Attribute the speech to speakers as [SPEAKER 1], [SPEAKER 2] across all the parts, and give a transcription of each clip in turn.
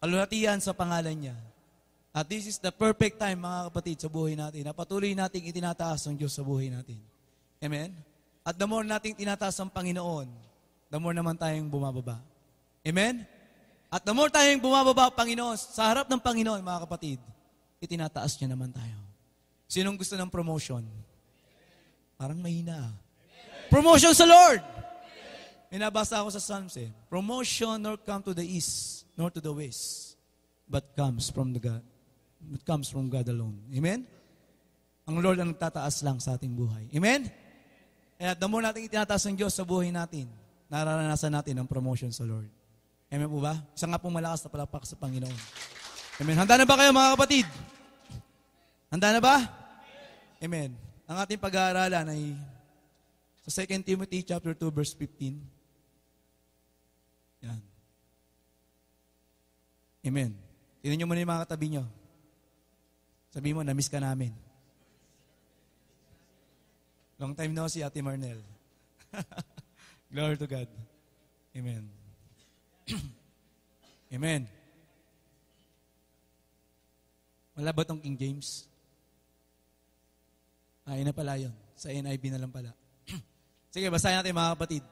[SPEAKER 1] kalulatian sa pangalan niya. At this is the perfect time, mga kapatid, sa buhay natin, na patuloy nating itinataas ng Diyos sa buhay natin. Amen? At the more nating tinataas ang Panginoon, the more naman tayong bumababa. Amen? At the more tayong bumababa, Panginoon, sa harap ng Panginoon, mga kapatid, itinataas niya naman tayo. Sinong gusto ng promotion? Parang mahina ah. Promotion sa Lord! Minabasa ako sa Psalms eh. Promotion nor come to the east, nor to the west, but comes from the God. It comes from God alone. Amen? Ang Lord ang nagtataas lang sa ating buhay. Amen? Kaya the more natin itinataas ng Diyos sa buhay natin, nararanasan natin ang promotion sa Lord. Amen po ba? Isa nga pong malakas na palapak sa Panginoon. Amen. Handa na ba kayo mga kapatid? Handa na ba? Amen. Ang ating pag-aaralan ay sa 2 Timothy chapter 2 verse 15. Yan. Amen. Tingnan nyo muna yung mga katabi nyo. Sabi mo, na-miss ka namin. Long time no si Ate Marnel. Glory to God. Amen. Amen. Wala ba tong King James? Ay na pala yun. Sa NIV na lang pala. Sige, basahin natin mga kapatid.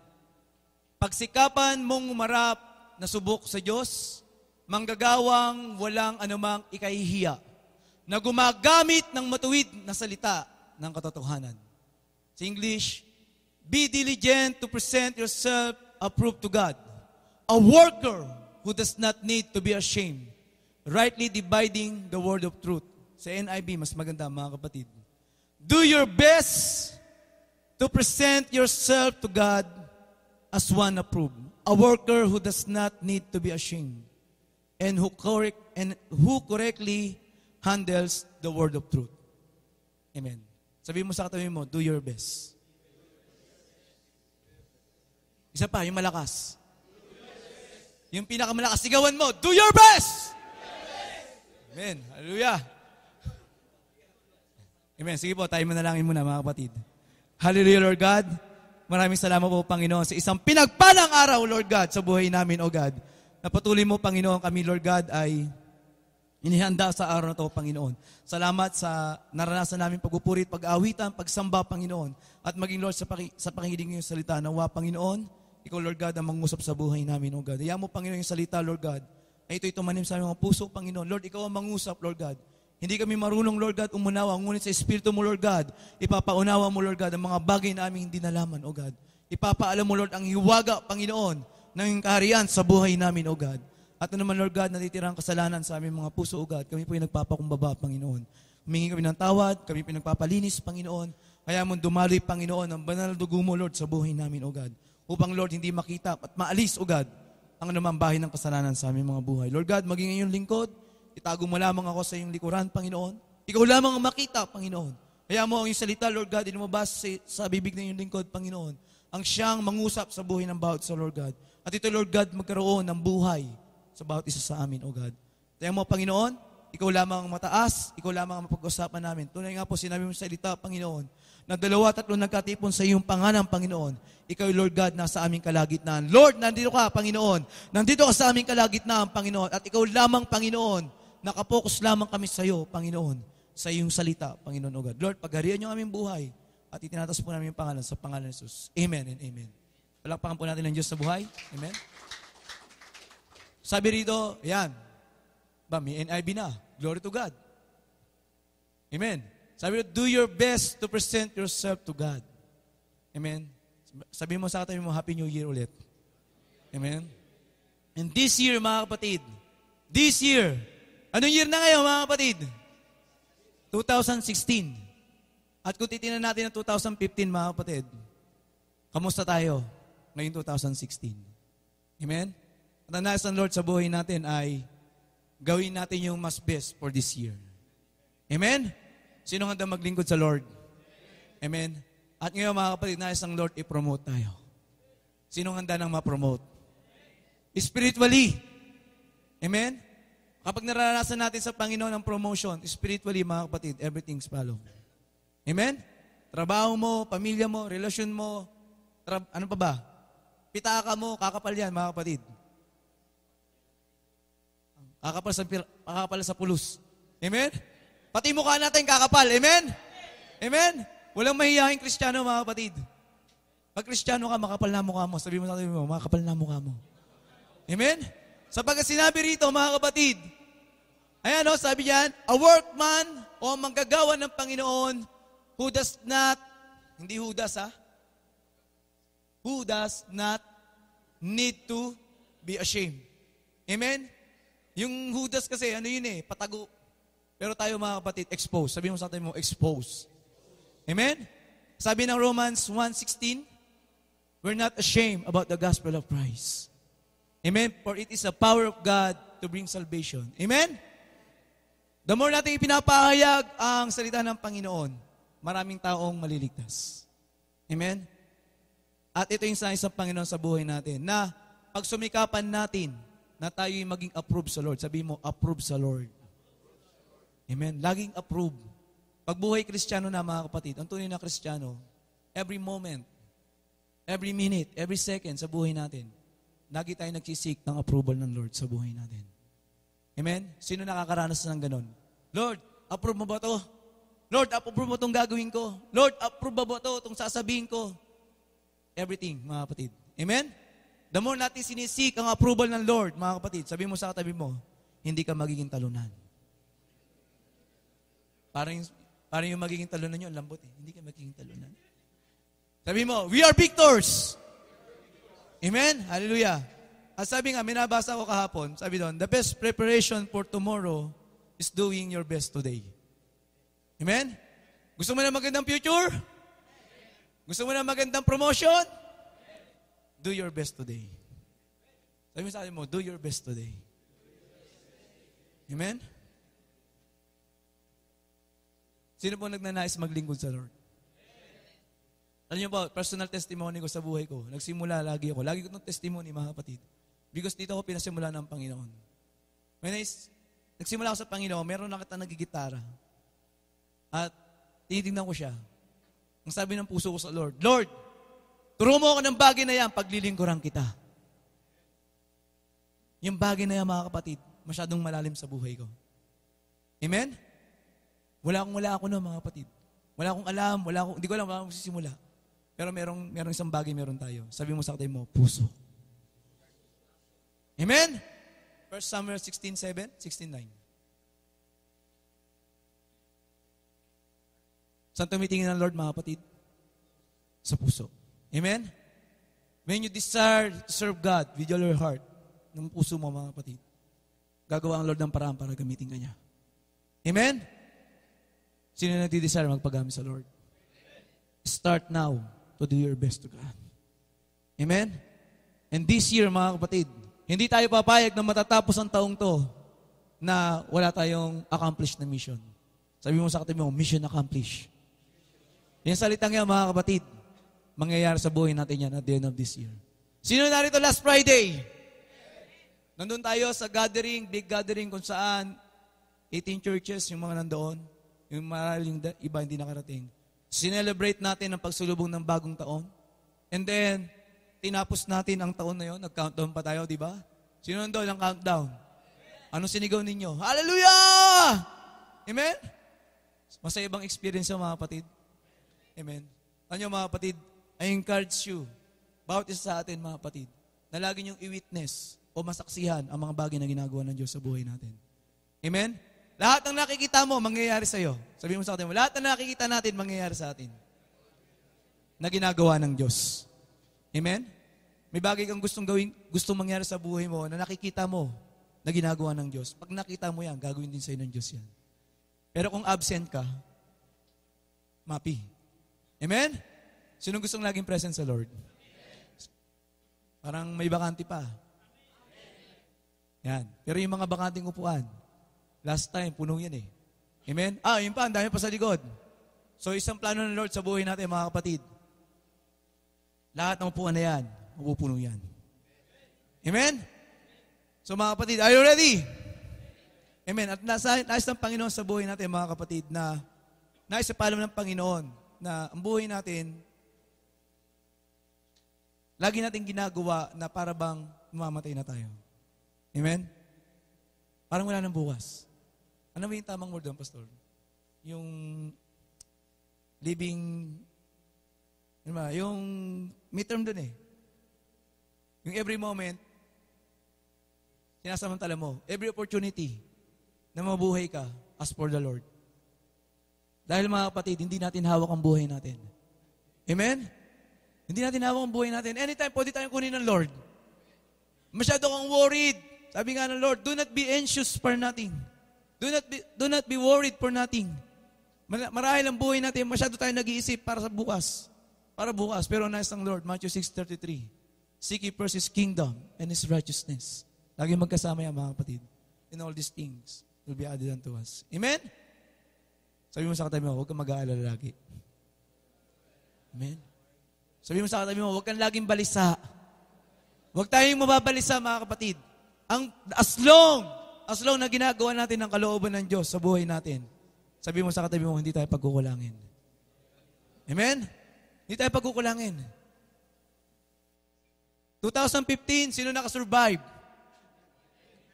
[SPEAKER 1] Pagsikapan mong umarap na subok sa Diyos, manggagawang walang anumang ikahihiya, na gumagamit ng matuwid na salita ng katotohanan. Sa English, be diligent to present yourself approved to God, a worker who does not need to be ashamed, rightly dividing the word of truth. Sa NIV, mas maganda mga kapatid. Do your best to present yourself to God as one approved, a worker who does not need to be ashamed, and who correct and who correctly handles the word of truth. Amen. Sabi mo sa katabi mo, do your best. Isa pa, yung malakas. Yung pinakamalakas, sigawan mo, do your best! Amen. Hallelujah. Amen. Sige po, tayo manalangin muna mga kapatid. Hallelujah, Lord God. Maraming salamat po, Panginoon, sa isang pinagpalang araw, Lord God, sa buhay namin, O God. Napatuloy mo, Panginoon, kami, Lord God, ay inihanda sa araw na to, Panginoon. Salamat sa naranasan namin pagpupuri, pag-awitan, pagsamba, Panginoon. At maging, Lord, sa, paki- sa pakikinig ng salita, nawa, Panginoon, ikaw, Lord God, ang mangusap sa buhay namin, O God. Hayaan mo, Panginoon, yung salita, Lord God, ay ito'y tumanim sa aming mga puso, Panginoon. Lord, ikaw ang mangusap, Lord God. Hindi kami marunong, Lord God, umunawa. Ngunit sa Espiritu mo, Lord God, ipapaunawa mo, Lord God, ang mga bagay na aming hindi nalaman, O God. Ipapaalam mo, Lord, ang hiwaga, Panginoon, ng kaharian sa buhay namin, O God. At ano naman, Lord God, natitirang kasalanan sa aming mga puso, O God. Kami po ay nagpapakumbaba, Panginoon. Humingi kami ng tawad, kami po nagpapalinis, Panginoon. Kaya mo dumaloy, Panginoon, ang banal na dugo mo, Lord, sa buhay namin, O God. Upang, Lord, hindi makita at maalis, O God, ang anumang bahay ng kasalanan sa aming mga buhay. Lord God, maging ngayong lingkod, itago mo lamang ako sa iyong likuran, Panginoon. Ikaw lamang ang makita, Panginoon. Kaya mo ang iyong salita, Lord God, inumabas sa, sa bibig ng iyong lingkod, Panginoon. Ang siyang mangusap sa buhay ng bawat sa Lord God. At ito, Lord God, magkaroon ng buhay sa bawat isa sa amin, O God. Kaya mo, Panginoon, ikaw lamang ang mataas, ikaw lamang ang mapag-usapan namin. Tunay nga po, sinabi mo sa salita, Panginoon, na dalawa tatlo nagkatipon sa iyong pangalan, Panginoon. Ikaw, Lord God, nasa aming kalagitnaan. Lord, nandito ka, Panginoon. Nandito ka sa aming kalagitnaan, Panginoon. At ikaw lamang, Panginoon, nakapokus lamang kami sa iyo, Panginoon, sa iyong salita, Panginoon, O God. Lord, pagharian niyo aming buhay at itinatas po namin yung pangalan sa pangalan ni Jesus. Amen and amen. Palakpakan po natin ang Diyos sa buhay. Amen. Sabi rito, yan. Ba, may NIV na. Glory to God. Amen. Sabi rito, do your best to present yourself to God. Amen. Sabi mo sa katabi mo, Happy New Year ulit. Amen. And this year, mga kapatid, this year, anong year na ngayon, mga kapatid? 2016. At kung titingnan natin ang 2015, mga kapatid, kamusta tayo ngayon 2016? Amen? At ang nais ng Lord sa buhay natin ay gawin natin yung mas best for this year. Amen? Sino handa maglingkod sa Lord? Amen? At ngayon mga kapatid, nais ng Lord i-promote tayo. Sino handa nang ma-promote? Spiritually. Amen? Kapag naranasan natin sa Panginoon ang promotion, spiritually mga kapatid, everything's follow. Amen? Trabaho mo, pamilya mo, relasyon mo, tra- ano pa ba? Pitaka mo, kakapal yan mga kapatid. Kakapal sa, kakapal sa pulos. Amen? Pati mukha natin kakapal. Amen? Amen? Walang mahihayin kristyano, mga kapatid. Pag kristyano ka, makapal na mukha mo. Sabi mo sa mo, makapal na mukha mo. Amen? Sapagkat sinabi rito, mga kapatid, ayan o, sabi diyan, a workman o manggagawa ng Panginoon who does not, hindi who does ha, who does not need to be ashamed. Amen? Yung Judas kasi, ano yun eh, patago. Pero tayo mga kapatid, expose. Sabi mo sa atin mo, expose. Amen? Sabi ng Romans 1.16, We're not ashamed about the gospel of Christ. Amen? For it is the power of God to bring salvation. Amen? The more natin ipinapahayag ang salita ng Panginoon, maraming taong maliligtas. Amen? At ito yung signs ng Panginoon sa buhay natin, na pag sumikapan natin na tayo yung maging approved sa Lord, sabi mo, approved sa Lord. Amen? Laging approved. Pag buhay kristyano na mga kapatid, ang tunay na kristyano, every moment, every minute, every second sa buhay natin, lagi tayo nagsisik ng approval ng Lord sa buhay natin. Amen? Sino nakakaranas ng ganon? Lord, approve mo ba to? Lord, approve mo itong gagawin ko? Lord, approve mo ba to itong sasabihin ko? Everything, mga kapatid. Amen? The more natin sinisik ang approval ng Lord, mga kapatid, sabi mo sa katabi mo, hindi ka magiging talunan. Parang, parang yung magiging talunan nyo, lambot eh. Hindi ka magiging talunan. Sabi mo, we are victors. Amen? Hallelujah. At sabi nga, minabasa ko kahapon, sabi doon, the best preparation for tomorrow is doing your best today. Amen? Gusto mo na magandang future? Gusto mo na magandang promotion? Do your best today. Sabi mo sa mo, do your best today. Amen? Sino po nagnanais maglingkod sa Lord? Alam niyo ba, personal testimony ko sa buhay ko. Nagsimula lagi ako. Lagi ko itong testimony, mga kapatid. Because dito ako pinasimula ng Panginoon. When I, nagsimula ako sa Panginoon, meron nakita nagigitara. At tinitingnan ko siya. Ang sabi ng puso ko sa Lord, Lord, turo mo ako ng bagay na yan, paglilingkuran kita. Yung bagay na yan, mga kapatid, masyadong malalim sa buhay ko. Amen? Wala akong wala ako no, mga kapatid. Wala akong alam, wala akong, hindi ko alam, wala akong sisimula. Pero merong, merong isang bagay meron tayo. Sabi mo sa katay mo, puso. Amen? 1 Samuel 16.7, 16.9. Saan tumitingin ang Lord, mga kapatid? Sa puso. Amen? When you desire to serve God with all your heart, ng puso mo, mga kapatid, gagawa ang Lord ng paraan para gamitin ka niya. Amen? Sino na nagdi-desire magpagamit sa Lord? Start now to do your best to God. Amen? And this year, mga kapatid, hindi tayo papayag na matatapos ang taong to na wala tayong accomplished na mission. Sabi mo sa katabi mo, mission accomplished. Yung salitang yan, mga kapatid, mangyayari sa buhay natin yan at the end of this year. Sino narito last Friday? Nandun tayo sa gathering, big gathering kung saan 18 churches, yung mga nandoon, yung maraming iba hindi nakarating. Sinelebrate natin ang pagsulubong ng bagong taon. And then, tinapos natin ang taon na yon, nag-countdown pa tayo, di ba? Sino nandoon ang countdown? Anong sinigaw ninyo? Hallelujah! Amen? Masaya bang experience yung mga kapatid? Amen. Ano mga kapatid? I encourage you, bawat isa sa atin mga kapatid, na lagi niyong i-witness o masaksihan ang mga bagay na ginagawa ng Diyos sa buhay natin. Amen? Lahat ng nakikita mo, mangyayari sa iyo. Sabi mo sa atin, lahat ng nakikita natin, mangyayari sa atin. Na ginagawa ng Diyos. Amen? May bagay kang gustong gawin, gustong mangyari sa buhay mo na nakikita mo na ginagawa ng Diyos. Pag nakita mo yan, gagawin din sa'yo ng Diyos yan. Pero kung absent ka, mapi. Amen? Sino gustong laging present sa Lord? Parang may bakante pa. Yan. Pero yung mga bakanting upuan, last time, puno yan eh. Amen? Ah, yun pa, ang dami pa sa likod. So, isang plano ng Lord sa buhay natin, mga kapatid. Lahat ng upuan na yan, mapupuno yan. Amen? So, mga kapatid, are you ready? Amen. At nasa, nais ng Panginoon sa buhay natin, mga kapatid, na nais sa paalam ng Panginoon na ang buhay natin, lagi natin ginagawa na para bang mamamatay na tayo. Amen? Parang wala nang bukas. Ano ba yung tamang word doon, Pastor? Yung living, ano ba, yung midterm doon eh. Yung every moment, sinasamantala mo, every opportunity na mabuhay ka as for the Lord. Dahil mga kapatid, hindi natin hawak ang buhay natin. Amen? Hindi natin hawak ang buhay natin. Anytime, pwede tayong kunin ng Lord. Masyado kang worried. Sabi nga ng Lord, do not be anxious for nothing. Do not be, do not be worried for nothing. Mar- Marahil ang buhay natin, masyado tayo nag-iisip para sa bukas. Para bukas. Pero nais ng Lord, Matthew 6.33, Seek ye first His kingdom and His righteousness. Lagi magkasama yan, mga kapatid. In all these things will be added unto us. Amen? Sabi mo sa katabi mo, huwag kang mag-aalala lagi. Amen? Sabi mo sa katabi mo, huwag kang laging balisa. Huwag tayong mababalisa, mga kapatid. Ang, as long, as long na ginagawa natin ang kalooban ng Diyos sa buhay natin, sabi mo sa katabi mo, hindi tayo pagkukulangin. Amen? Hindi tayo pagkukulangin. 2015, sino nakasurvive?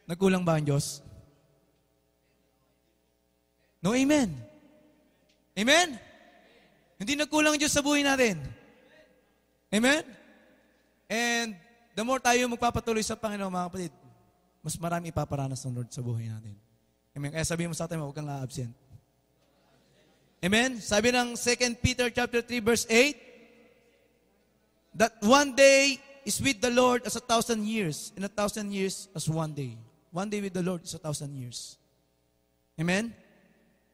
[SPEAKER 1] Nagkulang ba ang Diyos? No, amen. Amen? Hindi nagkulang ang Diyos sa buhay natin. Amen? And the more tayo magpapatuloy sa Panginoon, mga kapatid, mas marami ipaparanas ng Lord sa buhay natin. Amen? Kaya sabihin mo sa atin, huwag kang absent. Amen? Sabi ng 2 Peter chapter 3 verse 8, that one day is with the Lord as a thousand years, and a thousand years as one day. One day with the Lord is a thousand years. Amen?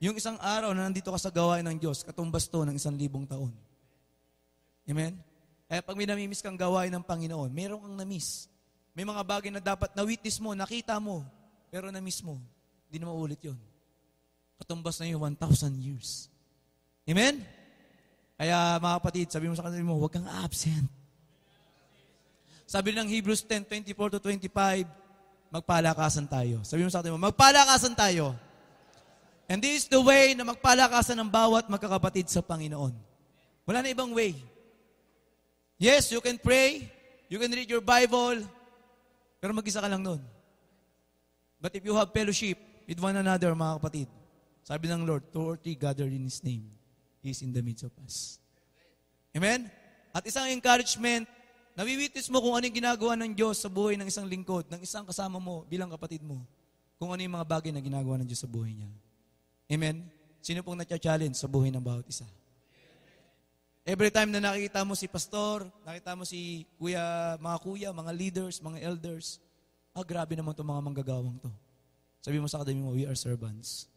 [SPEAKER 1] Yung isang araw na nandito ka sa gawain ng Diyos, katumbas to ng isang libong taon. Amen? Kaya pag may namimiss kang gawain ng Panginoon, meron kang namiss. May mga bagay na dapat na-witness mo, nakita mo, pero na-miss mo. Hindi na maulit yun. Katumbas na yung 1,000 years. Amen? Kaya mga kapatid, sabi mo sa kanila mo, huwag kang absent. Sabi ng Hebrews 10, 24 to 25, magpalakasan tayo. Sabi mo sa atin mo, magpalakasan tayo. And this is the way na magpalakasan ng bawat magkakapatid sa Panginoon. Wala na ibang way. Yes, you can pray, you can read your Bible, pero mag-isa ka lang nun. But if you have fellowship with one another, mga kapatid, sabi ng Lord, two or three gathered in His name, He is in the midst of us. Amen? At isang encouragement, nawiwitis mo kung ano yung ginagawa ng Diyos sa buhay ng isang lingkod, ng isang kasama mo bilang kapatid mo, kung ano yung mga bagay na ginagawa ng Diyos sa buhay niya. Amen? Sino pong natya-challenge sa buhay ng bawat isa? Every time na nakikita mo si pastor, nakita mo si kuya, mga kuya, mga leaders, mga elders, ah, grabe naman itong mga manggagawang to. Sabi mo sa akademi mo, we are servants.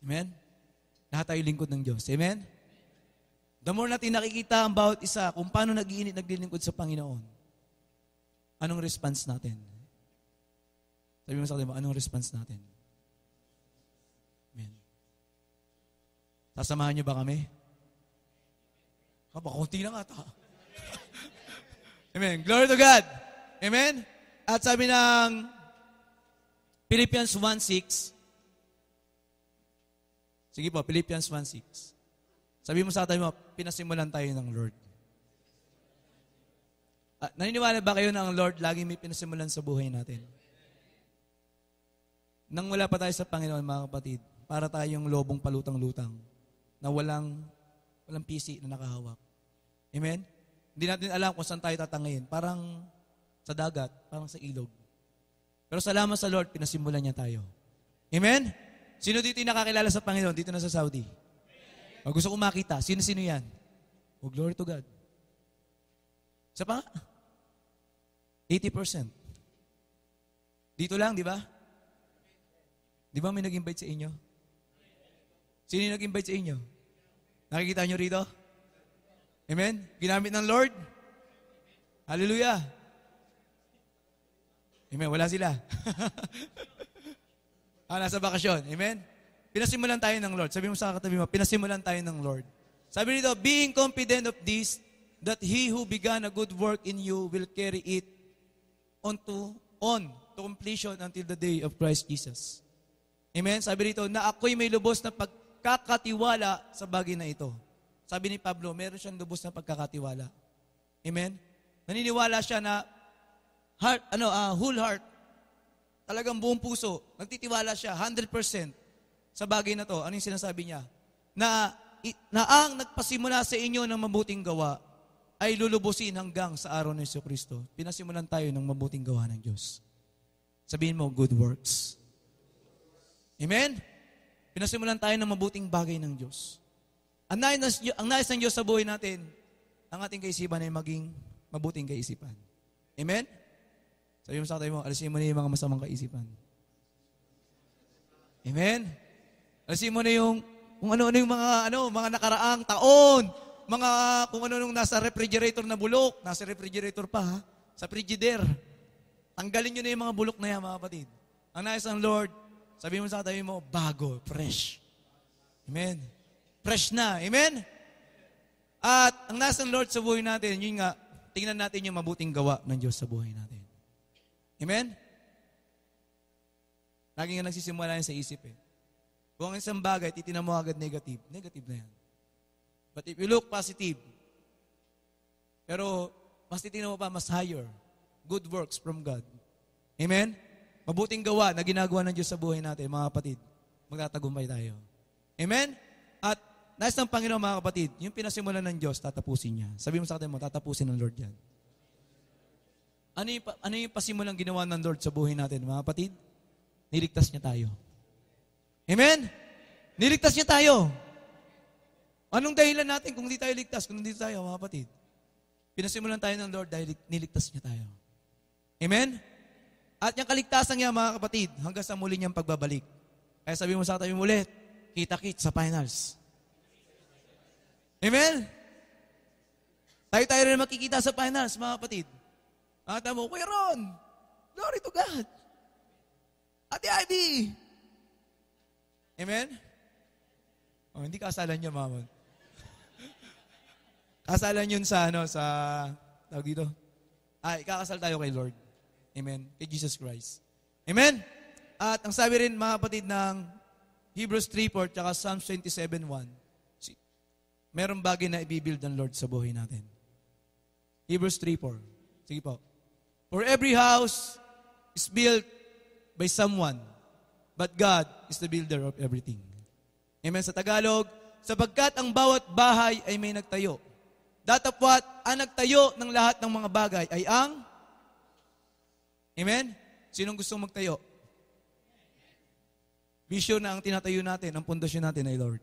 [SPEAKER 1] Amen? Lahat tayo lingkod ng Diyos. Amen? The more natin nakikita ang bawat isa kung paano nag-iinit, naglilingkod sa Panginoon, anong response natin? Sabi mo sa mo, anong response natin? Amen. Sasamahan niyo ba kami? Kapa, konti lang ata. Amen. Glory to God. Amen? At sabi ng Philippians 1.6, Sige po, Philippians 1.6. Sabi mo sa atin mo, pinasimulan tayo ng Lord. Ah, naniniwala ba kayo na ang Lord lagi may pinasimulan sa buhay natin? Nang wala pa tayo sa Panginoon, mga kapatid, para tayong lobong palutang-lutang na walang, walang PC na nakahawak. Amen? Hindi natin alam kung saan tayo tatangayin. Parang sa dagat, parang sa ilog. Pero salamat sa Lord, pinasimulan niya tayo. Amen? Sino dito yung nakakilala sa Panginoon? Dito na sa Saudi. O gusto kong makita. Sino-sino yan? O glory to God. Sa pa? 80%. Dito lang, di ba? Di ba may nag-invite sa inyo? Sino yung nag-invite sa inyo? Nakikita nyo rito? Amen? Ginamit ng Lord? Hallelujah! Amen. Wala sila. ah, nasa bakasyon. Amen? Pinasimulan tayo ng Lord. Sabi mo sa katabi mo, pinasimulan tayo ng Lord. Sabi nito, being confident of this, that He who began a good work in you will carry it on to, on to completion until the day of Christ Jesus. Amen? Sabi rito, na ako'y may lubos na pagkakatiwala sa bagay na ito. Sabi ni Pablo, meron siyang lubos na pagkakatiwala. Amen? Naniniwala siya na heart, ano, uh, whole heart talagang buong puso, nagtitiwala siya 100% sa bagay na to. Ano yung sinasabi niya? Na, na ang nagpasimula sa inyo ng mabuting gawa ay lulubusin hanggang sa araw ng Yesu Kristo. Pinasimulan tayo ng mabuting gawa ng Diyos. Sabihin mo, good works. Amen? Pinasimulan tayo ng mabuting bagay ng Diyos. Ang nais, ng- ang nais ng Diyos sa buhay natin, ang ating kaisipan ay maging mabuting kaisipan. Amen? Sabi mo sa tayo mo, alisin mo na yung mga masamang kaisipan. Amen? Alisin mo na yung kung ano-ano yung mga ano, mga nakaraang taon, mga kung ano nung nasa refrigerator na bulok, nasa refrigerator pa ha, sa frigider. Tanggalin nyo na yung mga bulok na yan, mga kapatid. Ang nais ng Lord, sabi mo sa tayo mo, bago, fresh. Amen? Fresh na. Amen? At ang nasa Lord sa buhay natin, yun nga, tingnan natin yung mabuting gawa ng Diyos sa buhay natin. Amen? Lagi nga nagsisimula yan sa isip eh. Kung ang isang bagay, titinan mo agad negative, negative na yan. But if you look positive, pero mas titinan mo pa, mas higher, good works from God. Amen? Mabuting gawa na ginagawa ng Diyos sa buhay natin, mga kapatid. Magtatagumpay tayo. Amen? At nais ng Panginoon, mga kapatid, yung pinasimulan ng Diyos, tatapusin niya. Sabi mo sa atin mo, tatapusin ng Lord yan. Ano yung, ano yung pasimulang ginawa ng Lord sa buhay natin, mga kapatid? Niligtas niya tayo. Amen? Niligtas niya tayo. Anong dahilan natin kung hindi tayo ligtas, kung hindi tayo, mga kapatid? Pinasimulan tayo ng Lord dahil niligtas niya tayo. Amen? At yung kaligtasan niya, mga kapatid, hanggang sa muli niyang pagbabalik. Kaya sabi mo sa tayo ulit, kita-kit sa finals. Amen? Tayo-tayo rin makikita sa finals, mga kapatid. Ata mo, Kuya Ron, glory to God. Ate Ivy. Amen? Oh, hindi kasalan niya, mama. kasalan yun sa, ano, sa, tawag dito. Ay, kakasal tayo kay Lord. Amen? Kay Jesus Christ. Amen? At ang sabi rin, mga kapatid, ng Hebrews 3.4 tsaka Psalms 27.1, si- merong bagay na ibibuild ng Lord sa buhay natin. Hebrews 3.4. Sige po. For every house is built by someone, but God is the builder of everything. Amen sa Tagalog, sapagkat ang bawat bahay ay may nagtayo. Datapwat, ang nagtayo ng lahat ng mga bagay ay ang Amen? Sinong gustong magtayo? Vision na ang tinatayo natin, ang pundasyon natin ay Lord.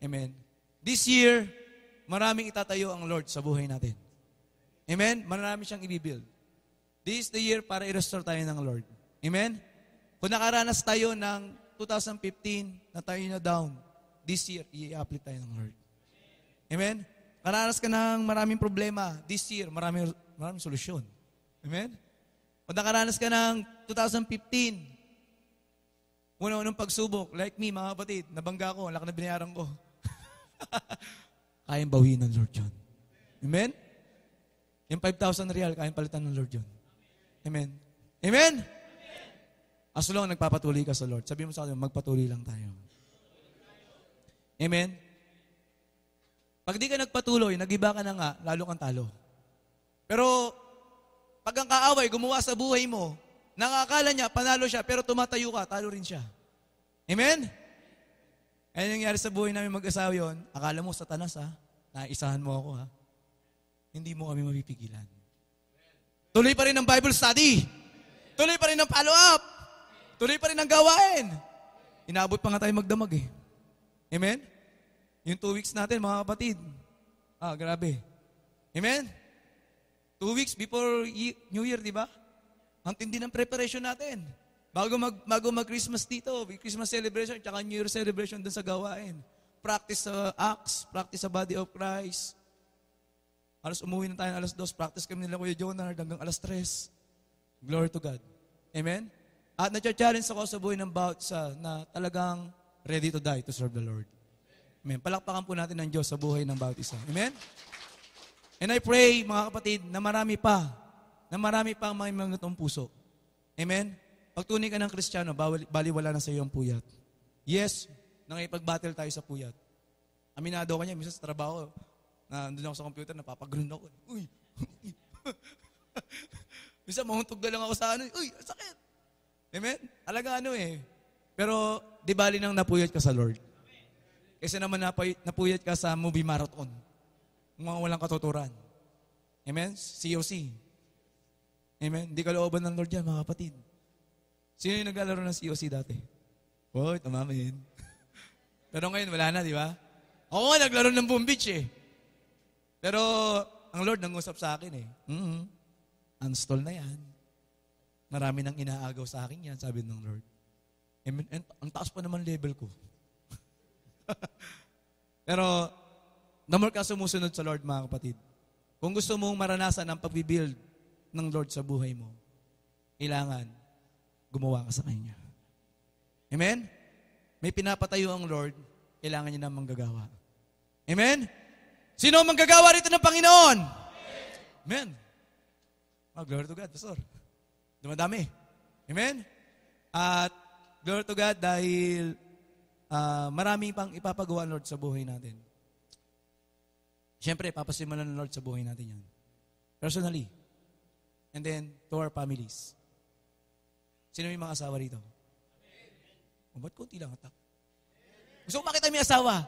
[SPEAKER 1] Amen. This year, maraming itatayo ang Lord sa buhay natin. Amen? Marami siyang i-build. This is the year para i-restore tayo ng Lord. Amen? Kung nakaranas tayo ng 2015 na tayo na down, this year, i-apply tayo ng Lord. Amen? Nakaranas ka ng maraming problema, this year, maraming, maraming solusyon. Amen? Kung nakaranas ka ng 2015, una-unang pagsubok, like me, mga kapatid, nabangga ko, laki na binayaran ko. Kayang bawiin ng Lord yun. Amen? Yung 5,000 real, kayang palitan ng Lord yun. Amen? Amen? As long nagpapatuloy ka sa Lord, sabi mo sa akin, magpatuloy lang tayo. Amen? Pag di ka nagpatuloy, nagiba ka na nga, lalo kang talo. Pero, pag ang kaaway gumawa sa buhay mo, nakakala niya, panalo siya, pero tumatayo ka, talo rin siya. Amen? Ano nangyari sa buhay namin mag-asawa yun? Akala mo, satanas ha? Naisahan mo ako ha? Hindi mo kami mapipigilan. Tuloy pa rin ang Bible study. Tuloy pa rin ang follow-up. Tuloy pa rin ang gawain. Inabot pa nga tayo magdamag eh. Amen? Yung two weeks natin, mga kapatid. Ah, grabe. Amen? Two weeks before New Year, di ba? Ang tindi ng preparation natin. Bago mag bago mag-Christmas dito, Christmas celebration, tsaka New Year celebration dun sa gawain. Practice sa Acts, practice sa Body of Christ. Alas umuwi na tayo alas dos, practice kami nila Kuya Jonah hanggang alas tres. Glory to God. Amen? At na-challenge ako sa buhay ng bawat sa na talagang ready to die to serve the Lord. Amen. Palakpakan po natin ng Diyos sa buhay ng bawat isa. Amen? And I pray, mga kapatid, na marami pa, na marami pa ang mga itong puso. Amen? Pag tunay ka ng Kristiyano, baliwala na sa iyo ang puyat. Yes, nangipag-battle tayo sa puyat. Aminado ka niya, minsan sa trabaho, na doon ako sa computer, napapagroon ako. Uy! minsan mahuntog na lang ako sa ano, uy, sakit! Amen? Alaga ano eh. Pero, di bali nang napuyat ka sa Lord. Kasi naman napuyat ka sa movie marathon. Mga walang katuturan. Amen? COC. Amen? Hindi ka looban ng Lord yan, mga kapatid. Sino yung naglalaro ng COC dati? Oy, tumamin. Pero ngayon, wala na, di ba? Ako nga, naglaro ng Boom Beach eh. Pero, ang Lord nangusap sa akin eh. Mm-hmm. Unstall na yan. Marami nang inaagaw sa akin yan, sabi ng Lord. Amen. And, ang taas pa naman level ko. Pero, the more ka sumusunod sa Lord, mga kapatid, kung gusto mong maranasan ang pagbibuild ng Lord sa buhay mo, kailangan gumawa ka sa Kanya. Amen? May pinapatayo ang Lord, kailangan niya na manggagawa. Amen? Sino ang manggagawa rito ng Panginoon? Amen. Oh, glory to God, Pastor. Dumadami. Amen? At glory to God dahil uh, marami pang ipapagawa ng Lord sa buhay natin. Siyempre, papasimulan ng Lord sa buhay natin yan. Personally. And then, to our families. Sino may mga asawa rito? O, ba't konti lang atak? Gusto ko makita may asawa?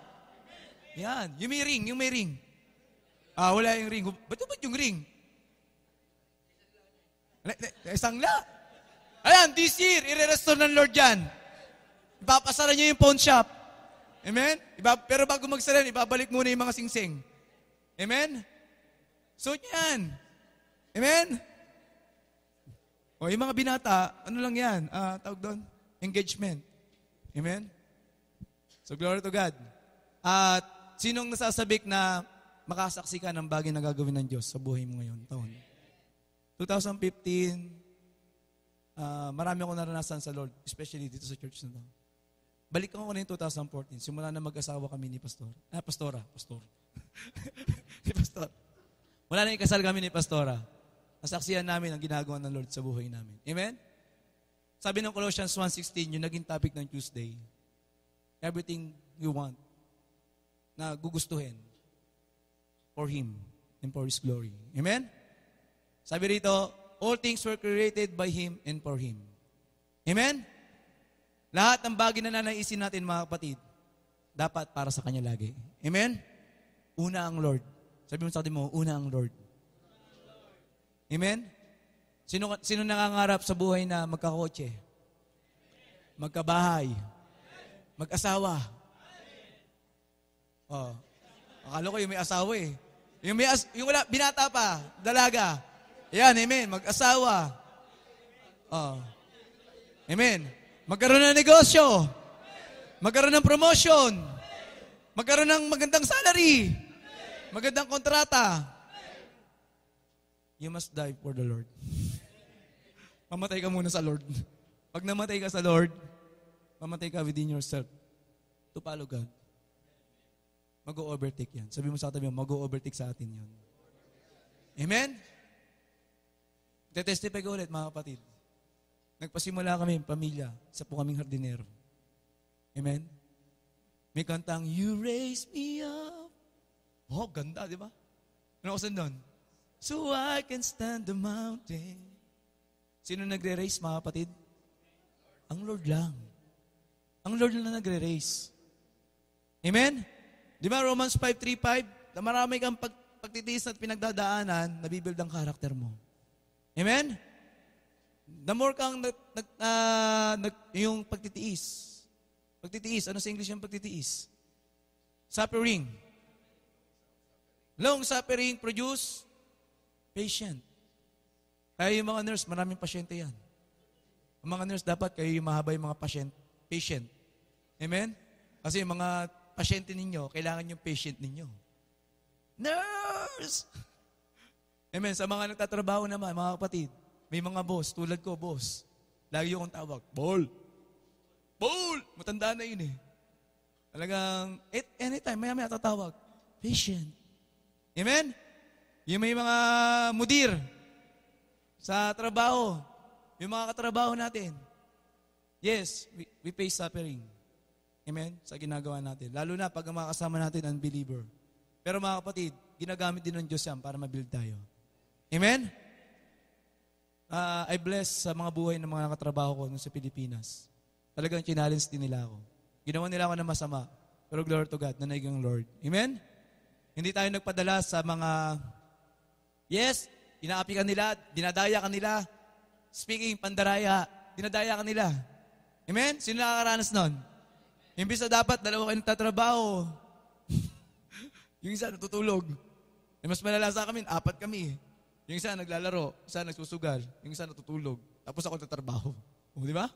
[SPEAKER 1] Yan. Yung may ring, yung may ring. Ah, wala yung ring. Ba't ba't yung ring? Isang la. Ayan, this year, ire-restore ng Lord yan. Ipapasara niyo yung pawn shop. Amen? Iba, pero bago magsara, ibabalik muna yung mga singsing. Amen? So yan. Amen? O yung mga binata, ano lang yan? Uh, tawag doon? Engagement. Amen? So glory to God. At sinong nasasabik na makasaksi ka ng bagay na gagawin ng Diyos sa buhay mo ngayon, taon? 2015, uh, marami akong naranasan sa Lord, especially dito sa church na to. Balik ako na yung 2014. Simula na mag-asawa kami ni Pastor. Ah, Pastora. Pastor. ni Pastor. Wala na ikasal kami ni Pastora. Nasaksiyan namin ang ginagawa ng Lord sa buhay namin. Amen? Sabi ng Colossians 1.16, yung naging topic ng Tuesday, everything you want na gugustuhin for Him and for His glory. Amen? Sabi rito, all things were created by Him and for Him. Amen? Lahat ng bagay na nanaisin natin, mga kapatid, dapat para sa Kanya lagi. Amen? Una ang Lord. Sabi mo sa atin mo, una ang Lord. Amen? Sino, sino nangangarap sa buhay na magkakotse? Magkabahay? Mag-asawa? Oh. Akala ko yung may asawa eh. Yung, may as, yung wala, binata pa, dalaga. Yan, amen. Mag-asawa. Oh. Amen. Magkaroon ng negosyo. Magkaroon ng promotion. Magkaroon ng magandang salary. Magandang kontrata. You must die for the Lord. Mamatay ka muna sa Lord. Pag namatay ka sa Lord, mamatay ka within yourself to follow God. Mag-overtake yan. Sabi mo sa katabi mo, mag-overtake sa atin yan. Amen? Tetestify ko ulit, mga kapatid. Nagpasimula kami, pamilya, sa po kaming hardinero. Amen? May kantang, You raise me up. Oh, ganda, di ba? Ano ko doon? So I can stand the mountain. Sino nagre-race, mga kapatid? Ang Lord lang. Ang Lord lang na nagre-race. Amen? Di ba Romans 5.3.5? Na marami kang pag, pagtitiis at pinagdadaanan, nabibuild ang karakter mo. Amen? The more kang nag, nag, uh, nag, yung pagtitiis. Pagtitiis. Ano sa English yung pagtitiis? Suffering. Long suffering produce patient. Kaya yung mga nurse, maraming pasyente yan. Ang mga nurse dapat kayo yung mahaba yung mga patient. Patient. Amen? Kasi yung mga pasyente ninyo, kailangan yung patient ninyo. Nurse! Amen. Sa mga nagtatrabaho naman, mga kapatid, may mga boss, tulad ko, boss. Lagi yung tawag, Ball. Ball! Matanda na yun eh. Talagang, at anytime, maya maya tatawag. Patient. Amen? Yung may mga mudir sa trabaho, yung mga katrabaho natin. Yes, we, we face suffering. Amen? Sa ginagawa natin. Lalo na pag ang mga kasama natin unbeliever. Pero mga kapatid, ginagamit din ng Diyos yan para mabuild tayo. Amen? ah, I bless sa mga buhay ng mga nakatrabaho ko sa Pilipinas. Talagang challenge din nila ako. Ginawa nila ako ng masama. Pero glory to God, nanaig ang Lord. Amen? Hindi tayo nagpadala sa mga, yes, inaapi ka nila, dinadaya ka nila. Speaking, pandaraya, dinadaya ka nila. Amen? Sino nakakaranas nun? Imbis na dapat, dalawa kayo nagtatrabaho. yung isa natutulog. Eh, mas malala sa kami, apat kami. Yung isa naglalaro, isa nagsusugal, yung isa natutulog. Tapos ako nagtatrabaho. O, di ba?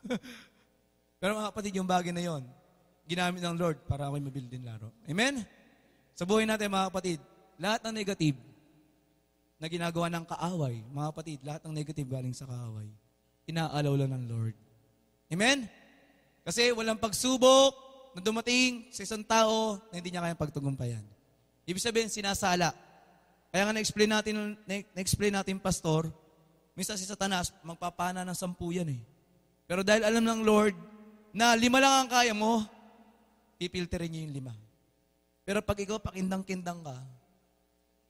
[SPEAKER 1] Pero mga kapatid, yung bagay na yon, ginamit ng Lord para ako'y mabuild din laro. Amen? Sa buhay natin, mga kapatid, lahat ng negative na ginagawa ng kaaway, mga kapatid, lahat ng negative galing sa kaaway, inaalaw lang ng Lord. Amen? Kasi walang pagsubok na dumating sa isang tao na hindi niya kayang pagtagumpayan. Ibig sabihin, sinasala. Kaya nga na-explain natin, na-explain natin, pastor, minsan si Satanas, magpapana ng sampu yan eh. Pero dahil alam ng Lord na lima lang ang kaya mo, pipilterin niya yung lima. Pero pag ikaw pakindang-kindang ka,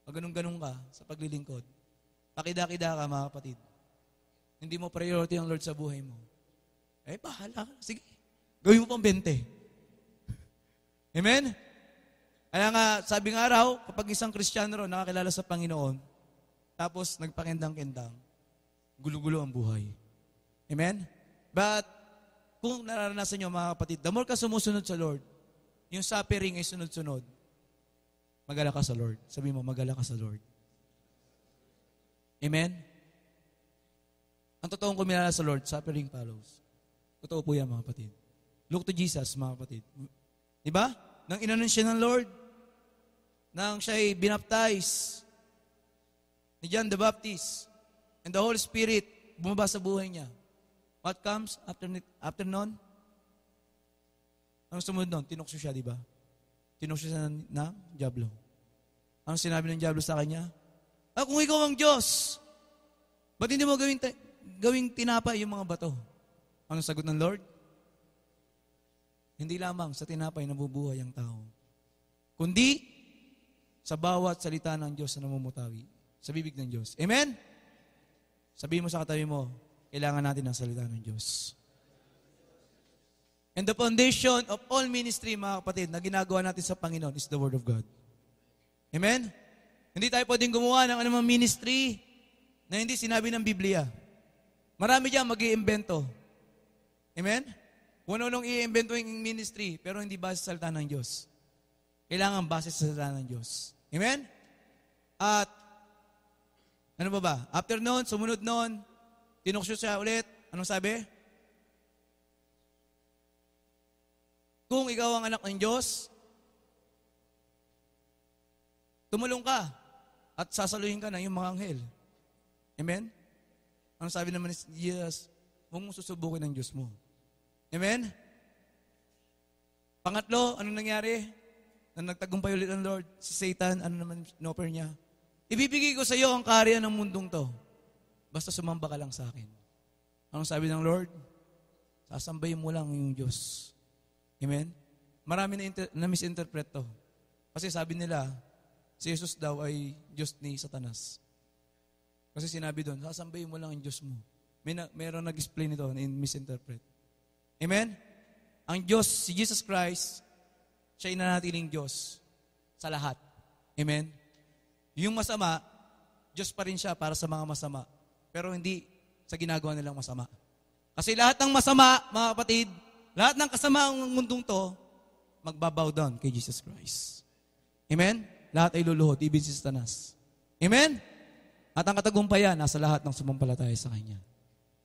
[SPEAKER 1] pag ganun-ganun ka sa paglilingkod, pakida-kida ka mga kapatid, hindi mo priority ang Lord sa buhay mo. Eh, bahala ka. Sige. Gawin mo pang 20. Amen? Kaya nga, sabi nga raw, kapag isang Kristiyano raw nakakilala sa Panginoon, tapos nagpakindang-kindang, gulo-gulo ang buhay. Amen? But, kung nararanasan nyo mga kapatid, the more ka sumusunod sa Lord, yung suffering ay sunod-sunod, magala ka sa Lord. Sabi mo, magala ka sa Lord. Amen? Ang totoong kumilala sa Lord, suffering follows. Totoo po yan, mga kapatid. Look to Jesus, mga kapatid. Di ba? Nang inanon siya ng Lord, nang siya'y binaptize ni John the Baptist, and the Holy Spirit bumaba sa buhay niya. What comes after, after nun? Ang sumunod nun? Tinukso siya, di ba? Tinukso siya ng, ng Diablo. Ang sinabi ng Diablo sa kanya? Ah, kung ikaw ang Diyos, ba't hindi mo gawing, gawing tinapay yung mga bato? Anong sagot ng Lord? Hindi lamang sa tinapay nabubuhay ang tao, kundi sa bawat salita ng Diyos na namumutawi sa bibig ng Diyos. Amen? Sabihin mo sa katabi mo, kailangan natin ng salita ng Diyos. And the foundation of all ministry, mga kapatid, na ginagawa natin sa Panginoon is the Word of God. Amen? Hindi tayo pwedeng gumawa ng anumang ministry na hindi sinabi ng Biblia. Marami dyan mag iimbento Amen? Kung ano nung i-invento yung ministry, pero hindi base sa salita ng Diyos. Kailangan base sa salita ng Diyos. Amen? At, ano ba ba? After noon, sumunod noon, tinuksyo siya ulit. Anong sabi? Kung ikaw ang anak ng Diyos, tumulong ka at sasaluhin ka ng iyong mga anghel. Amen? Ang sabi naman ni Jesus, huwag mong susubukin ng Diyos mo. Amen? Pangatlo, ano nangyari? Na nagtagumpay ulit ang Lord, si Satan, ano naman inoffer niya? Ibibigay ko sa iyo ang karya ng mundong to. Basta sumamba ka lang sa akin. Anong sabi ng Lord? Sasambayin mo lang yung Diyos. Amen? Marami na, inter- na misinterpret to. Kasi sabi nila, si Jesus daw ay Diyos ni Satanas. Kasi sinabi doon, sasambayin mo lang ang Diyos mo. May na, meron nag-explain ito in misinterpret. Amen? Ang Diyos, si Jesus Christ, siya ay nanatiling Diyos sa lahat. Amen? Yung masama, Diyos pa rin siya para sa mga masama. Pero hindi sa ginagawa nilang masama. Kasi lahat ng masama, mga kapatid, lahat ng kasama ng mundong to, magbabow down kay Jesus Christ. Amen? Lahat ay luluhod, ibig si Satanas. Amen? At ang katagumpayan, nasa lahat ng sumampalataya sa Kanya.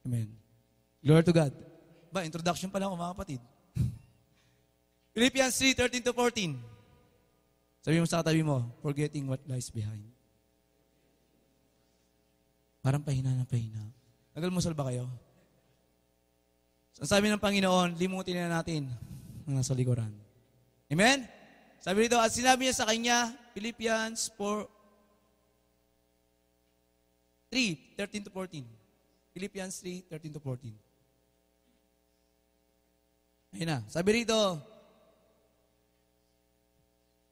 [SPEAKER 1] Amen. Glory to God. Ba, introduction pa lang mga kapatid. Philippians 3, 13 to 14. Sabi mo sa katabi mo, forgetting what lies behind. Parang pahina na pahina. Nagalmusal ba kayo? Ang sabi ng Panginoon, limutin na natin ang nasa likuran. Amen? Sabi rito, at sinabi niya sa kanya, Philippians 4, 3, 13 to 14. Philippians 3, 13 to 14. Ayun na. Sabi rito,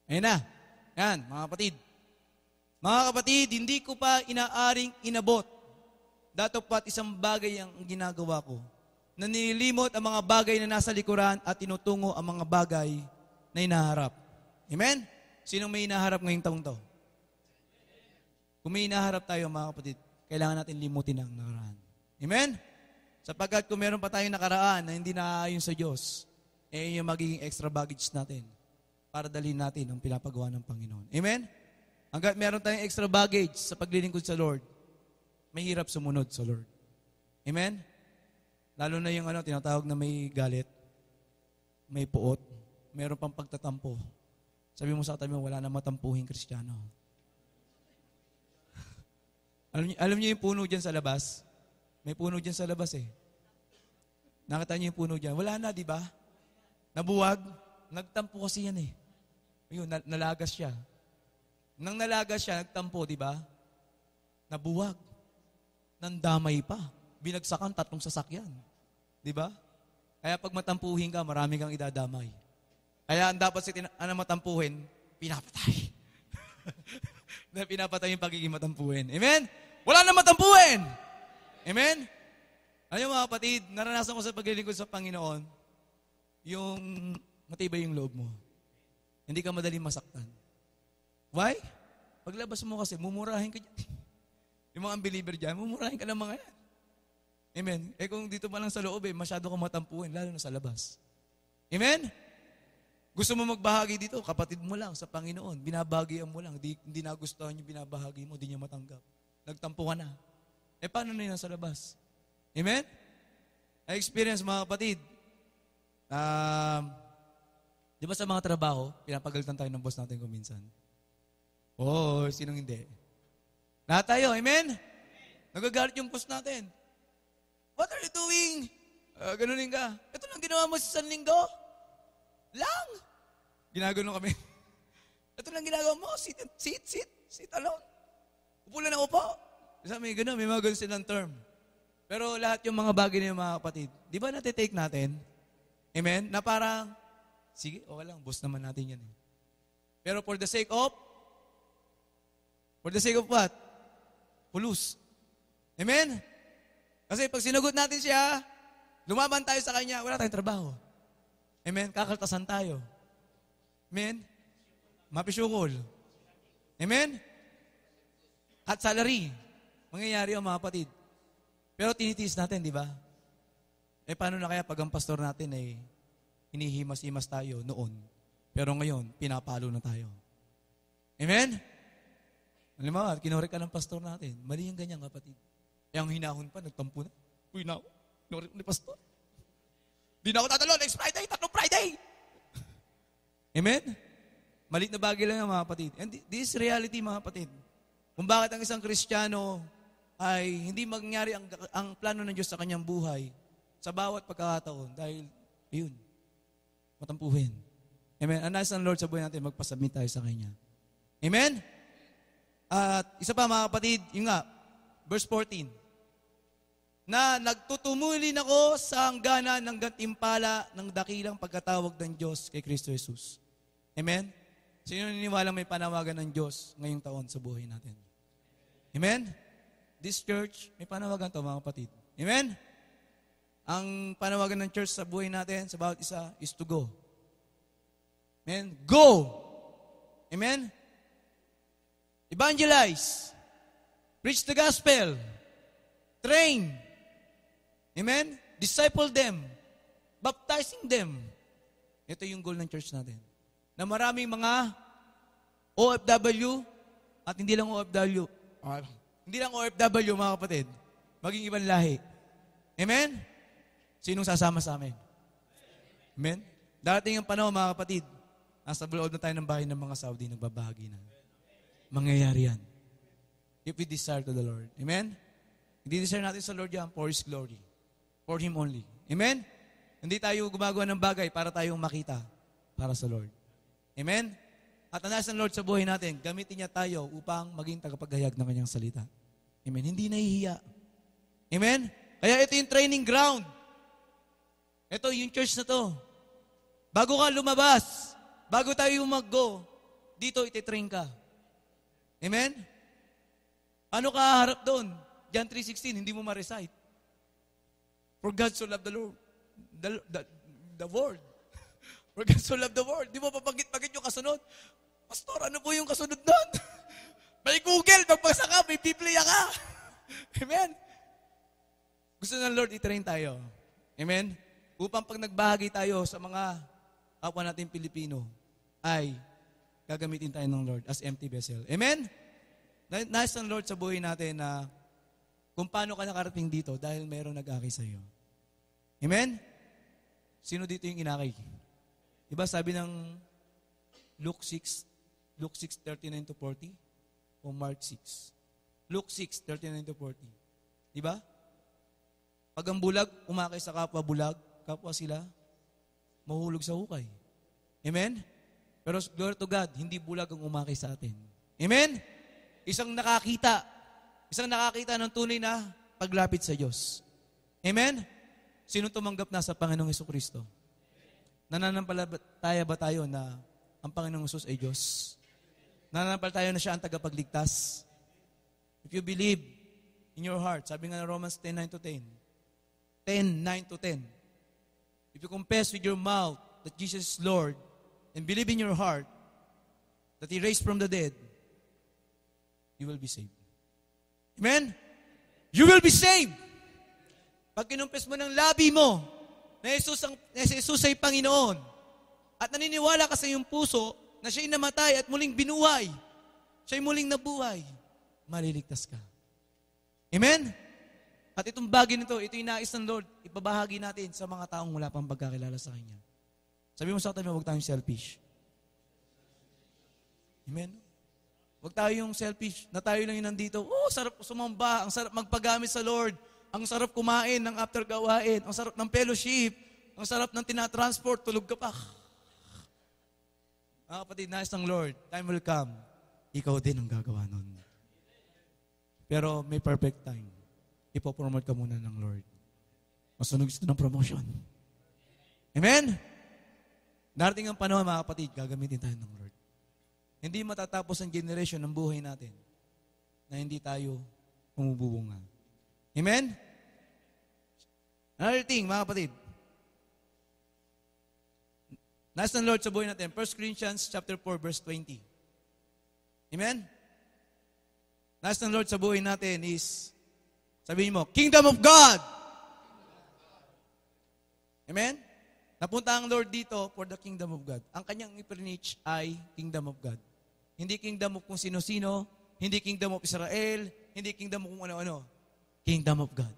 [SPEAKER 1] ayun na. Yan, mga kapatid. Mga kapatid, hindi ko pa inaaring inabot Datapwat isang bagay ang ginagawa ko. Na ang mga bagay na nasa likuran at tinutungo ang mga bagay na inaharap. Amen? Sinong may inaharap ngayong taong to? Kung may inaharap tayo mga kapatid, kailangan natin limutin ang nakaraan. Amen? Sapagkat kung meron pa tayong nakaraan na hindi naaayon sa Diyos, eh yung magiging extra baggage natin para dalhin natin ang pinapagawa ng Panginoon. Amen? Hanggat meron tayong extra baggage sa paglilingkod sa Lord, mahirap sumunod sa Lord. Amen? Lalo na yung ano, tinatawag na may galit, may puot, meron pang pagtatampo. Sabi mo sa katabi mo, wala na matampuhin kristyano. alam, niyo, alam niyo yung puno dyan sa labas? May puno dyan sa labas eh. Nakita niyo yung puno dyan? Wala na, di ba? Nabuwag. Nagtampo kasi yan eh. Ayun, nalagas siya. Nang nalagas siya, nagtampo, di ba? Nabuwag. Nandamay pa. Binagsakan tatlong sasakyan. Di ba? Kaya pag matampuhin ka, marami kang idadamay. Kaya ang dapat sa tina- ano matampuhin, pinapatay. na pinapatay yung pagiging matampuhin. Amen? Wala na matampuhin! Amen? Ano mga kapatid, naranasan ko sa paglilingkod sa Panginoon, yung matibay yung loob mo. Hindi ka madaling masaktan. Why? Paglabas mo kasi, mumurahin ka dyan. yung mga unbeliever dyan, mumurahin ka ng mga yan. Amen? Eh kung dito pa lang sa loob eh, masyado ka matampuhin, lalo na sa labas. Amen? Gusto mo magbahagi dito, kapatid mo lang sa Panginoon. Binabagian mo lang. Hindi, hindi nagustuhan yung binabahagi mo, hindi niya matanggap. Nagtampo ka na. Eh paano na yun sa labas? Amen? I experience mga kapatid. Um, di ba sa mga trabaho, pinapagalitan tayo ng boss natin kung minsan? Oo, oh, sinong hindi? Lahat tayo, amen? Nagagalit yung boss natin. What are you doing? Uh, ganunin ka. Ito lang ginawa mo sa San Linggo. Lang. Ginagano kami. Ito lang ginagawa mo. Sit, sit, sit. Sit alone. Upo lang na upo. Sabi, may gano'n, may mga gano'n silang term. Pero lahat yung mga bagay yung mga kapatid, di ba natitake natin? Amen? Na parang, sige, okay lang, boss naman natin yan. Eh. Pero for the sake of, for the sake of what? Pulus. Amen? Kasi pag sinagot natin siya, lumaban tayo sa kanya, wala tayong trabaho. Amen? Kakaltasan tayo. Amen? Mapisyukol. Amen? At salary. Mangyayari ang mga kapatid. Pero tinitiis natin, di ba? Eh paano na kaya pag ang pastor natin ay eh, hinihimas-himas tayo noon. Pero ngayon, pinapalo na tayo. Amen? Alam mo, kinorek ka ng pastor natin. Mali yung ganyan, kapatid. Eh, ang hinahon pa, nagtampo na. Uy, na ako. Kinorek ni pastor. Di na ako tatalo. Next Friday, tatlong Friday. Amen? Malit na bagay lang yan, mga kapatid. And this is reality, mga kapatid. Kung bakit ang isang Kristiyano ay hindi mangyari ang, ang plano ng Diyos sa kanyang buhay sa bawat pagkakataon dahil, yun, matampuhin. Amen? Ang nais ng Lord sa buhay natin, magpasubmit tayo sa Kanya. Amen? At isa pa mga kapatid, yun nga, verse 14, na nagtutumulin ako sa hanggana ng gantimpala ng dakilang pagkatawag ng Diyos kay Kristo Jesus. Amen? Sino niniwala may panawagan ng Diyos ngayong taon sa buhay natin? Amen? This church, may panawagan to mga kapatid. Amen? Ang panawagan ng church sa buhay natin, sa bawat isa, is to go. Amen? Go! Amen? Evangelize. Preach the gospel. Train. Amen? Disciple them. Baptizing them. Ito yung goal ng church natin na maraming mga OFW at hindi lang OFW. Uh, hindi lang OFW mga kapatid. Maging ibang lahi. Amen? Sinong sasama sa amin? Amen? Darating ang panahon mga kapatid, nasa loob na tayo ng bahay ng mga Saudi, nagbabahagi na. Mangyayari yan. If we desire to the Lord. Amen? Hindi desire natin sa Lord yan for His glory. For Him only. Amen? Hindi tayo gumagawa ng bagay para tayong makita para sa Lord. Amen? At ang ng Lord sa buhay natin, gamitin niya tayo upang maging tagapaghayag ng kanyang salita. Amen? Hindi nahihiya. Amen? Kaya ito yung training ground. Ito yung church na to. Bago ka lumabas, bago tayo mag-go, dito ititrain ka. Amen? Ano ka harap doon? John 3.16, hindi mo ma-recite. For God so loved the Lord, the, the, the world. For God so loved the world. Di mo papagit-pagit yung kasunod. Pastor, ano po yung kasunod doon? may Google, magbasa ka, may Biblia ka. Amen? Gusto ng Lord, itrain tayo. Amen? Upang pag nagbahagi tayo sa mga kapwa natin Pilipino, ay gagamitin tayo ng Lord as empty vessel. Amen? Nais ng Lord sa buhay natin na kung paano ka nakarating dito dahil mayroong nag-aki sa iyo. Amen? Sino dito yung inakay? Diba sabi ng Luke 6, Luke 6, 39 to 40? O Mark 6? Luke 6, 39 to 40. Diba? Pag ang bulag, umakay sa kapwa bulag, kapwa sila, mahulog sa hukay. Amen? Pero glory to God, hindi bulag ang umakay sa atin. Amen? Isang nakakita, isang nakakita ng tunay na paglapit sa Diyos. Amen? Sino tumanggap na sa Panginoong Yeso Kristo? Nananampalataya ba tayo na ang Panginoong Yesus ay Diyos? Nananampalataya na siya ang tagapagligtas? If you believe in your heart, sabi nga ng Romans 10, 9 to 10, 10, 9 to 10, if you confess with your mouth that Jesus is Lord and believe in your heart that He raised from the dead, you will be saved. Amen? You will be saved. Pag kinumpes mo ng labi mo na Jesus, ang, na Jesus ay Panginoon at naniniwala ka sa iyong puso na siya'y namatay at muling binuhay, siya'y muling nabuhay, maliligtas ka. Amen? At itong bagay nito, ito yung nais ng Lord, ipabahagi natin sa mga taong wala pang pagkakilala sa Kanya. Sabi mo sa katabi huwag tayong selfish. Amen? Huwag tayo yung selfish na tayo lang yung nandito. Oh, sarap sumamba, ang sarap magpagamit sa Lord, ang sarap kumain ng after gawain, ang sarap ng fellowship, ang sarap ng tinatransport, tulog ka pa. Mga kapatid, nais ng Lord, time will come, ikaw din ang gagawa nun. Pero may perfect time. Ipopromote ka muna ng Lord. Masunog gusto ng promotion. Amen? Darating ang panahon, mga kapatid, gagamitin tayo ng Lord. Hindi matatapos ang generation ng buhay natin na hindi tayo umububunga. Amen? Another thing, mga kapatid. Nais ng Lord sa buhay natin. 1 Corinthians chapter 4, verse 20. Amen? Nais ng Lord sa buhay natin is, sabihin mo, Kingdom of God! Amen? Napunta ang Lord dito for the kingdom of God. Ang kanyang i-preach ay kingdom of God. Hindi kingdom of kung sino-sino, hindi kingdom of Israel, hindi kingdom of kung ano-ano. Kingdom of God.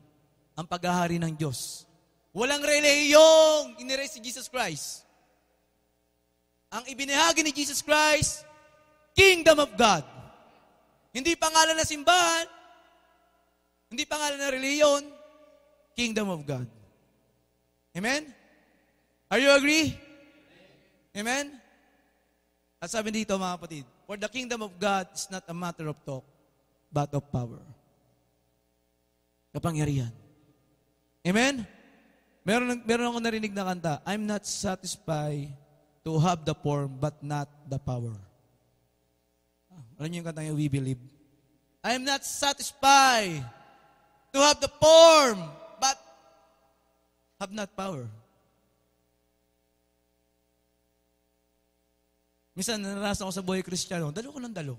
[SPEAKER 1] Ang paghahari ng Diyos. Walang relihiyong inirace si Jesus Christ. Ang ibinahagi ni Jesus Christ, Kingdom of God. Hindi pangalan na simbahan, hindi pangalan na reliyon, Kingdom of God. Amen? Are you agree? Amen? At sabi dito mga kapatid, For the kingdom of God is not a matter of talk, but of power. Kapangyarihan. Amen? Meron, meron ako narinig na kanta, I'm not satisfied to have the form, but not the power. Ah, alam niyo yung kanta niya, We Believe? I'm not satisfied to have the form, but have not power. Minsan, naranasan ko sa buhay kristyano, dalo ko ng dalo.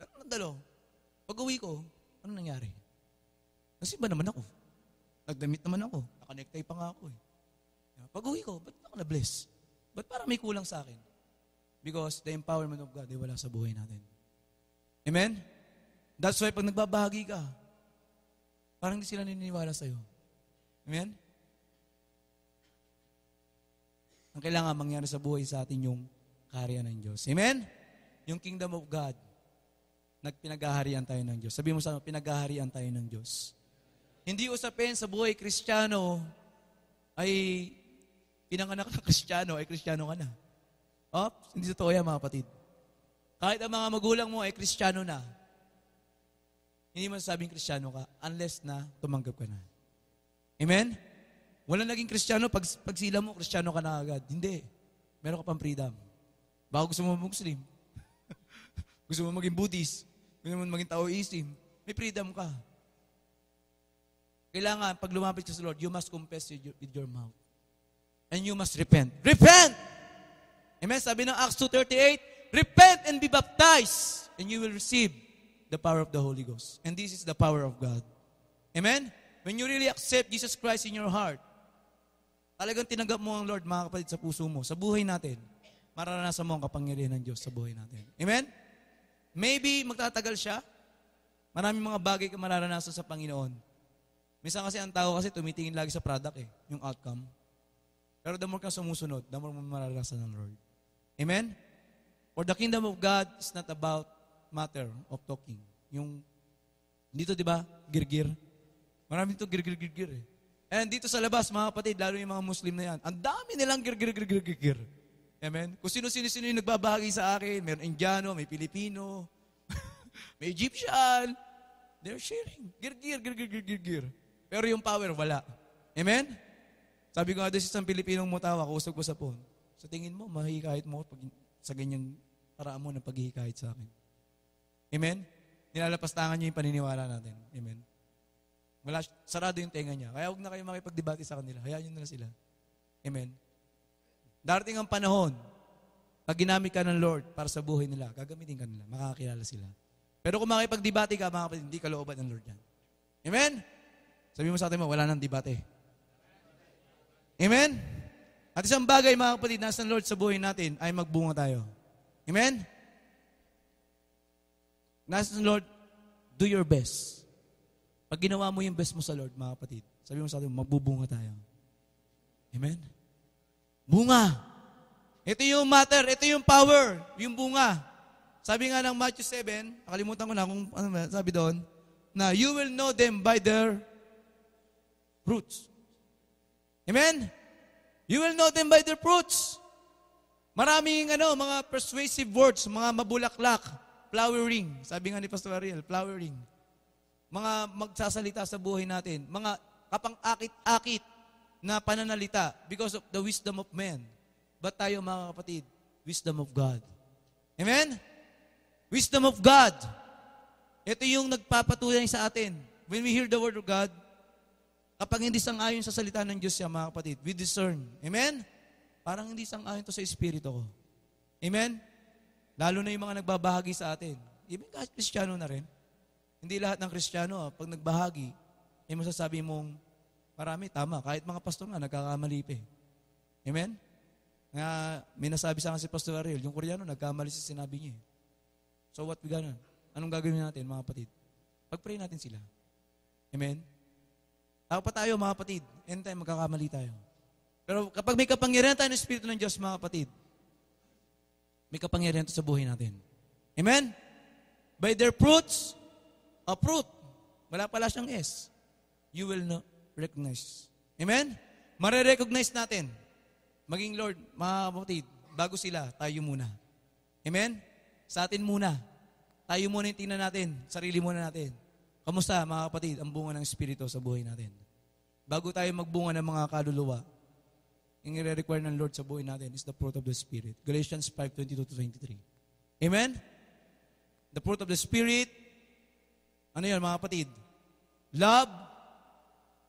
[SPEAKER 1] Dalo ng dalo. Pag uwi ko, ano nangyari? Kasi ba naman ako? Nagdamit naman ako. Nakanektay pa nga ako eh. Pag uwi ko, ba't ako na-bless? Ba't parang may kulang sa akin? Because the empowerment of God ay wala sa buhay natin. Amen? That's why pag nagbabahagi ka, parang hindi sila naniniwala sa'yo. Amen? Ang kailangan mangyari sa buhay sa atin yung kaharian ng Diyos. Amen? Yung kingdom of God, nagpinaghaharian tayo ng Diyos. Sabi mo sa pinaghaharian tayo ng Diyos. Hindi usapin sa buhay kristyano ay pinanganak na kristyano, ay kristyano ka na. Oh, hindi totoo yan mga kapatid. Kahit ang mga magulang mo ay kristyano na, hindi mo sabing kristyano ka unless na tumanggap ka na. Amen? Wala naging kristyano, pag, pag sila mo, kristyano ka na agad. Hindi. Meron ka pang freedom. Baka gusto mo Muslim. gusto mo maging Buddhist. Gusto mo maging Taoism. May freedom ka. Kailangan, pag lumapit ka sa Lord, you must confess with your, with your mouth. And you must repent. Repent! Amen? Sabi ng Acts 2.38, Repent and be baptized, and you will receive the power of the Holy Ghost. And this is the power of God. Amen? When you really accept Jesus Christ in your heart, talagang tinanggap mo ang Lord, mga kapatid, sa puso mo, sa buhay natin, mararanasan mo ang kapangyarihan ng Diyos sa buhay natin. Amen? Maybe magtatagal siya. Maraming mga bagay ka mararanasan sa Panginoon. Minsan kasi ang tao kasi tumitingin lagi sa product eh, yung outcome. Pero the more kang sumusunod, the more mo mararanasan ng Lord. Amen? For the kingdom of God is not about matter of talking. Yung, dito di ba, girgir. Marami dito girgir, girgir eh. And dito sa labas, mga kapatid, lalo yung mga Muslim na yan, ang dami nilang girgir, girgir, girgir. Amen? Kung sino-sino sino yung nagbabahagi sa akin, may Indiano, may Pilipino, may Egyptian, they're sharing. Girgir, girgir, girgir, girgir. Pero yung power, wala. Amen? Sabi ko nga doon sa isang Pilipinong mutawa, kausap ko sa phone. Sa tingin mo, mahihikayat mo pag, sa ganyang paraan mo ng paghihikayat sa akin. Amen? Nilalapastangan niyo yung paniniwala natin. Amen? Wala, sarado yung tenga niya. Kaya huwag na kayo makipagdebate sa kanila. Hayaan niyo na sila. Amen? Darating ang panahon, pag ginamit ka ng Lord para sa buhay nila, gagamitin ka nila, makakakilala sila. Pero kung makipagdebate ka, mga kapatid, hindi ka looban ng Lord yan. Amen? Sabi mo sa atin mo, wala nang debate. Amen? At isang bagay, mga kapatid, nasa Lord sa buhay natin ay magbunga tayo. Amen? Nasa Lord, do your best. Pag ginawa mo yung best mo sa Lord, mga kapatid, sabi mo sa atin, magbubunga tayo. Amen? Bunga. Ito yung matter, ito yung power, yung bunga. Sabi nga ng Matthew 7, nakalimutan ko na kung ano sabi doon, na you will know them by their fruits. Amen? You will know them by their fruits. Maraming ano, mga persuasive words, mga mabulaklak, flowering. Sabi nga ni Pastor Ariel, flowering. Mga magsasalita sa buhay natin. Mga kapang-akit-akit na pananalita because of the wisdom of man. But tayo mga kapatid, wisdom of God. Amen? Wisdom of God. Ito yung nagpapatuloy sa atin. When we hear the word of God, kapag hindi sang-ayon sa salita ng Diyos siya, mga kapatid, we discern. Amen? Parang hindi sang-ayon to sa espiritu ko. Amen? Lalo na yung mga nagbabahagi sa atin. Even kahit kristyano na rin. Hindi lahat ng kristyano, ah, pag nagbahagi, ay masasabi mong, marami, tama. Kahit mga pastor nga, nagkakamali pa eh. Amen? Nga, may nasabi sa akin si Pastor Ariel, yung Koreano, nagkamali sa sinabi niya eh. So what we gonna? Anong gagawin natin, mga kapatid? Pag-pray natin sila. Amen? Tao pa tayo, mga kapatid. Anytime magkakamali tayo. Pero kapag may kapangyarihan tayo ng Espiritu ng Diyos, mga kapatid, may kapangyarihan sa buhay natin. Amen? By their fruits, a fruit, wala pala siyang S, you will not recognize. Amen? Mare-recognize natin. Maging Lord, mga bago sila, tayo muna. Amen? Sa atin muna. Tayo muna yung tingnan natin. Sarili muna natin. Kamusta, mga kapatid, ang bunga ng Espiritu sa buhay natin? Bago tayo magbunga ng mga kaluluwa, yung i-require ng Lord sa buhay natin is the fruit of the Spirit. Galatians 5:22-23. Amen? The fruit of the Spirit, ano yan mga kapatid? Love,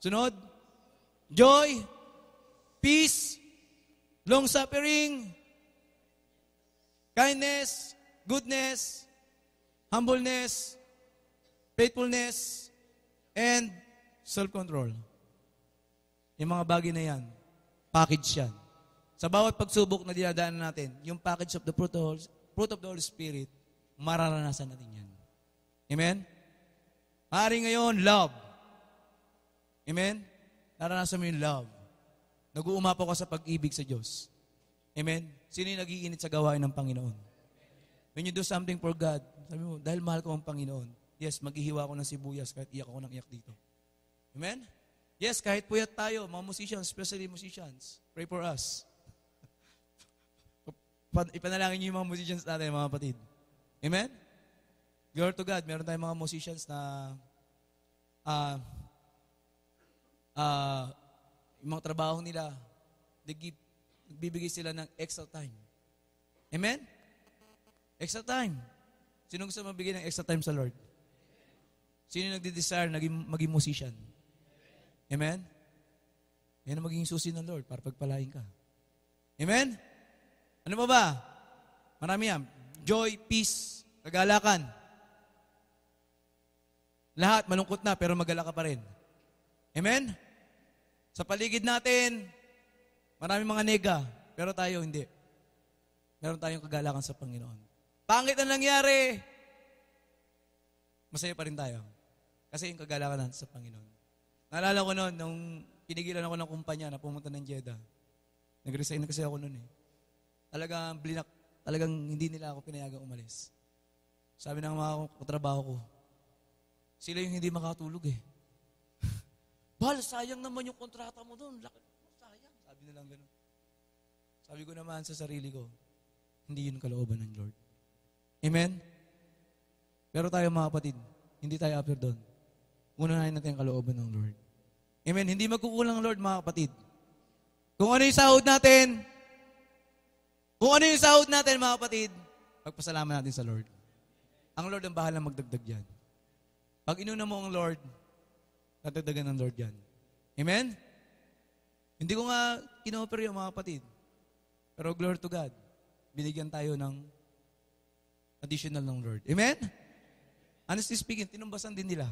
[SPEAKER 1] sunod, joy, peace, long-suffering, kindness, goodness, humbleness, faithfulness, and self-control. Yung mga bagay na yan, package yan. Sa bawat pagsubok na dinadaanan natin, yung package of the fruit of, fruit of the Holy Spirit, mararanasan natin yan. Amen? Maaari ngayon, love. Amen? Naranasan mo yung love. Nag-uumapaw ka sa pag-ibig sa Diyos. Amen? Sino yung nag-iinit sa gawain ng Panginoon? When you do something for God, sabi mo, dahil mahal ko ang Panginoon, yes, maghihiwa ko ng sibuyas kahit iyak ako ng iyak dito. Amen? Yes, kahit puyat tayo, mga musicians, especially musicians, pray for us. Ipanalangin niyo yung mga musicians natin, mga kapatid. Amen? Glory to God. Meron tayong mga musicians na uh, uh, yung mga trabaho nila, give, nagbibigay sila ng extra time. Amen? Extra time. Sino gusto mabigay ng extra time sa Lord? Sino nagdi-desire naging, maging musician? Amen? Yan ang magiging susi ng Lord para pagpalain ka. Amen? Ano pa ba? Marami yan. Joy, peace, kagalakan. Lahat malungkot na pero magala ka pa rin. Amen? Sa paligid natin, marami mga nega, pero tayo hindi. Meron tayong kagalakan sa Panginoon. Pangit ang nangyari, masaya pa rin tayo. Kasi yung kagalakan natin sa Panginoon. Naalala ko noon, nung pinigilan ako ng kumpanya na pumunta ng Jeddah. Nag-resign na kasi ako noon eh. Talagang blinak, talagang hindi nila ako pinayagang umalis. Sabi ng mga katrabaho ko, sila yung hindi makatulog eh. Bal, sayang naman yung kontrata mo doon. Laki, sayang. Sabi nilang gano'n. Sabi ko naman sa sarili ko, hindi yun kalooban ng Lord. Amen? Pero tayo mga kapatid, hindi tayo after doon. Unahin natin ang kalooban ng Lord. Amen? Hindi magkukulang ang Lord, mga kapatid. Kung ano yung sahod natin, kung ano yung sahod natin, mga kapatid, pagpasalamat natin sa Lord. Ang Lord ang bahala magdagdag yan. Pag inuna mo ang Lord, Tatagdagan ng Lord yan. Amen? Hindi ko nga kinoper yung mga kapatid. Pero glory to God. Binigyan tayo ng additional ng Lord. Amen? Honestly speaking, tinumbasan din nila.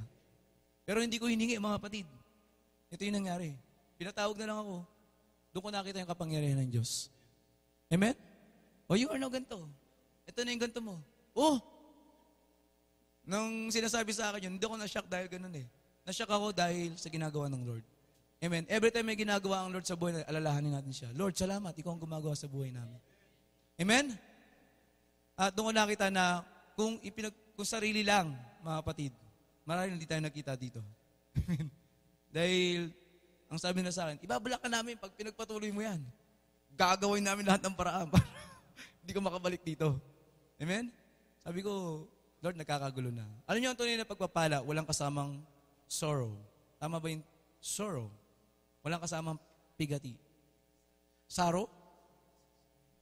[SPEAKER 1] Pero hindi ko hiningi mga kapatid. Ito yung nangyari. Pinatawag na lang ako. Doon ko nakita yung kapangyarihan ng Diyos. Amen? O, oh, you are now ganito. Ito na yung ganito mo. Oh! Nung sinasabi sa akin yun, hindi ako na-shock dahil ganun eh. Nasyak ako dahil sa ginagawa ng Lord. Amen. Every time may ginagawa ang Lord sa buhay, alalahanin natin siya. Lord, salamat. Ikaw ang gumagawa sa buhay namin. Amen? At doon ko nakita na kung, ipinag, kung sarili lang, mga kapatid, maraming hindi tayo nakita dito. dahil, ang sabi na sa akin, ibabala ka namin pag pinagpatuloy mo yan. Gagawin namin lahat ng paraan para hindi ko makabalik dito. Amen? Sabi ko, Lord, nagkakagulo na. Alam niyo ang tunay na pagpapala, walang kasamang sorrow. Tama ba yung sorrow? Walang kasamang pigati. Sorrow?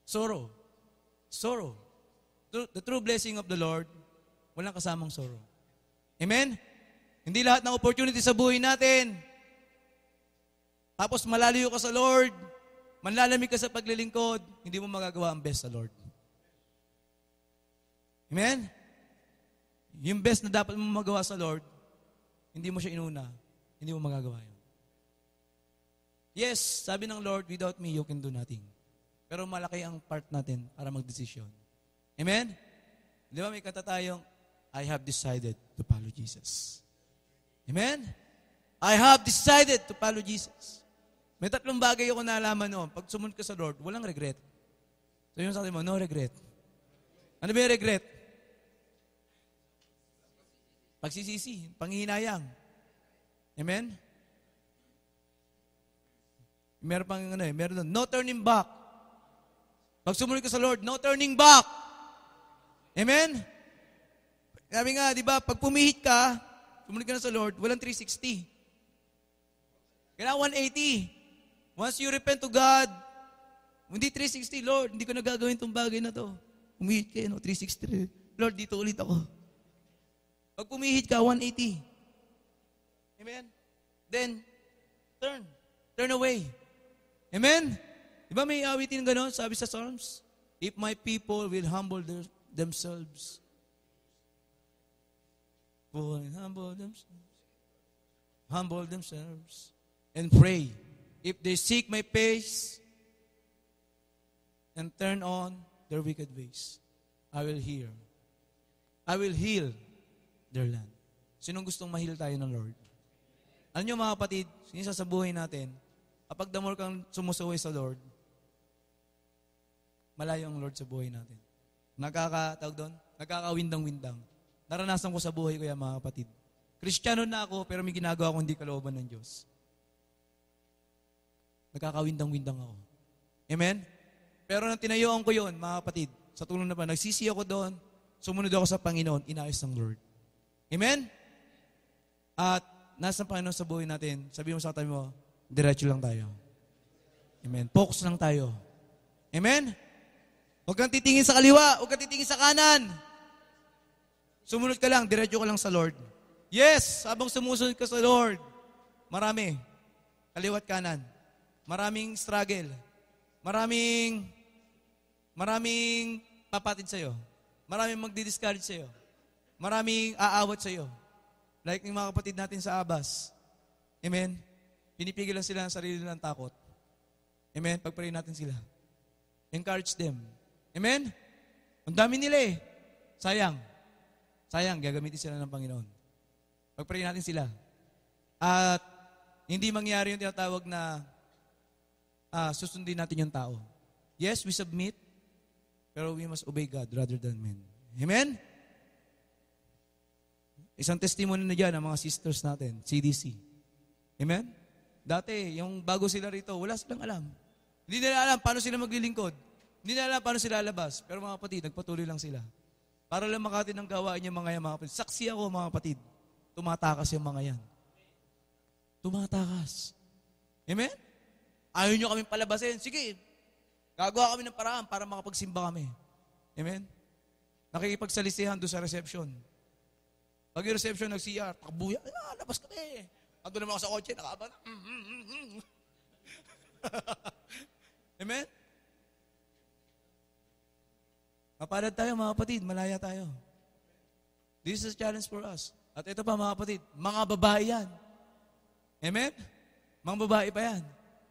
[SPEAKER 1] Sorrow. Sorrow. The true blessing of the Lord, walang kasamang sorrow. Amen? Hindi lahat ng opportunity sa buhay natin. Tapos malalayo ka sa Lord, manlalamig ka sa paglilingkod, hindi mo magagawa ang best sa Lord. Amen? Yung best na dapat mo magawa sa Lord, hindi mo siya inuna, hindi mo magagawa yun. Yes, sabi ng Lord, without me, you can do nothing. Pero malaki ang part natin para magdesisyon. Amen? Di ba may kanta tayong, I have decided to follow Jesus. Amen? I have decided to follow Jesus. May tatlong bagay ako nalaman noon. Pag sumunod ka sa Lord, walang regret. So yung sabi mo, no regret. Ano ba yung regret? Pagsisisi, panghihinayang. Amen? Meron pang ano eh, meron no turning back. Pag sumunod ka sa Lord, no turning back. Amen? Sabi nga, di ba, pag pumihit ka, sumunod ka na sa Lord, walang 360. Kailangan 180. Once you repent to God, hindi 360, Lord, hindi ko na gagawin itong bagay na to. Umihit kayo, no, 360. Lord, dito ulit ako. Pag pumihit ka, 180. Amen? Then, turn. Turn away. Amen? Di ba may awitin gano'n? Sabi sa Psalms, If my people will humble their, themselves, will humble themselves, humble themselves, and pray. If they seek my face and turn on their wicked ways, I will hear. I will heal their land. Sinong gustong mahil tayo ng Lord? Alam nyo mga kapatid, sinisa sa buhay natin, kapag the more kang sumusuway sa Lord, malayo ang Lord sa buhay natin. Nagkakatawag doon? Nagkakawindang-windang. Naranasan ko sa buhay ko yan mga kapatid. Kristiyano na ako, pero may ginagawa ko hindi kalooban ng Diyos. Nagkakawindang-windang ako. Amen? Pero nang tinayuan ko yon mga kapatid, sa tulong na pa, nagsisi ako doon, sumunod ako sa Panginoon, inayos ng Lord. Amen? At nasa Panginoon sa buhay natin, sabi mo sa tayo mo, diretso lang tayo. Amen. Focus lang tayo. Amen? Huwag kang titingin sa kaliwa, huwag kang titingin sa kanan. Sumunod ka lang, diretso ka lang sa Lord. Yes, habang sumusunod ka sa Lord, marami. kaliwat kanan. Maraming struggle. Maraming, maraming papatid sa'yo. Maraming magdi-discourage sa'yo. Maraming aawat sa'yo. Like yung mga kapatid natin sa Abas. Amen? Pinipigil lang sila ng sarili ng takot. Amen? Pagpray natin sila. Encourage them. Amen? Ang dami nila eh. Sayang. Sayang, gagamitin sila ng Panginoon. Pagpray natin sila. At hindi mangyari yung tinatawag na ah, susundin natin yung tao. Yes, we submit, pero we must obey God rather than men. Amen? Isang testimony na dyan ang mga sisters natin, CDC. Amen? Dati, yung bago sila rito, wala silang alam. Hindi nila alam paano sila maglilingkod. Hindi nila alam paano sila labas. Pero mga kapatid, nagpatuloy lang sila. Para lang makati ng gawain yung mga yan, mga kapatid. Saksi ako, mga kapatid. Tumatakas yung mga yan. Tumatakas. Amen? Ayaw nyo kaming palabasin. Sige, gagawa kami ng paraan para makapagsimba kami. Amen? Nakikipagsalisihan doon sa reception. Pag reception nag-CR, takbuya, ah, labas kami. Ando naman ako sa kotse, nakaba na. Mm, mm, mm, mm. Amen? Mapalad tayo mga kapatid, malaya tayo. This is a challenge for us. At ito pa mga kapatid, mga babae yan. Amen? Mga babae pa yan.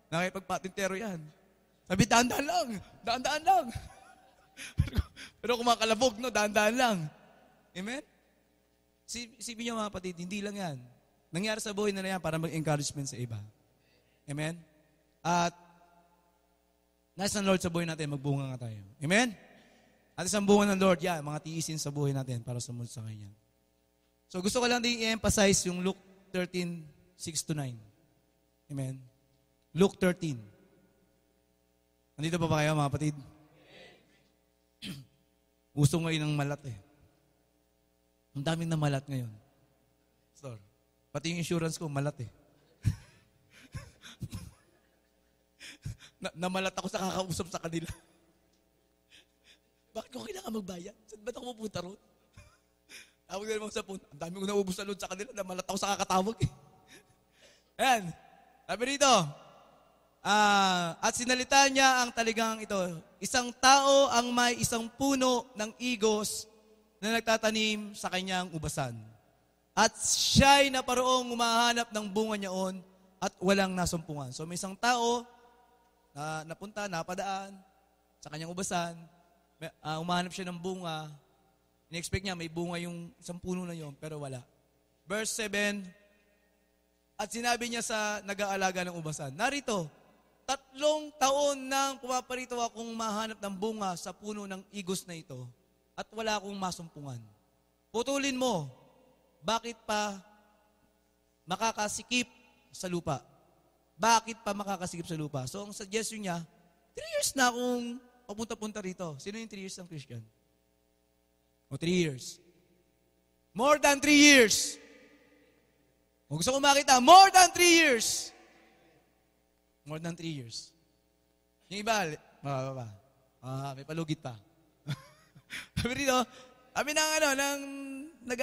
[SPEAKER 1] Nakipagpatintero yan. Sabi, daan-daan lang. Daan-daan lang. Pero kumakalabog, no? Daan-daan lang. Amen? Si, isipin niyo mga kapatid, hindi lang yan. Nangyari sa buhay na yan para mag-encouragement sa iba. Amen? At nasa Lord sa buhay natin, magbunga nga tayo. Amen? At isang bunga ng Lord, yan, mga tiisin sa buhay natin para sumunod sa Kanya. So gusto ko lang din i-emphasize yung Luke 13, 6 to 9. Amen? Luke 13. Nandito pa ba kayo mga kapatid? Gusto ngayon ng malat eh. Ang daming na malat ngayon. Store. Pati yung insurance ko, malat eh. na, namalat ako sa kakausap sa kanila. Bakit ko kailangan magbayad? Saan ba't ako pupunta ron? Tawag na naman sa phone. Ang dami ko naubos na load sa kanila. Namalat ako sa kakatawag eh. Ayan. Sabi rito, ah, at sinalita niya ang taligang ito. Isang tao ang may isang puno ng igos na nagtatanim sa kanyang ubasan. At siya'y naparoong umahanap ng bunga niyaon at walang nasumpungan. So may isang tao na napunta, napadaan sa kanyang ubasan, may- ah, umahanap siya ng bunga, in-expect niya may bunga yung isang puno na yon pero wala. Verse 7, at sinabi niya sa nag-aalaga ng ubasan, narito, tatlong taon nang pumaparito akong mahanap ng bunga sa puno ng igos na ito at wala akong masumpungan. Putulin mo, bakit pa makakasikip sa lupa? Bakit pa makakasikip sa lupa? So ang suggestion niya, three years na akong papunta-punta rito. Sino yung three years ng Christian? O three years. More than three years. Kung gusto ko makita, more than three years. More than three years. Yung iba, ba, ba, ba. Ah, may palugit pa. sabi rito, sabi ng ano, ng nag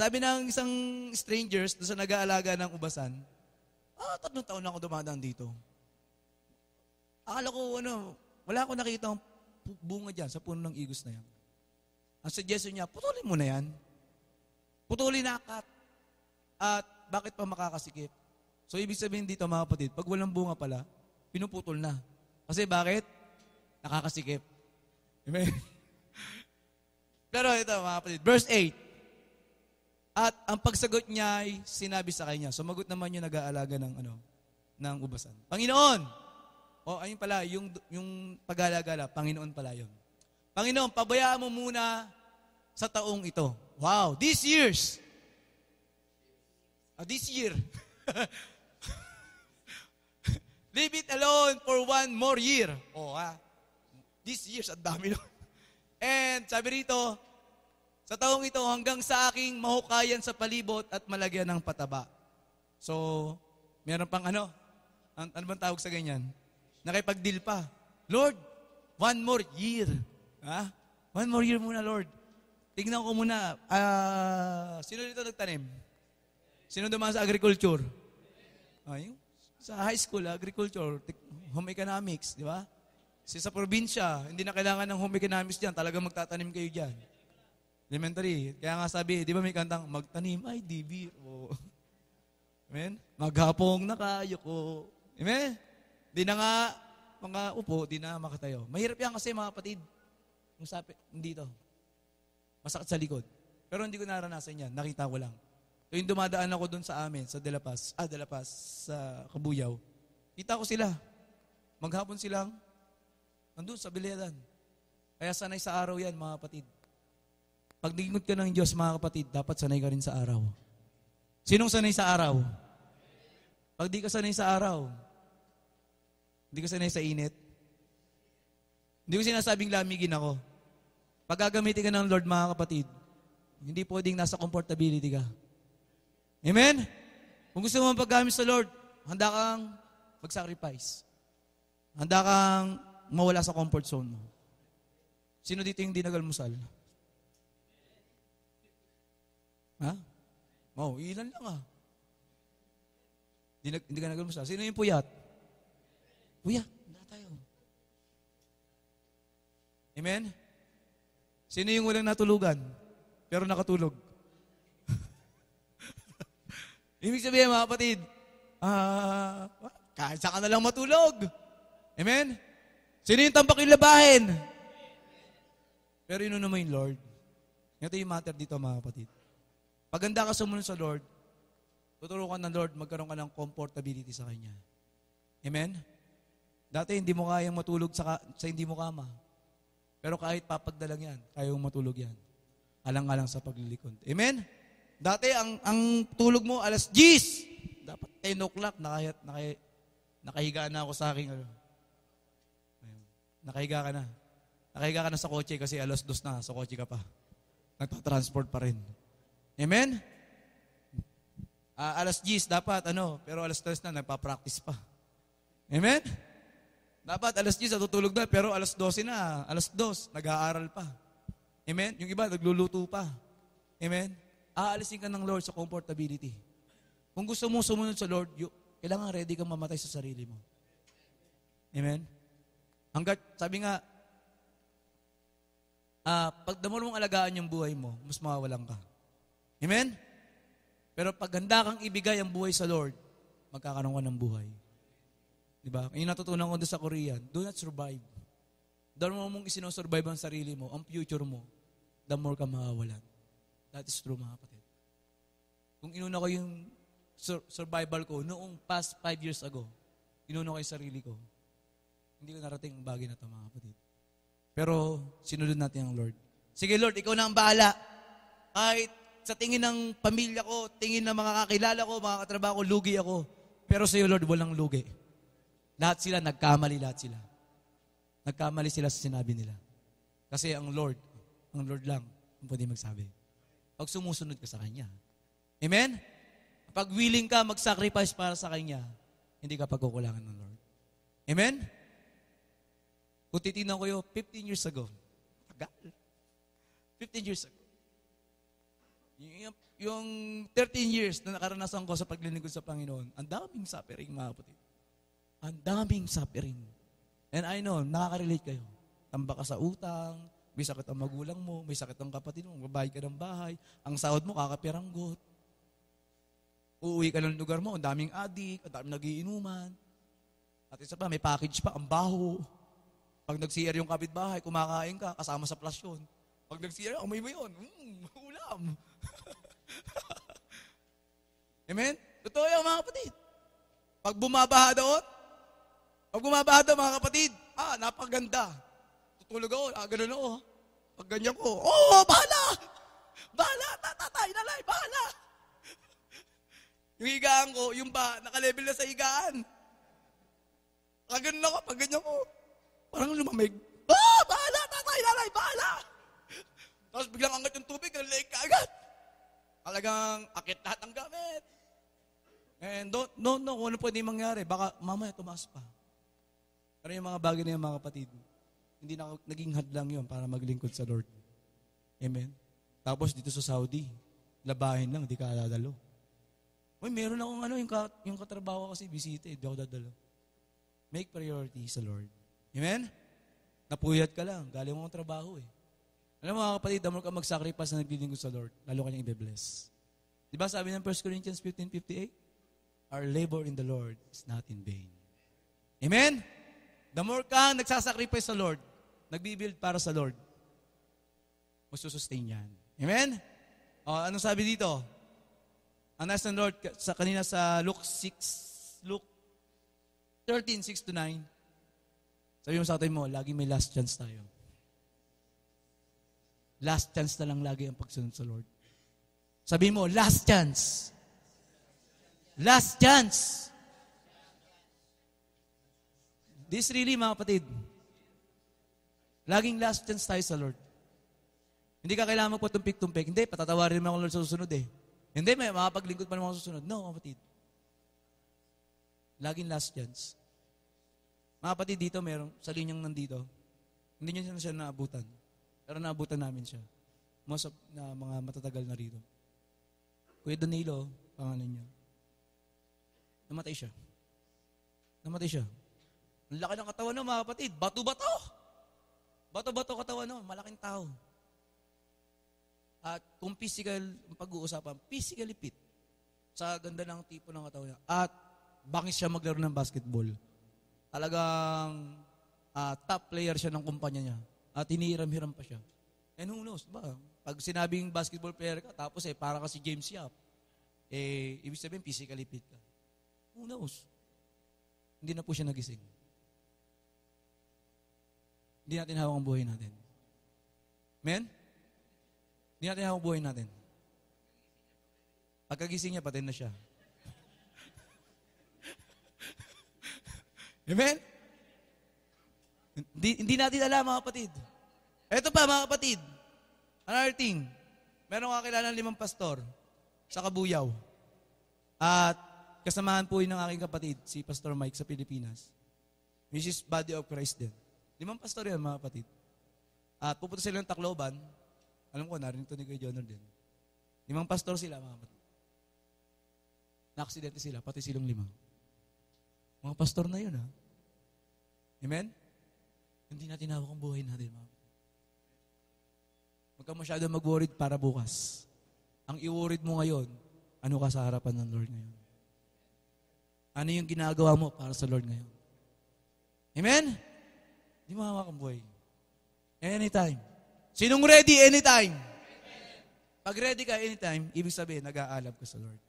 [SPEAKER 1] sabi ng isang strangers doon sa nag-aalaga ng ubasan, ah, tatlong taon na ako dumadaan dito. Akala ko, ano, wala akong nakita ang bunga dyan sa puno ng igos na yan. Ang suggestion niya, putulin mo na yan. Putulin na akat. At bakit pa makakasikip? So, ibig sabihin dito mga kapatid, pag walang bunga pala, pinuputol na. Kasi bakit? Nakakasikip. Amen? Pero ito mga kapatid, verse 8. At ang pagsagot niya ay sinabi sa kanya. Sumagot naman yung nag-aalaga ng ano, ng ubasan. Panginoon! O ayun pala, yung, yung pag-alagala, Panginoon pala yun. Panginoon, pabayaan mo muna sa taong ito. Wow, these years. Ah, this year. Leave it alone for one more year. Oh, ha? This years, ang dami nun. And sabi rito, sa taong ito hanggang sa aking mahukayan sa palibot at malagyan ng pataba. So, meron pang ano? An ano bang tawag sa ganyan? Nakipag-deal pa. Lord, one more year. Ha? One more year muna, Lord. Tingnan ko muna. ah, sino dito nagtanim? Sino dumaan sa agriculture? Yung Sa high school, agriculture, home economics, di ba? Kasi sa probinsya, hindi na kailangan ng home economics dyan. Talagang magtatanim kayo dyan. Elementary. Kaya nga sabi, di ba may kantang, magtanim, ay biro. Amen? Maghapong na kayo ko. Amen? Di na nga, mga upo, di na makatayo. Mahirap yan kasi mga kapatid. Yung sabi, hindi to. Masakit sa likod. Pero hindi ko naranasan yan. Nakita ko lang. Tuwing dumadaan ako doon sa amin, sa De La Paz, ah, De La Paz, sa Kabuyaw, kita ko sila. Maghapon silang, andun sa Biledan. Kaya sanay sa araw yan, mga kapatid. Pag nigingot ka ng Diyos, mga kapatid, dapat sanay ka rin sa araw. Sinong sanay sa araw? Pag di ka sanay sa araw, hindi ka sanay sa init, hindi ko sinasabing lamigin ako. Pag gagamitin ka ng Lord, mga kapatid, hindi pwedeng nasa comfortability ka. Amen? Kung gusto mo paggamit sa Lord, handa kang mag-sacrifice. Handa kang mawala sa comfort zone mo. Sino dito yung di nagalmusal? Ha? Oh, ilan lang ah. Hindi, hindi ka nagalmusal. Sino yung puyat? Puyat. Handa tayo. Amen? Sino yung walang natulugan? Pero nakatulog? Ibig sabihin mga kapatid, ah, kahit saan ka na lang matulog. Amen? Sino yung tambak yung labahin? Pero yun naman yung Lord. Ito yung matter dito mga kapatid. Pag handa ka sumunod sa Lord, tuturukan ng Lord, magkaroon ka ng comfortability sa Kanya. Amen? Dati hindi mo kayang matulog sa, ka- sa hindi mo kama. Pero kahit papagdalang yan, kaya matulog yan. Alang-alang sa paglilikod. Amen? Dati, ang, ang tulog mo, alas 10. Dapat 10 o'clock, nakahiga na ako sa aking, ano. Nakahiga ka na. Nakahiga ka na sa kotse kasi alas 2 na, sa kotse ka pa. Nagtatransport pa rin. Amen? Ah, alas 10, dapat, ano, pero alas 3 na, nagpa-practice pa. Amen? Dapat alas 10 natutulog na, pero alas 12 na, alas 2, nag-aaral pa. Amen? Yung iba, nagluluto pa. Amen? Aalisin ka ng Lord sa comfortability. Kung gusto mo sumunod sa Lord, you, kailangan ready kang mamatay sa sarili mo. Amen? Hanggat, sabi nga, ah, pag damo mong alagaan yung buhay mo, mas mawawalan ka. Amen? Pero pag handa kang ibigay ang buhay sa Lord, magkakaroon ka ng buhay. Di ba? Yung natutunan ko doon sa Korean, do not survive. Dahil mo mong isinosurvive ang sarili mo, ang future mo, the more ka mawawalan. That is true, mga kapatid. Kung inuna ko yung sur- survival ko noong past five years ago, inuna ko yung sarili ko, hindi ko narating ang bagay na ito, mga kapatid. Pero sinunod natin ang Lord. Sige Lord, ikaw na ang bahala. Kahit sa tingin ng pamilya ko, tingin ng mga kakilala ko, mga katrabaho ko, lugi ako. Pero sa iyo, Lord, walang lugi. Lahat sila, nagkamali lahat sila. Nagkamali sila sa sinabi nila. Kasi ang Lord, ang Lord lang, ang pwede magsabi. Pag sumusunod ka sa Kanya. Amen? Pag willing ka mag-sacrifice para sa Kanya, hindi ka pagkukulangan ng Lord. Amen? Kung titignan ko yun, 15 years ago, tagal. 15 years ago. Yung, yung 13 years na nakaranasan ko sa paglilingkod sa Panginoon, ang daming suffering, mga kapatid. Ang daming suffering. And I know, nakaka-relate kayo. Tamba ka sa utang, may sakit ang magulang mo, may sakit ang kapatid mo, babayad ka ng bahay, ang sahod mo kakapiranggot. Uuwi ka ng lugar mo, ang daming adik, ang daming nagiinuman. At isa pa, may package pa, ang baho. Pag nag-CR yung kapitbahay, kumakain ka, kasama sa plasyon. Pag nag-CR, amoy mo yun. Mm, ulam. Amen? Totoo yan, mga kapatid. Pag bumabaha doon, pag bumabaha doon, mga kapatid, ah, napaganda. Tutulog ako, ah, ganun ako. Pag ganyan ko, oh, bahala! Bahala, tatatay, nalay, bahala! yung higaan ko, yung ba, nakalevel na sa higaan. Pag ganun ako, pag ganyan ko, parang lumamig. Ah, bahala, tatay, nalay, bahala! Tapos biglang angat yung tubig, ang leeg agad. Talagang akit lahat ng gamit. And don't, don't know kung ano pwede mangyari. Baka mamaya tumaas pa. Pero yung mga bagay na yung mga kapatid, hindi na naging hadlang yon para maglingkod sa Lord. Amen? Tapos dito sa Saudi, labahin lang, di ka dadalo. Uy, meron akong ano, yung, ka, yung katrabaho kasi bisita, hindi ako dadalo. Make priority sa Lord. Amen? Napuyat ka lang, galing mo ang trabaho eh. Alam mo mga kapatid, more ka mag-sacrifice na naglilingkod sa Lord, lalo ka niyang i-bless. Di ba sabi ng 1 Corinthians 15.58? Our labor in the Lord is not in vain. Amen? The more kang nagsasacrifice sa Lord, nagbibuild para sa Lord, masusustain yan. Amen? O, anong sabi dito? Ang nasa ng Lord, sa, kanina sa Luke 6, Luke 13, 6 to 9, sabi mo sa atin mo, lagi may last chance tayo. Last chance na lang lagi ang pagsunod sa Lord. Sabi mo, last chance. Last chance. This really, mga kapatid, laging last chance tayo sa Lord. Hindi ka kailangan magpatumpik-tumpik. Hindi, patatawarin mo ako Lord sa susunod eh. Hindi, may makapaglingkod pa naman ako susunod. No, kapatid. Laging last chance. Mga kapatid, dito meron, sa linyang nandito, hindi niya siya naabutan. Pero naabutan namin siya. Most of na mga matatagal na rito. Kuya Danilo, pangalan niya. Namatay siya. Namatay siya. Ang laki ng katawan no, mga kapatid. Bato-bato. Bato-bato katawan no, malaking tao. At kung physical, pag-uusapan, physically fit. Sa ganda ng tipo ng katawan niya. At bangis siya maglaro ng basketball. Talagang uh, top player siya ng kumpanya niya. At hinihiram-hiram pa siya. And who knows, ba? Pag sinabing basketball player ka, tapos eh, para ka si James Yap, eh, ibig sabihin, physically fit ka. Who knows? Hindi na po siya nagising. Hindi natin hawak ang buhay natin. Men? Hindi natin hawak ang buhay natin. Pagkagising niya, patay na siya. Amen? Hindi, hindi natin alam, mga kapatid. Ito pa, mga kapatid. Another thing. Meron kakilala ng limang pastor sa Kabuyaw. At kasamahan po yun ng aking kapatid, si Pastor Mike sa Pilipinas. Which is Body of Christ din. Limang pastor yan, mga kapatid. At pupunta sila ng Tacloban. Alam ko, narinig ni Kuya Jonor din. Limang pastor sila, mga kapatid. Na-aksidente sila, pati silang lima. Mga pastor na yun, ha? Amen? Hindi natin hawak ang buhay natin, ma'am. Huwag ka masyado mag-worried para bukas. Ang i-worried mo ngayon, ano ka sa harapan ng Lord ngayon? Ano yung ginagawa mo para sa Lord ngayon? Amen? Hindi mo hawak ang buhay. Anytime. Sinong ready anytime? Pag ready ka anytime, ibig sabihin, nag-aalab ka sa Lord.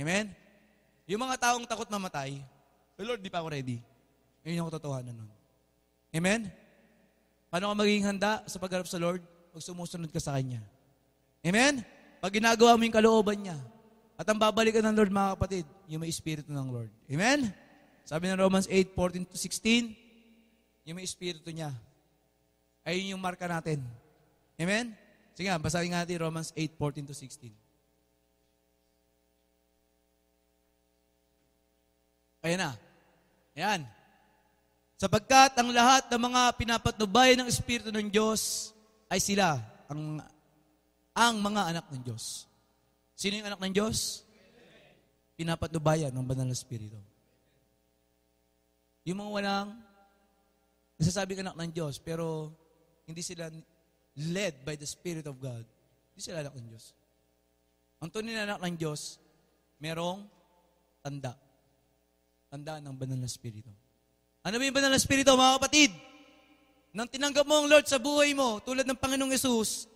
[SPEAKER 1] Amen? Yung mga taong takot mamatay, Lord, di pa ako ready. Yun yung katotohanan nun. Amen? Paano ka magiging handa sa pagharap sa Lord? Pag sumusunod ka sa Kanya. Amen? Pag ginagawa mo yung kalooban niya. At ang babalikan ng Lord, mga kapatid, yung may Espiritu ng Lord. Amen? Sabi ng Romans 8, 14 to 16, yung may Espiritu niya. Ayun yung marka natin. Amen? Sige nga, basahin nga natin Romans 8, 14 to 16. Ayan na. Ayan. Sapagkat ang lahat ng mga pinapatnubay ng Espiritu ng Diyos ay sila, ang, ang mga anak ng Diyos. Sino yung anak ng Diyos? Pinapatnubayan ng banal na Espiritu. Yung mga walang nasasabing anak ng Diyos, pero hindi sila led by the Spirit of God, hindi sila anak ng Diyos. Ang tunay na anak ng Diyos, merong tanda. Tanda ng banal na Espiritu. Ano ba yung banal na Espiritu, mga kapatid? Nang tinanggap mo ang Lord sa buhay mo, tulad ng Panginoong Yesus,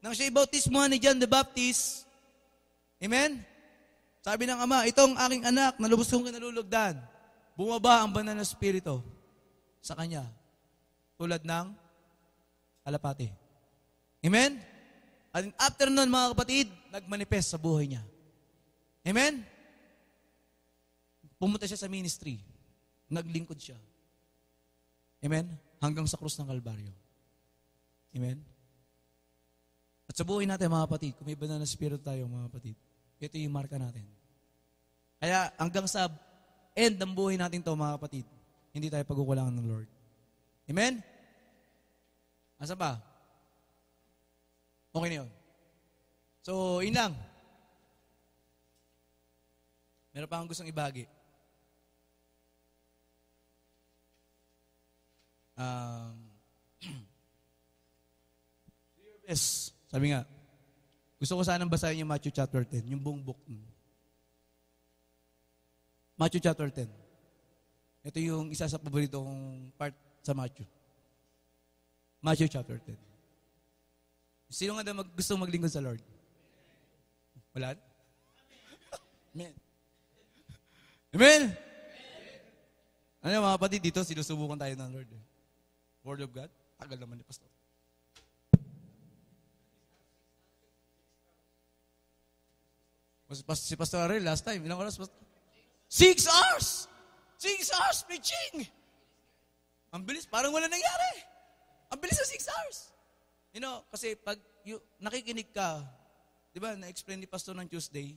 [SPEAKER 1] nang siya ibautismuhan ni John the Baptist, Amen? Sabi ng Ama, itong aking anak na lubos kong kinalulugdan, bumaba ang banal na Espiritu sa kanya, tulad ng alapati. Amen? At after nun, mga kapatid, nagmanifest sa buhay niya. Amen? Pumunta siya sa ministry. Naglingkod siya. Amen? Hanggang sa krus ng Kalbaryo. Amen? At sa buhay natin, mga kapatid, kung may banal na spirit tayo, mga kapatid, ito yung marka natin. Kaya hanggang sa end ng buhay natin to, mga kapatid, hindi tayo pagkukulangan ng Lord. Amen? Asa pa? Okay na yun. So, yun lang. Meron pa akong gustong ibagi. Um, yes, sabi nga, gusto ko sanang basahin yung Matthew chapter 10, yung buong book. Matthew chapter 10. Ito yung isa sa paborito kong part sa Matthew. Matthew chapter 10. Sino nga daw mag, gusto maglingkod sa Lord? Wala? Amen. Amen! Ano mga kapatid, dito sinusubukan tayo ng Lord. eh. Word of God? Tagal naman ni Pastor. Si Pastor Ariel, last time, ilang oras? Pastor? Six hours! Six hours preaching! Ang bilis, parang wala nangyari. Ang bilis sa six hours. You know, kasi pag you, nakikinig ka, di ba, na-explain ni Pastor ng Tuesday,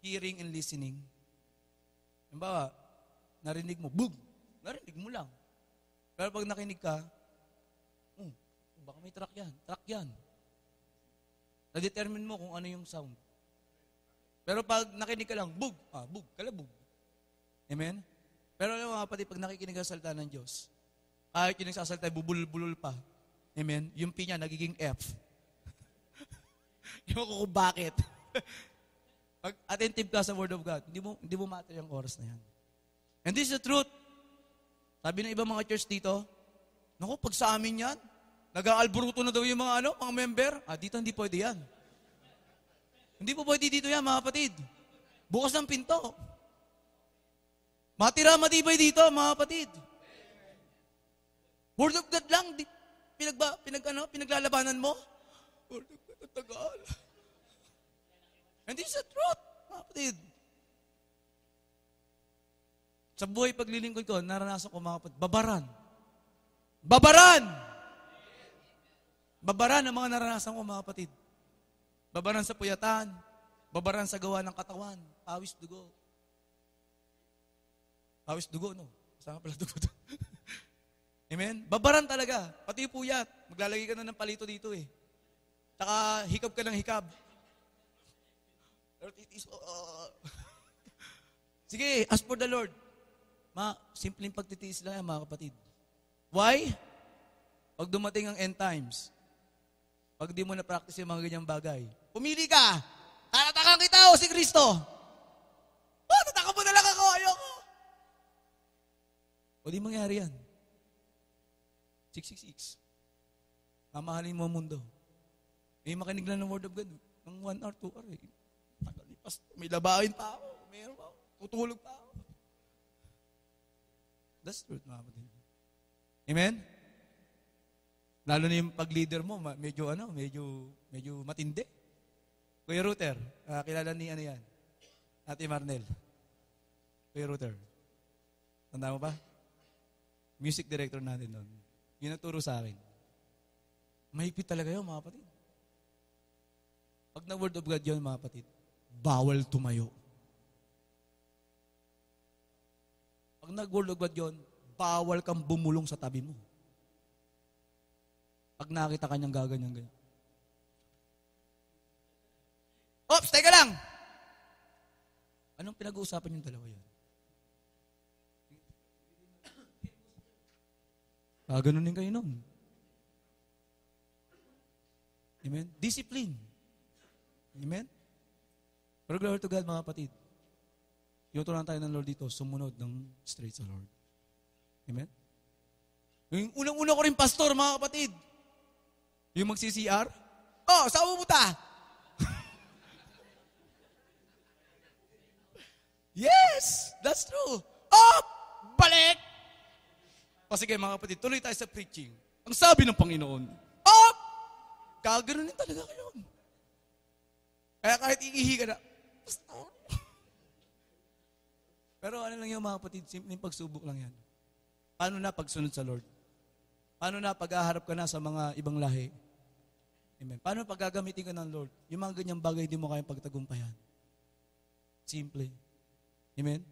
[SPEAKER 1] hearing and listening. Halimbawa, narinig mo, bug! Narinig mo lang. Pero pag nakinig ka, hmm, baka may truck yan, truck yan. Na-determine mo kung ano yung sound. Pero pag nakinig ka lang, bug, ah, bug, kalabug. Amen? Pero alam mo mga kapatid, pag nakikinig ka sa salita ng Diyos, kahit yung nagsasalita, bubulol-bulol pa. Amen? Yung P niya, nagiging F. Yung ko kung bakit. pag attentive ka sa Word of God, hindi mo, hindi mo matter yung oras na yan. And this is the truth. Sabi ng ibang mga church dito, naku, pag sa amin yan, nag-aalburuto na daw yung mga ano, mga member. Ah, dito hindi pwede yan. Hindi po pwede dito yan, mga kapatid. Bukas ng pinto. Matira matibay dito, mga kapatid. Word of God lang, di, pinagba, pinag, ano, pinaglalabanan mo. Word of God, tagal. And this is the truth, mga kapatid. Sa buhay paglilingkod ko, naranasan ko mga kapatid, babaran. Babaran! Babaran ang mga naranasan ko mga kapatid. Babaran sa puyatan. Babaran sa gawa ng katawan. Pawis dugo. Pawis dugo, no? Saan pala dugo to? Amen? Babaran talaga. Pati puyat. Maglalagay ka na ng palito dito eh. Tsaka hikab ka ng hikab. It is, uh, Sige, as for the Lord. Ma, simpleng pagtitiis lang yan, mga kapatid. Why? Pag dumating ang end times, pag di mo na-practice yung mga ganyang bagay, pumili ka! Tatatakan kita o si Kristo! Oh, tataka mo na lang ako! Ayoko! O di mangyari yan. 666. Mamahalin mo ang mundo. Eh, makinig lang ng Word of God. Ng 1 hour, 2 hour. Eh. May labahin pa ako. Meron pa ako. Tutulog pa ako. That's truth, mga kapatid. Amen? Lalo na yung pag-leader mo, medyo ano, medyo, medyo matindi. Kuya Ruter, ah, kilala ni ano yan? Ate Marnel. Kuya Ruter. Tanda mo pa? Music director natin noon. Yun ang sa akin. Mahigpit talaga yun, mga kapatid. Pag na word of God yun, mga kapatid, bawal tumayo. Pag God yun, bawal kang bumulong sa tabi mo. Pag nakita kanyang gaganyan ganyan. Ops, teka lang! Anong pinag-uusapan yung dalawa yun? Ah, ganun din kayo nun. Amen? Discipline. Amen? Pero glory to God, mga kapatid. Tinuturuan tayo ng Lord dito, sumunod ng straight sa Lord. Amen? Yung unang-una ko rin pastor, mga kapatid. Yung mag-CCR. Oh, saan pupunta? yes! That's true. Oh! Balik! O sige, mga kapatid, tuloy tayo sa preaching. Ang sabi ng Panginoon, Oh! Kaganon din talaga kayo. Kaya kahit iihi ka na, pastor. Pero ano lang yung mga kapatid, simpleng pagsubok lang yan. Paano na pagsunod sa Lord? Paano na pag-aharap ka na sa mga ibang lahi? Amen. Paano pag gagamitin ka ng Lord? Yung mga ganyang bagay di mo kayang pagtagumpayan. Simple. Amen?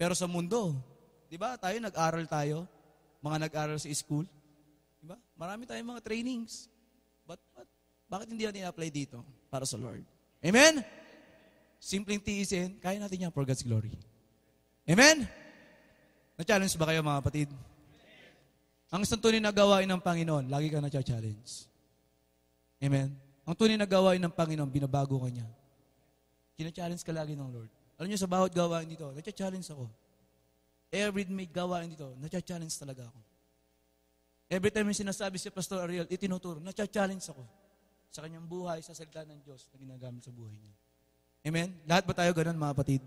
[SPEAKER 1] Pero sa mundo, di ba, tayo nag-aral tayo, mga nag-aral sa school, di ba? Marami tayong mga trainings. But, but bakit hindi natin apply dito para sa Lord? Amen? simpleng tiisin, kaya natin yan for God's glory. Amen? Na-challenge ba kayo mga kapatid? Ang isang tunay na gawain ng Panginoon, lagi ka na-challenge. Amen? Ang tunay na gawain ng Panginoon, binabago ka niya. Kina-challenge ka lagi ng Lord. Alam niyo, sa bawat gawain dito, na-challenge ako. Every may gawain dito, na-challenge talaga ako. Every time yung sinasabi si Pastor Ariel, itinuturo, na-challenge ako sa kanyang buhay, sa salita ng Diyos na ginagamit sa buhay niya. Amen? Lahat ba tayo ganun, mga kapatid?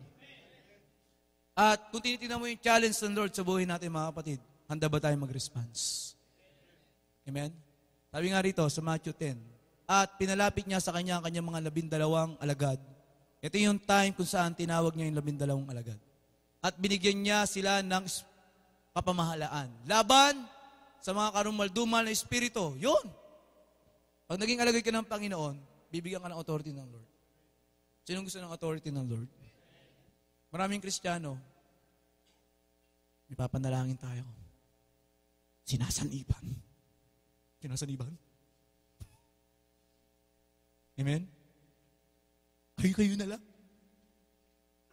[SPEAKER 1] At kung tinitingnan mo yung challenge ng Lord sa buhay natin, mga kapatid, handa ba tayo mag-response? Amen? Sabi nga rito sa Matthew 10, At pinalapit niya sa kanya ang kanyang mga labindalawang alagad. Ito yung time kung saan tinawag niya yung labindalawang alagad. At binigyan niya sila ng kapamahalaan. Laban sa mga karumaldumal na espiritu. Yun. Pag naging alagad ka ng Panginoon, bibigyan ka ng authority ng Lord. Sino gusto ng authority ng Lord? Maraming Kristiyano, ipapanalangin tayo. Sinasaniban. Sinasaniban? Amen? Kayo-kayo na lang.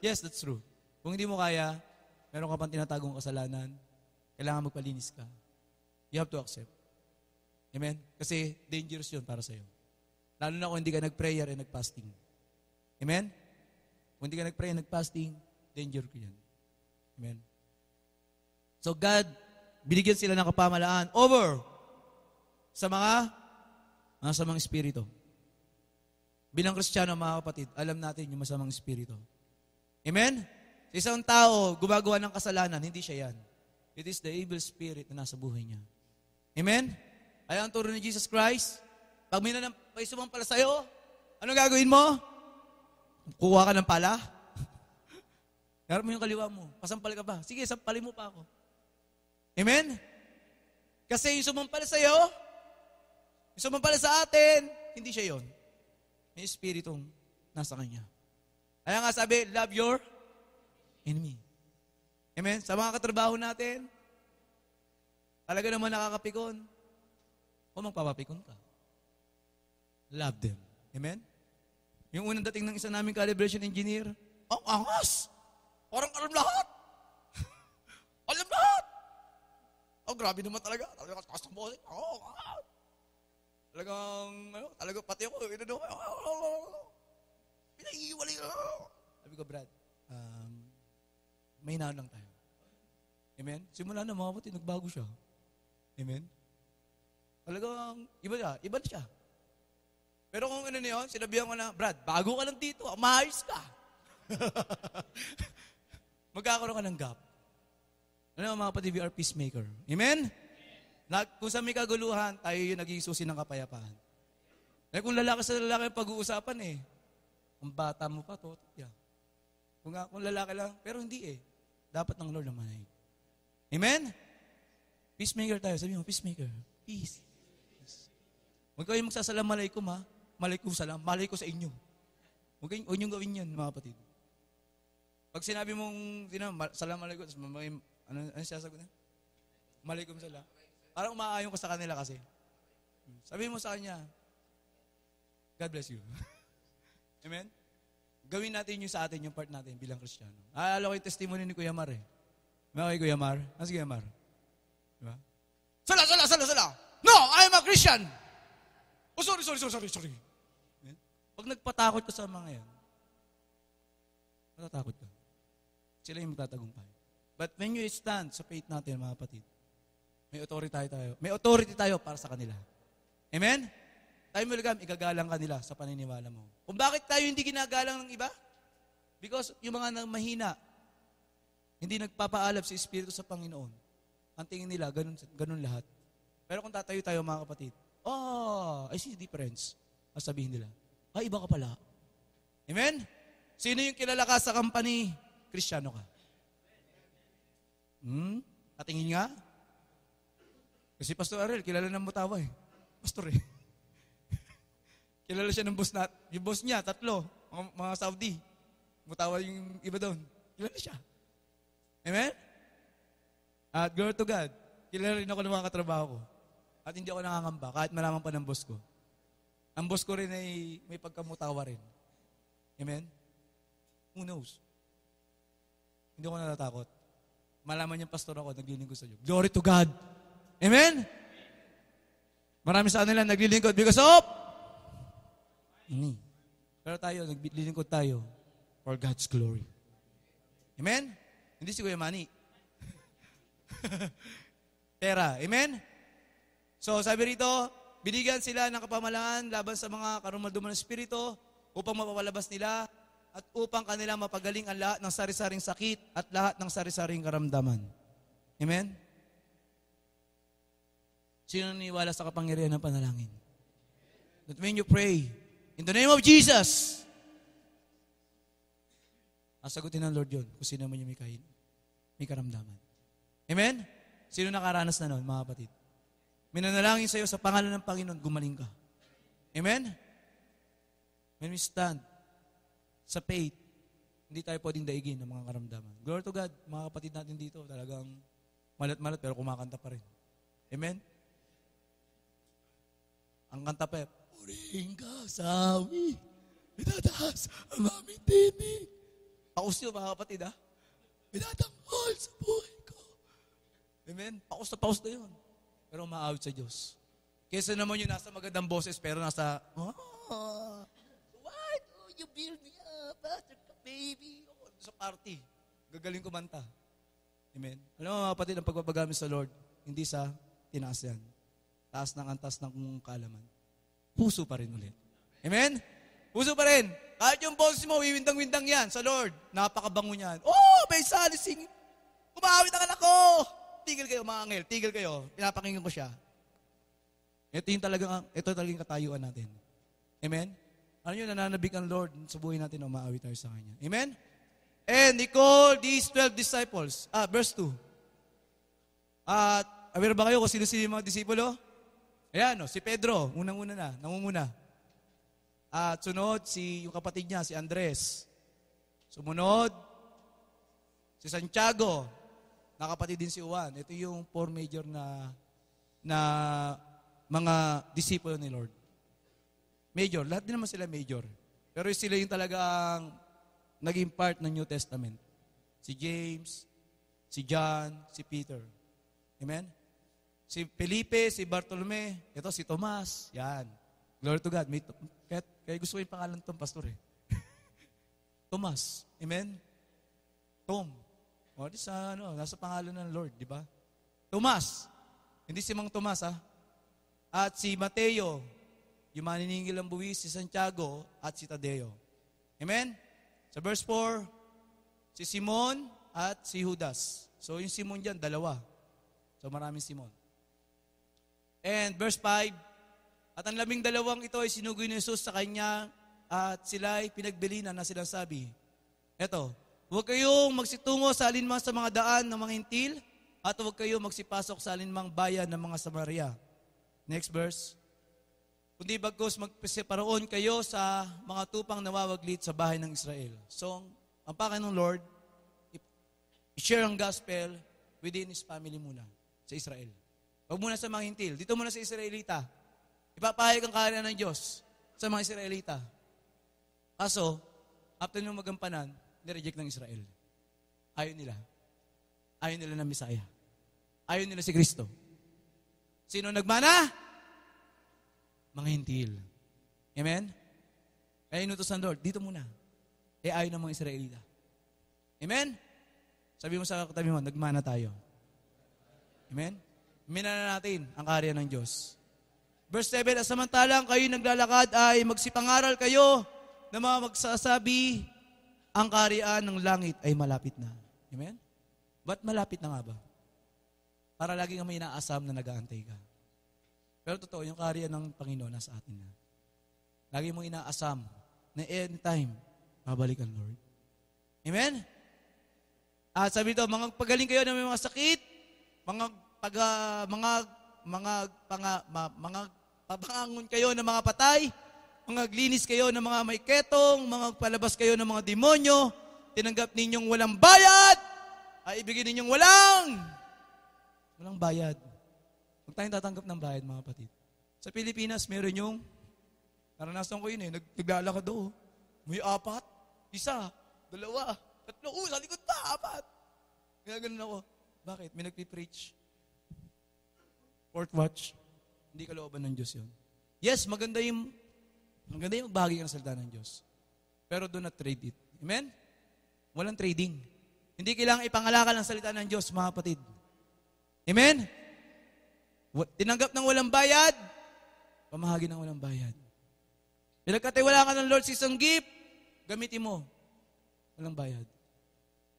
[SPEAKER 1] Yes, that's true. Kung hindi mo kaya, meron ka pang tinatagong kasalanan, kailangan magpalinis ka. You have to accept. Amen? Kasi dangerous yun para sa'yo. Lalo na kung hindi ka nag-prayer and nag-fasting. Amen? Kung hindi ka nag-pray and nag-fasting, danger ko yan. Amen? So God, binigyan sila ng kapamalaan over sa mga masamang espiritu. Bilang Kristiyano, mga kapatid, alam natin yung masamang espiritu. Amen? Sa isang tao, gumagawa ng kasalanan, hindi siya yan. It is the evil spirit na nasa buhay niya. Amen? Kaya ang turo ni Jesus Christ, pag may, nanam, may sumampala sa'yo, ano gagawin mo? Kuha ka ng pala? Harap mo yung kaliwa mo. Pasampal ka ba? Sige, sampalin mo pa ako. Amen? Kasi yung sumampala sa'yo, yung sumampala sa atin, hindi siya yon. May espiritong nasa kanya. Kaya nga sabi, love your enemy. Amen? Sa mga katrabaho natin, talaga naman nakakapikon. O magpapapikon ka. Love them. Amen? Yung unang dating ng isa naming calibration engineer, ang angas! Parang alam lahat! alam lahat! Oh, grabe naman talaga. Talagang taas ng boses. Oh, ah. Talagang, ano, talagang pati ako. Ino, oh, oh, oh, Pinaiiwalay ko. Sabi ko, Brad, um, may lang tayo. Amen? Simula na mga kapatid, nagbago siya. Amen? Talagang, iba siya. Iba na siya. Pero kung ano yun, sinabihan ko na, Brad, bago ka lang dito, maayos ka. Magkakaroon ka ng gap. Ano mga kapatid, we are peacemaker. Amen? Na, kung sa may kaguluhan, tayo yung naging susi ng kapayapaan. Eh kung lalaki sa lalaki pag-uusapan eh, kung bata mo pa, to, yeah. Kung, kung lalaki lang, pero hindi eh. Dapat ng Lord naman eh. Amen? Peacemaker tayo. Sabi mo, peacemaker. Peace. Peace. Huwag kayo magsasalam malaikum ha. Malaikum salam. Malay ko sa inyo. Huwag kayong, huwag gawin yan, mga kapatid. Pag sinabi mong, sinabi, salam alaikum, may, ano, ano sasagot na? Malaikum salam. Parang umaayon ko sa kanila kasi. Sabi mo sa kanya, God bless you. Amen? Gawin natin yung sa atin, yung part natin bilang Kristiyano. Aalala ko yung testimony ni Kuya Mar eh. Kay Kuya Mar? Ano si Kuya Mar? Diba? Sala, sala, sala, sala! No! I am a Christian! Oh, sorry, sorry, sorry, sorry, sorry. Pag nagpatakot ka sa mga yan, matatakot ka. Sila yung magtatagumpay. But when you stand sa faith natin, mga kapatid, may authority tayo. May authority tayo para sa kanila. Amen? Tayo mulagam, igagalang kanila sa paniniwala mo. Kung bakit tayo hindi ginagalang ng iba? Because yung mga mahina, hindi nagpapaalab sa Espiritu sa Panginoon. Ang tingin nila, ganun, ganun lahat. Pero kung tatayo tayo mga kapatid, oh, I see difference. Ang sabihin nila, ah, iba ka pala. Amen? Sino yung kilala ka sa company? Kristiyano ka. Hmm? Katingin nga? Kasi Pastor Ariel, kilala ng mutawa eh. Pastor eh. Kilala siya ng boss na, yung boss niya, tatlo, mga, mga Saudi. Mutawa yung iba doon. Kilala siya. Amen? At glory to God. Kilala rin ako ng mga katrabaho ko. At hindi ako nangangamba, kahit malaman pa ng boss ko. Ang boss ko rin ay may pagkamutawa rin. Amen? Who knows? Hindi ako natatakot. Malaman niyang pastor ako, naglilingkod sa Diyos. Glory to God. Amen? Marami sa kanila naglilingkod because of money. Pero tayo, naglilingkod tayo for God's glory. Amen? Hindi si Kuya Manny. Pera. Amen? So sabi rito, binigyan sila ng kapamalangan laban sa mga karumalduman ng Espiritu upang mapapalabas nila at upang kanila mapagaling ang lahat ng sari-saring sakit at lahat ng sari-saring karamdaman. Amen? Sino naniwala sa kapangyarihan ng panalangin? That when you pray, in the name of Jesus, Asagutin ng Lord yun kung sino man yung may, kain, may karamdaman. Amen? Sino nakaranas na nun, mga kapatid? Minanalangin sa iyo sa pangalan ng Panginoon, gumaling ka. Amen? When we stand sa faith, hindi tayo pwedeng daigin ng mga karamdaman. Glory to God, mga kapatid natin dito, talagang malat-malat pero kumakanta pa rin. Amen? Ang kanta pa, Purihin ka, sawi, itataas ang aming tinig. Paus yun, mga kapatid, ha? Minatanghal sa buhay ko. Amen? Paus na paus na yun. Pero umaawit sa Diyos. Kesa naman yung nasa magandang boses, pero nasa, oh, why do you build me Pastor baby? Oh, sa party. Gagaling kumanta. Amen? Alam mo mga kapatid, ang pagpapagamit sa Lord, hindi sa tinaas yan. Taas ng antas ng kaalaman. Puso pa rin ulit. Amen? Puso pa rin. Kahit yung boses mo, wiwindang-windang yan sa Lord. Napakabango niyan. Oh, may salising. Kumawit ang anak ko. Tigil kayo, mga angel. Tigil kayo. Pinapakinggan ko siya. Ito yung talagang, ito talagang katayuan natin. Amen? Ano yun, nananabik ang Lord sa buhay natin na umaawit tayo sa Kanya. Amen? And he called these 12 disciples. Ah, verse 2. At, aware ba kayo kung sino-sino yung mga disipulo? Ayan, no, si Pedro, unang-una na, nangunguna. At sunod, si, yung kapatid niya, si Andres. Sumunod, si Santiago. Nakapatid din si Juan. Ito yung four major na, na mga disipulo ni Lord. Major. Lahat din naman sila major. Pero sila yung talagang naging part ng New Testament. Si James, si John, si Peter. Amen? Si Felipe, si Bartolome, ito si Tomas. Yan. Glory to God. May, kaya, kaya gusto ko yung pangalan tong pastor eh. Tomas. Amen? Tom. O, di sa, ano, nasa pangalan ng Lord, di ba? Tomas. Hindi si Mang Tomas, ha? At si Mateo, yung maniningil ang buwis, si Santiago, at si Tadeo. Amen? Sa verse 4, si Simon at si Judas. So, yung Simon dyan, dalawa. So, maraming Simon. And verse 5, at ang labing dalawang ito ay sinugoy ni Jesus sa kanya at sila ay pinagbilinan na silang sabi, Eto, huwag kayong magsitungo sa alinmang sa mga daan ng mga hintil at huwag kayong magsipasok sa alinmang bayan ng mga Samaria. Next verse. Kundi bagkos magseparoon kayo sa mga tupang nawawaglit sa bahay ng Israel. So, ang paka ng Lord, i-share ang gospel within His family muna, sa Israel. Huwag muna sa mga hintil. Dito muna sa Israelita. Ipapahayag ang kaharian ng Diyos sa mga Israelita. Kaso, after nung magampanan, nireject ng Israel. Ayaw nila. Ayaw nila ng Misaya. Ayaw nila si Kristo. Sino nagmana? Mga hintil. Amen? Kaya inutos ng Lord, dito muna. Eh ayaw ng mga Israelita. Amen? Sabi mo sa katabi mo, nagmana tayo. Amen? Minana natin ang karya ng Diyos. Verse 7, samantalang kayo naglalakad ay magsipangaral kayo na mga magsasabi, ang kariyan ng langit ay malapit na. Amen? Ba't malapit na nga ba? Para lagi kang may inaasam na nag-aantay ka. Pero totoo, yung kariyan ng Panginoon nasa atin na. Lagi mong inaasam na anytime, babalik ang Lord. Amen? At sabi ito, mga pagaling kayo ng mga sakit, mga pag, uh, mga mga panga, ma, mga pabangon kayo ng mga patay, mga glinis kayo ng mga may ketong, mga palabas kayo ng mga demonyo, tinanggap ninyong walang bayad, ay ibigin ninyong walang walang bayad. Huwag tayong tatanggap ng bayad, mga kapatid. Sa Pilipinas, meron yung, naranasan ko yun eh, nag, naglalakad doon. May apat, isa, dalawa, tatlo, oh, sa likod pa, apat. Kaya ganun ako. Bakit? May nagpipreach. Fourth watch. Hindi kalooban ng Diyos yun. Yes, maganda yung maganda yung bahagi ng salita ng Diyos. Pero do not trade it. Amen? Walang trading. Hindi kailangan ipangalakal ang salita ng Diyos, mga kapatid. Amen? Tinanggap ng walang bayad, pamahagi ng walang bayad. Pinagkatiwala ka ng Lord sa isang gift, gamitin mo. Walang bayad.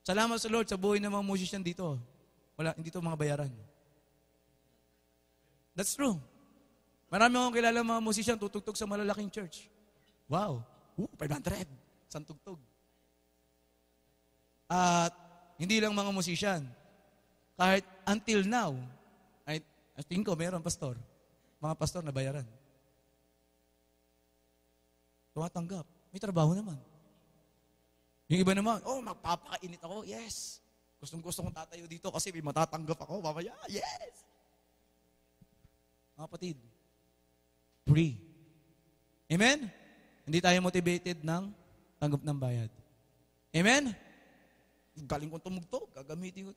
[SPEAKER 1] Salamat sa Lord sa buhay ng mga musician dito. Wala, hindi to mga bayaran. That's true. Marami akong kilala mga musician tutugtog sa malalaking church. Wow. Ooh, 500. Isang tugtog. At hindi lang mga musician. Kahit until now, I think ko, meron pastor. Mga pastor na bayaran. Tumatanggap. May trabaho naman. Yung iba naman, oh, magpapakainit ako. Yes. Gustong gusto kong tatayo dito kasi may matatanggap ako. Mamaya, yes. Mga kapatid, free. Amen? Hindi tayo motivated ng tanggap ng bayad. Amen? Galing kong tumugtog, gagamitin ko.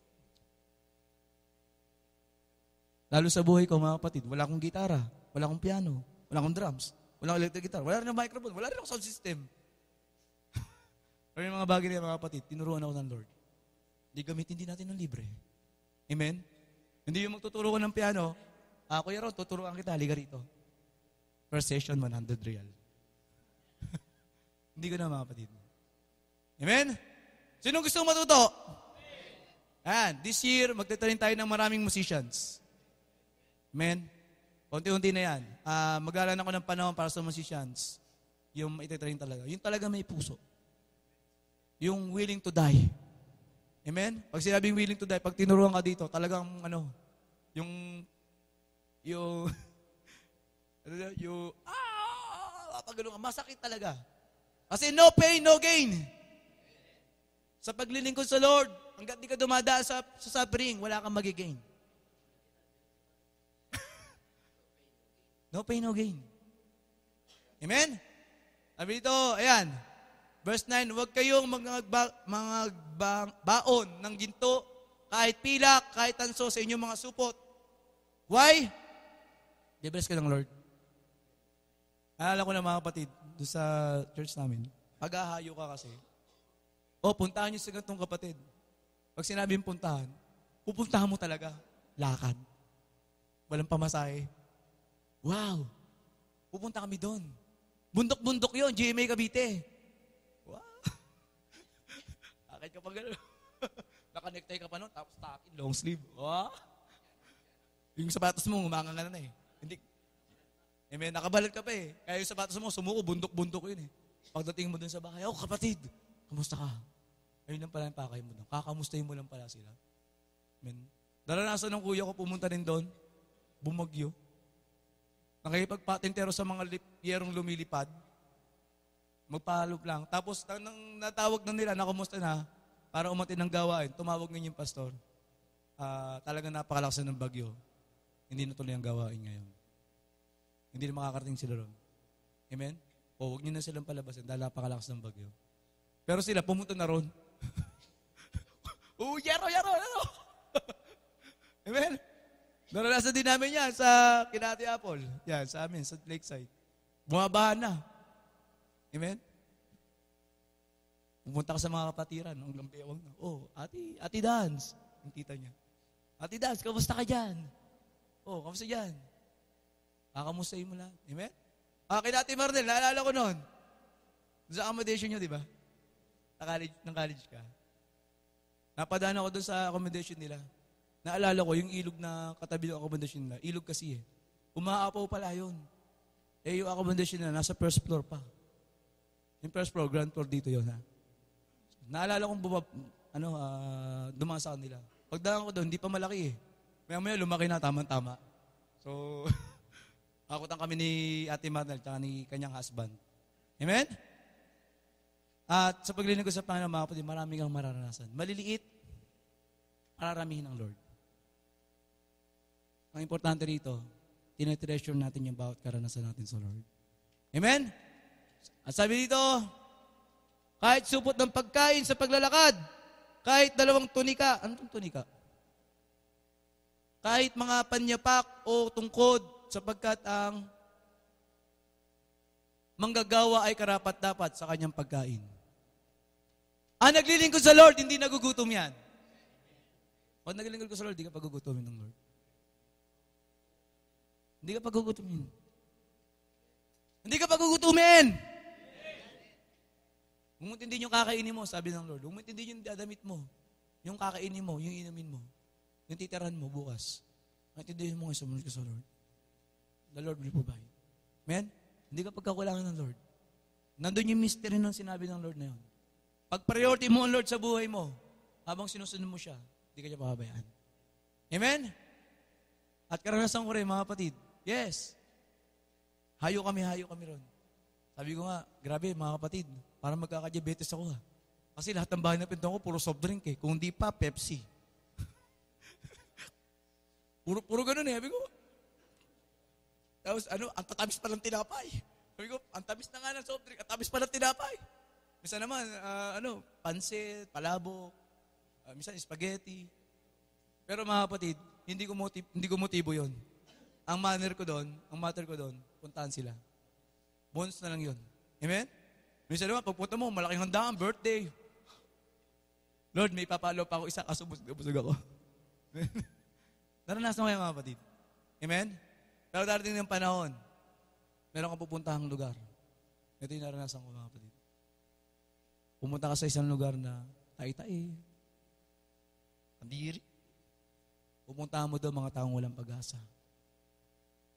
[SPEAKER 1] Lalo sa buhay ko, mga kapatid, wala akong gitara, wala akong piano, wala akong drums, wala akong electric guitar, wala rin akong microphone, wala rin akong sound system. Pero yung mga bagay na mga kapatid, tinuruan ako ng Lord. Di gamitin din natin ng libre. Amen? Hindi yung magtuturo ko ng piano, ah, Kuya Ron, tuturuan kita, liga rito. First session, 100 real. Hindi ko na, mga kapatid. Amen? Sino gusto matuto? Ayan, this year, magtatarin tayo ng maraming musicians. Amen? Unti-unti na yan. Ah, maglalaan ako ng panahon para sa musicians. Yung ititrain talaga. Yung talaga may puso. Yung willing to die. Amen? Pag sinabing willing to die, pag tinuruan ka dito, talagang ano, yung, yung, ano yung, ah, papagano ka, masakit talaga. Kasi no pain, no gain. Sa paglilingkod sa Lord, hanggat di ka dumadaan sa, sa suffering, wala kang magigain. No pain, no gain. Amen? Sabi dito, ayan, verse 9, huwag kayong mga, ba, mga ba- baon ng ginto, kahit pilak, kahit tanso sa inyong mga supot. Why? Di-bless ka ng Lord. Alala ko na mga kapatid, doon sa church namin, pag-ahayo ka kasi, o puntahan niyo sa ganitong kapatid. Pag sinabing puntahan, pupuntahan mo talaga. Lakad. Walang pamasahe. Wow! Pupunta kami doon. Bundok-bundok yon GMA Cavite. Wow! Akit ka pa gano'n. Nakanektay ka pa noon, tapos takin, long sleeve. Wow! Yung sapatos mo, umanga nga na eh. Hindi. Eh, may nakabalot ka pa eh. Kaya yung sapatos mo, sumuko, bundok-bundok yun eh. Pagdating mo dun sa bahay, oh kapatid, kamusta ka? Ayun lang pala yung pakay mo doon. Kakamustahin mo lang pala sila. Amen. Naranasan ng kuya ko pumunta rin doon. Bumagyo. Nakikipagpatintero sa mga yerong lumilipad. Magpalop lang. Tapos nang, natawag na nila na kumusta na, para umatin ng gawain, tumawag ngayon yung pastor. Ah, talagang napakalakas na ng bagyo. Hindi natuloy ang gawain ngayon. Hindi na makakarating sila ron. Amen? O, huwag niyo na silang palabasin dahil napakalakas ng bagyo. Pero sila, pumunta na ron. Oo, yaro, yaro, yaro. Amen? Naranasan din namin yan sa Kinati Apple. Yan, sa amin, sa Lakeside. Bumabahan na. Amen? Pumunta ka sa mga kapatiran, ang lampewang na. Oh, ati, ati Dance. Yung tita niya. Ati Dance, kamusta ka dyan? Oh, kamusta dyan? Kakamustahin mo lang. Amen? Ah, kay Ate Marnel, naalala ko noon. Sa accommodation niyo, di ba? Sa college, ng college ka. Napadaan ako doon sa accommodation nila. Naalala ko, yung ilog na katabi ng accommodation nila, ilog kasi eh. Umaapaw pala yun. Eh, yung accommodation nila, nasa first floor pa. Yung first floor, ground floor dito yun, ha? Naalala kong bumab, ano, ah, dumaan sa kanila. Pagdaan ko doon, hindi pa malaki eh. Maya-maya lumaki na, tama-tama. So, akutan kami ni Ate Manel at ni kanyang husband. Amen? At sa paglilingkod sa Panginoon, mga kapatid, marami kang mararanasan. Maliliit, mararamihin ng Lord. Ang importante rito, tinetreasure natin yung bawat karanasan natin sa Lord. Amen? At sabi dito, Kahit supot ng pagkain sa paglalakad. Kahit dalawang tunika. Ano itong tunika? Kahit mga panyapak o tungkod sapagkat ang manggagawa ay karapat-dapat sa kanyang pagkain. Ang naglilingkod sa Lord, hindi nagugutom yan. Pag naglilingkod ko sa Lord, hindi ka pagugutomin ng Lord. Hindi ka pagugutomin. Hindi ka pagugutomin! Umutindi yung kakainin mo, sabi ng Lord. Umutindi yung dadamit mo. Yung kakainin mo, yung inumin mo. Yung titiran mo bukas. Maintindihin mo ngayon sumunod ka sa Lord. The Lord will provide. Amen? Hindi ka pagkakulangan ng Lord. Nandun yung mystery ng sinabi ng Lord na yun. Pag priority mo ang Lord sa buhay mo, habang sinusunod mo siya, hindi ka niya pahabayaan. Amen? At karanasan ko rin, mga kapatid, yes, hayo kami, hayo kami ron. Sabi ko nga, grabe mga kapatid, parang magkakadiabetes ako ha. Kasi lahat ng bahay na pinto ko, puro soft drink eh. Kung di pa, Pepsi. puro, puro ganun eh. Sabi ko, tapos ano, ang tatamis pa ng tinapay. Sabi ko, ang tamis na nga ng soft drink, ang tamis pa ng tinapay. Misa naman, ah, ano, pansit, palabo, ah, minsan spaghetti. Pero mga kapatid, hindi ko, motiv, hindi ko motibo yon. Ang manner ko doon, ang matter ko doon, puntahan sila. Bonus na lang yun. Amen? Minsan naman, pagpunta mo, malaking handaan, birthday. Lord, may papalo pa ako isa, kaso busog ako. Naranasan ko yan mga kapatid. Amen? Pero darating ng panahon, meron kang pupuntahang lugar. Ito yung naranasan ko mga kapatid. Pumunta ka sa isang lugar na tai-tai, pandiri. Pupunta mo doon mga taong walang pag-asa.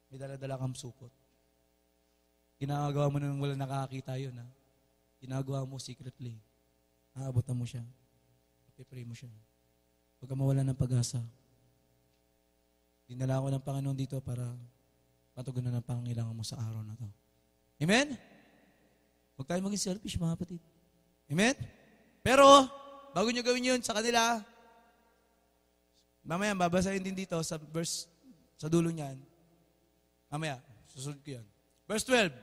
[SPEAKER 1] May dala-dala kang sukot. Ginagawa mo nang walang nakakita yun, ha? Ginagawa mo secretly. Aabotan mo siya. Pipray mo siya. Pagka mawala ng pag-asa, dinala ako ng Panginoon dito para patugunan ang pangangailangan mo sa araw na to. Amen? Huwag tayo maging selfish, mga kapatid. Amen? Pero, bago nyo gawin yun sa kanila, mamaya, babasahin din dito sa verse, sa dulo niyan. Mamaya, susunod ko yan. Verse 12.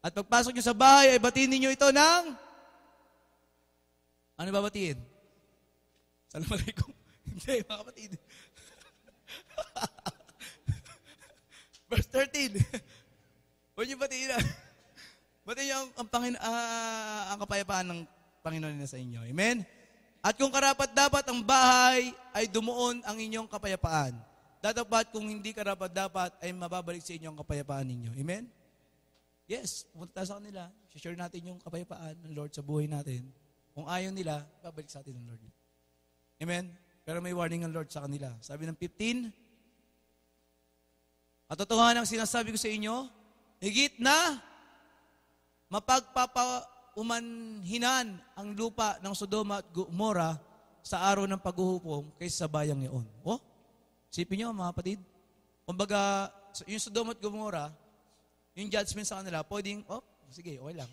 [SPEAKER 1] At pagpasok nyo sa bahay, ay batiin ninyo ito ng... Ano babatiin? Salam alaikum. Hindi, mga kapatid. Verse 13. Huwag niyo batiin. Batiin niyo ang, ang, Pangin, ah, ang kapayapaan ng Panginoon na sa inyo. Amen? At kung karapat dapat ang bahay ay dumuon ang inyong kapayapaan. Dadapat kung hindi karapat dapat ay mababalik sa inyo ang kapayapaan ninyo. Amen? Yes, pumunta sa kanila. Share natin yung kapayapaan ng Lord sa buhay natin. Kung ayaw nila, babalik sa atin ng Lord. Amen? Pero may warning ng Lord sa kanila. Sabi ng 15, At totohanan ang sinasabi ko sa inyo, higit na mapagpapaumanhinan ang lupa ng Sodoma at Gomora sa araw ng paghuhukom kaysa sa bayang iyon. Oh, sipin nyo mga kapatid. Kumbaga, yung Sodoma at Gomora, yung judgment sa kanila, pwedeng, oh, sige, okay lang.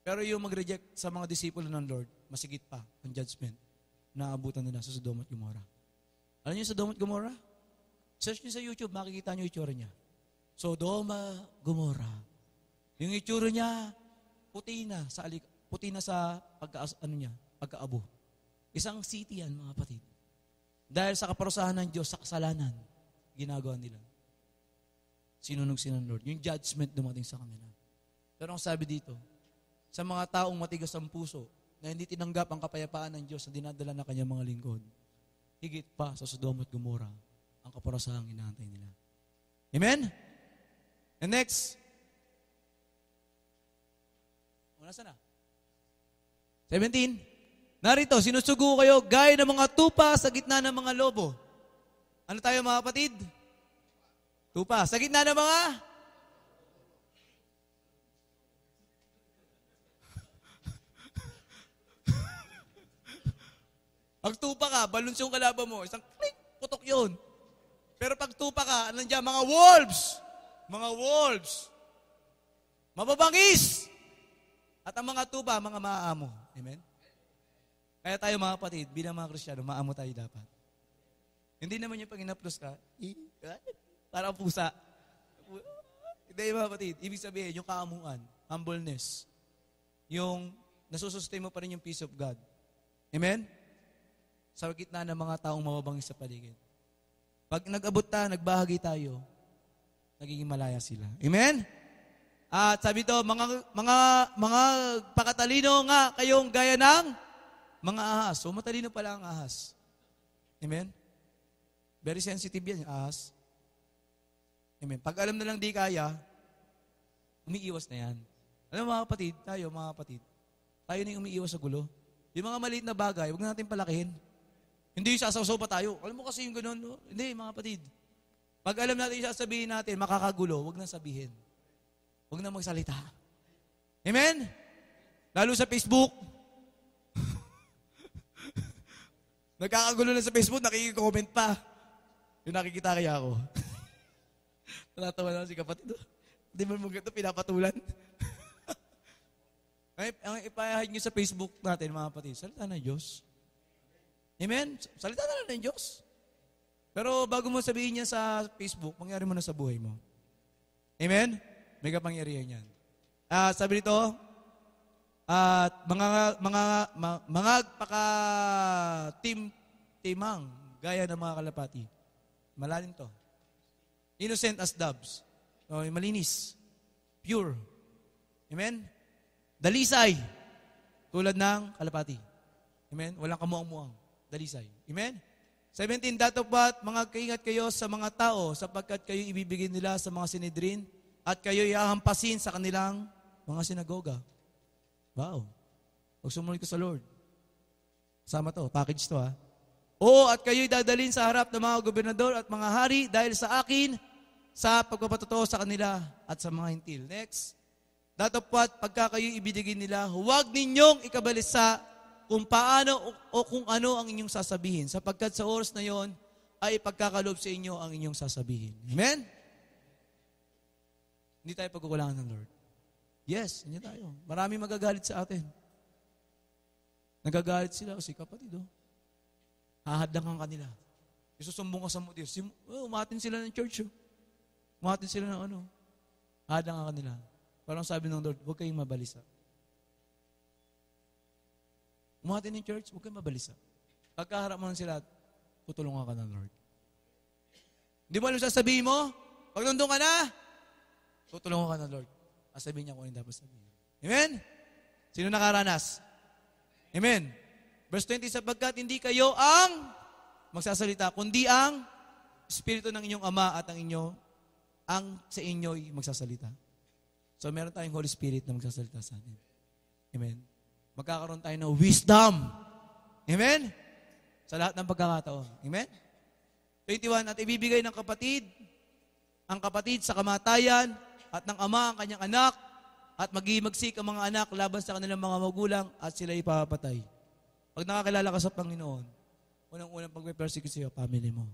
[SPEAKER 1] Pero yung mag-reject sa mga disipulo ng Lord, masigit pa ang judgment na abutan nila sa Sodoma at Gomora. Alam niyo yung Sodoma at Gomora? Search niyo sa YouTube, makikita niyo itsura niya. Sodoma, Gomora. Yung itsura niya, puti na sa alik, puti na sa pagka ano niya, pagkaabo. Isang city yan, mga kapatid. Dahil sa kaparusahan ng Diyos sa kasalanan, ginagawa nila. Sinunog sila ng Lord. Yung judgment dumating sa kanila. Pero ang sabi dito, sa mga taong matigas ang puso, na hindi tinanggap ang kapayapaan ng Diyos na dinadala na kanyang mga lingkod, higit pa sa Sodom at Gomora, ang kaparasahang inaantay nila. Amen? And next, o, nasa na? 17. Narito, sinusugo kayo gaya ng mga tupa sa gitna ng mga lobo. Ano tayo mga kapatid? Tupa. Sa gitna ng mga? Pag tupa ka, baluns yung kalaban mo, isang click, putok yun. Pero pag tupa ka, nandiyan, mga wolves. Mga wolves. Mababangis. At ang mga tupa, mga maamo. Amen? Kaya tayo mga kapatid, bilang mga Kristiyano, maamo tayo dapat. Hindi naman yung pag inaplos ka, parang pusa. Hindi mga kapatid, ibig sabihin, yung kaamuan, humbleness, yung nasusustain mo pa rin yung peace of God. Amen? Sa gitna ng mga taong mababangis sa paligid. Pag nag-abot ta, nagbahagi tayo, nagiging malaya sila. Amen? At sabi to, mga, mga, mga pakatalino nga kayong gaya ng mga ahas. So matalino pala ang ahas. Amen? Very sensitive yan, ahas. Amen. Pag alam na lang di kaya, umiiwas na yan. Alam mo mga kapatid, tayo mga kapatid, tayo na yung umiiwas sa gulo. Yung mga maliit na bagay, huwag natin palakihin. Hindi yung sasaw pa tayo. Alam mo kasi yung ganun. no? Hindi, mga kapatid. Pag alam natin yung sasabihin natin, makakagulo, huwag na sabihin. Huwag na magsalita. Amen? Lalo sa Facebook. Nagkakagulo na sa Facebook, nakikicomment pa. Yung nakikita kaya ako. Natatawa na si kapatid. oh. Hindi mo ganito, pinapatulan. Ay, ang ipahahid nyo sa Facebook natin, mga kapatid, salita ng Diyos. Amen? Salita na lang ng Diyos. Pero bago mo sabihin niya sa Facebook, mangyari mo na sa buhay mo. Amen? May kapangyarihan yan. Ah, sabi nito, at mga mga mga, mga paka team timang gaya ng mga kalapati. Malalim to. Innocent as doves. O, malinis. Pure. Amen? Dalisay. Tulad ng kalapati. Amen? Walang kamuang-muang. Dalisay. Amen? 17, Datapwat, mga kaingat kayo sa mga tao sapagkat kayo ibibigay nila sa mga sinidrin at kayo ihahampasin sa kanilang mga sinagoga. Wow. Pag sumunod ka sa Lord. Sama to, package to ha. Oo, at kayo'y dadalhin sa harap ng mga gobernador at mga hari dahil sa akin, sa pagpapatotoo sa kanila at sa mga hintil. Next. Datapwat, pagka kayo ibinigay nila, huwag ninyong ikabalisa kung paano o kung ano ang inyong sasabihin, sapagkat sa oras na yon ay pagkakalob sa inyo ang inyong sasabihin. Amen? Hindi tayo pagkukulangan ng Lord. Yes, hindi tayo. Marami magagalit sa atin. Nagagalit sila kasi kapatid, oh. Hahadlang ang kanila. Isusumbong ka sa mutir. Sim- oh, umatin sila ng church, oh. Umatin sila ng ano. Hahadlang ang kanila. Parang sabi ng Lord, huwag kayong mabalisa. Umatin ng church, huwag kayong mabalisa. Pagkaharap mo sila, tutulungan ka ng Lord. Hindi mo alam sasabihin mo? Pag nandun ka na, tutulungan ka ng Lord. Sasabihin niya kung ano dapat sabihin. Amen? Sino nakaranas? Amen. Verse 20, sapagkat hindi kayo ang magsasalita, kundi ang Espiritu ng inyong Ama at ang inyo, ang sa inyo'y magsasalita. So meron tayong Holy Spirit na magsasalita sa atin. Amen. Magkakaroon tayo ng wisdom. Amen? Sa lahat ng pagkakataon. Amen? 21, at ibibigay ng kapatid, ang kapatid sa kamatayan, at ng ama ang kanyang anak, at maghimagsik ang mga anak laban sa kanilang mga magulang, at sila ipapatay. Pag nakakilala ka sa Panginoon, unang-unang pagpe-persecute sa'yo, family mo.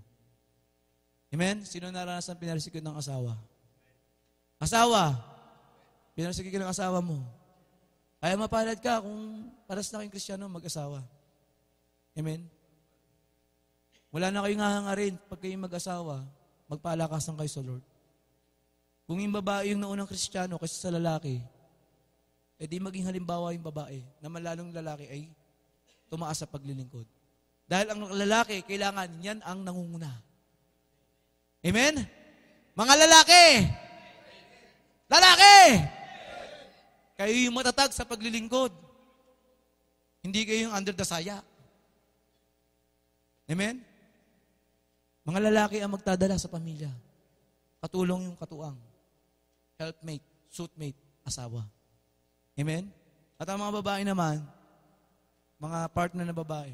[SPEAKER 1] Amen? Sino naranasan pinersecute ng asawa? Asawa, pinersecute ka ng asawa mo. Kaya mapalad ka kung paras na kayong kristyano mag-asawa. Amen? Wala na kayong hahangarin pag kayong mag-asawa, magpalakasan kayo sa Lord. Kung yung babae yung naunang kristyano kasi sa lalaki, edi maging halimbawa yung babae na malalong lalaki ay tumaas sa paglilingkod. Dahil ang lalaki, kailangan yan ang nangunguna. Amen? Mga lalaki! Lalaki! Kayo yung matatag sa paglilingkod. Hindi kayo yung under the saya. Amen? Mga lalaki ang magdadala sa pamilya. Katulong yung katuang. Helpmate, suitmate, asawa. Amen? At ang mga babae naman, mga partner na babae,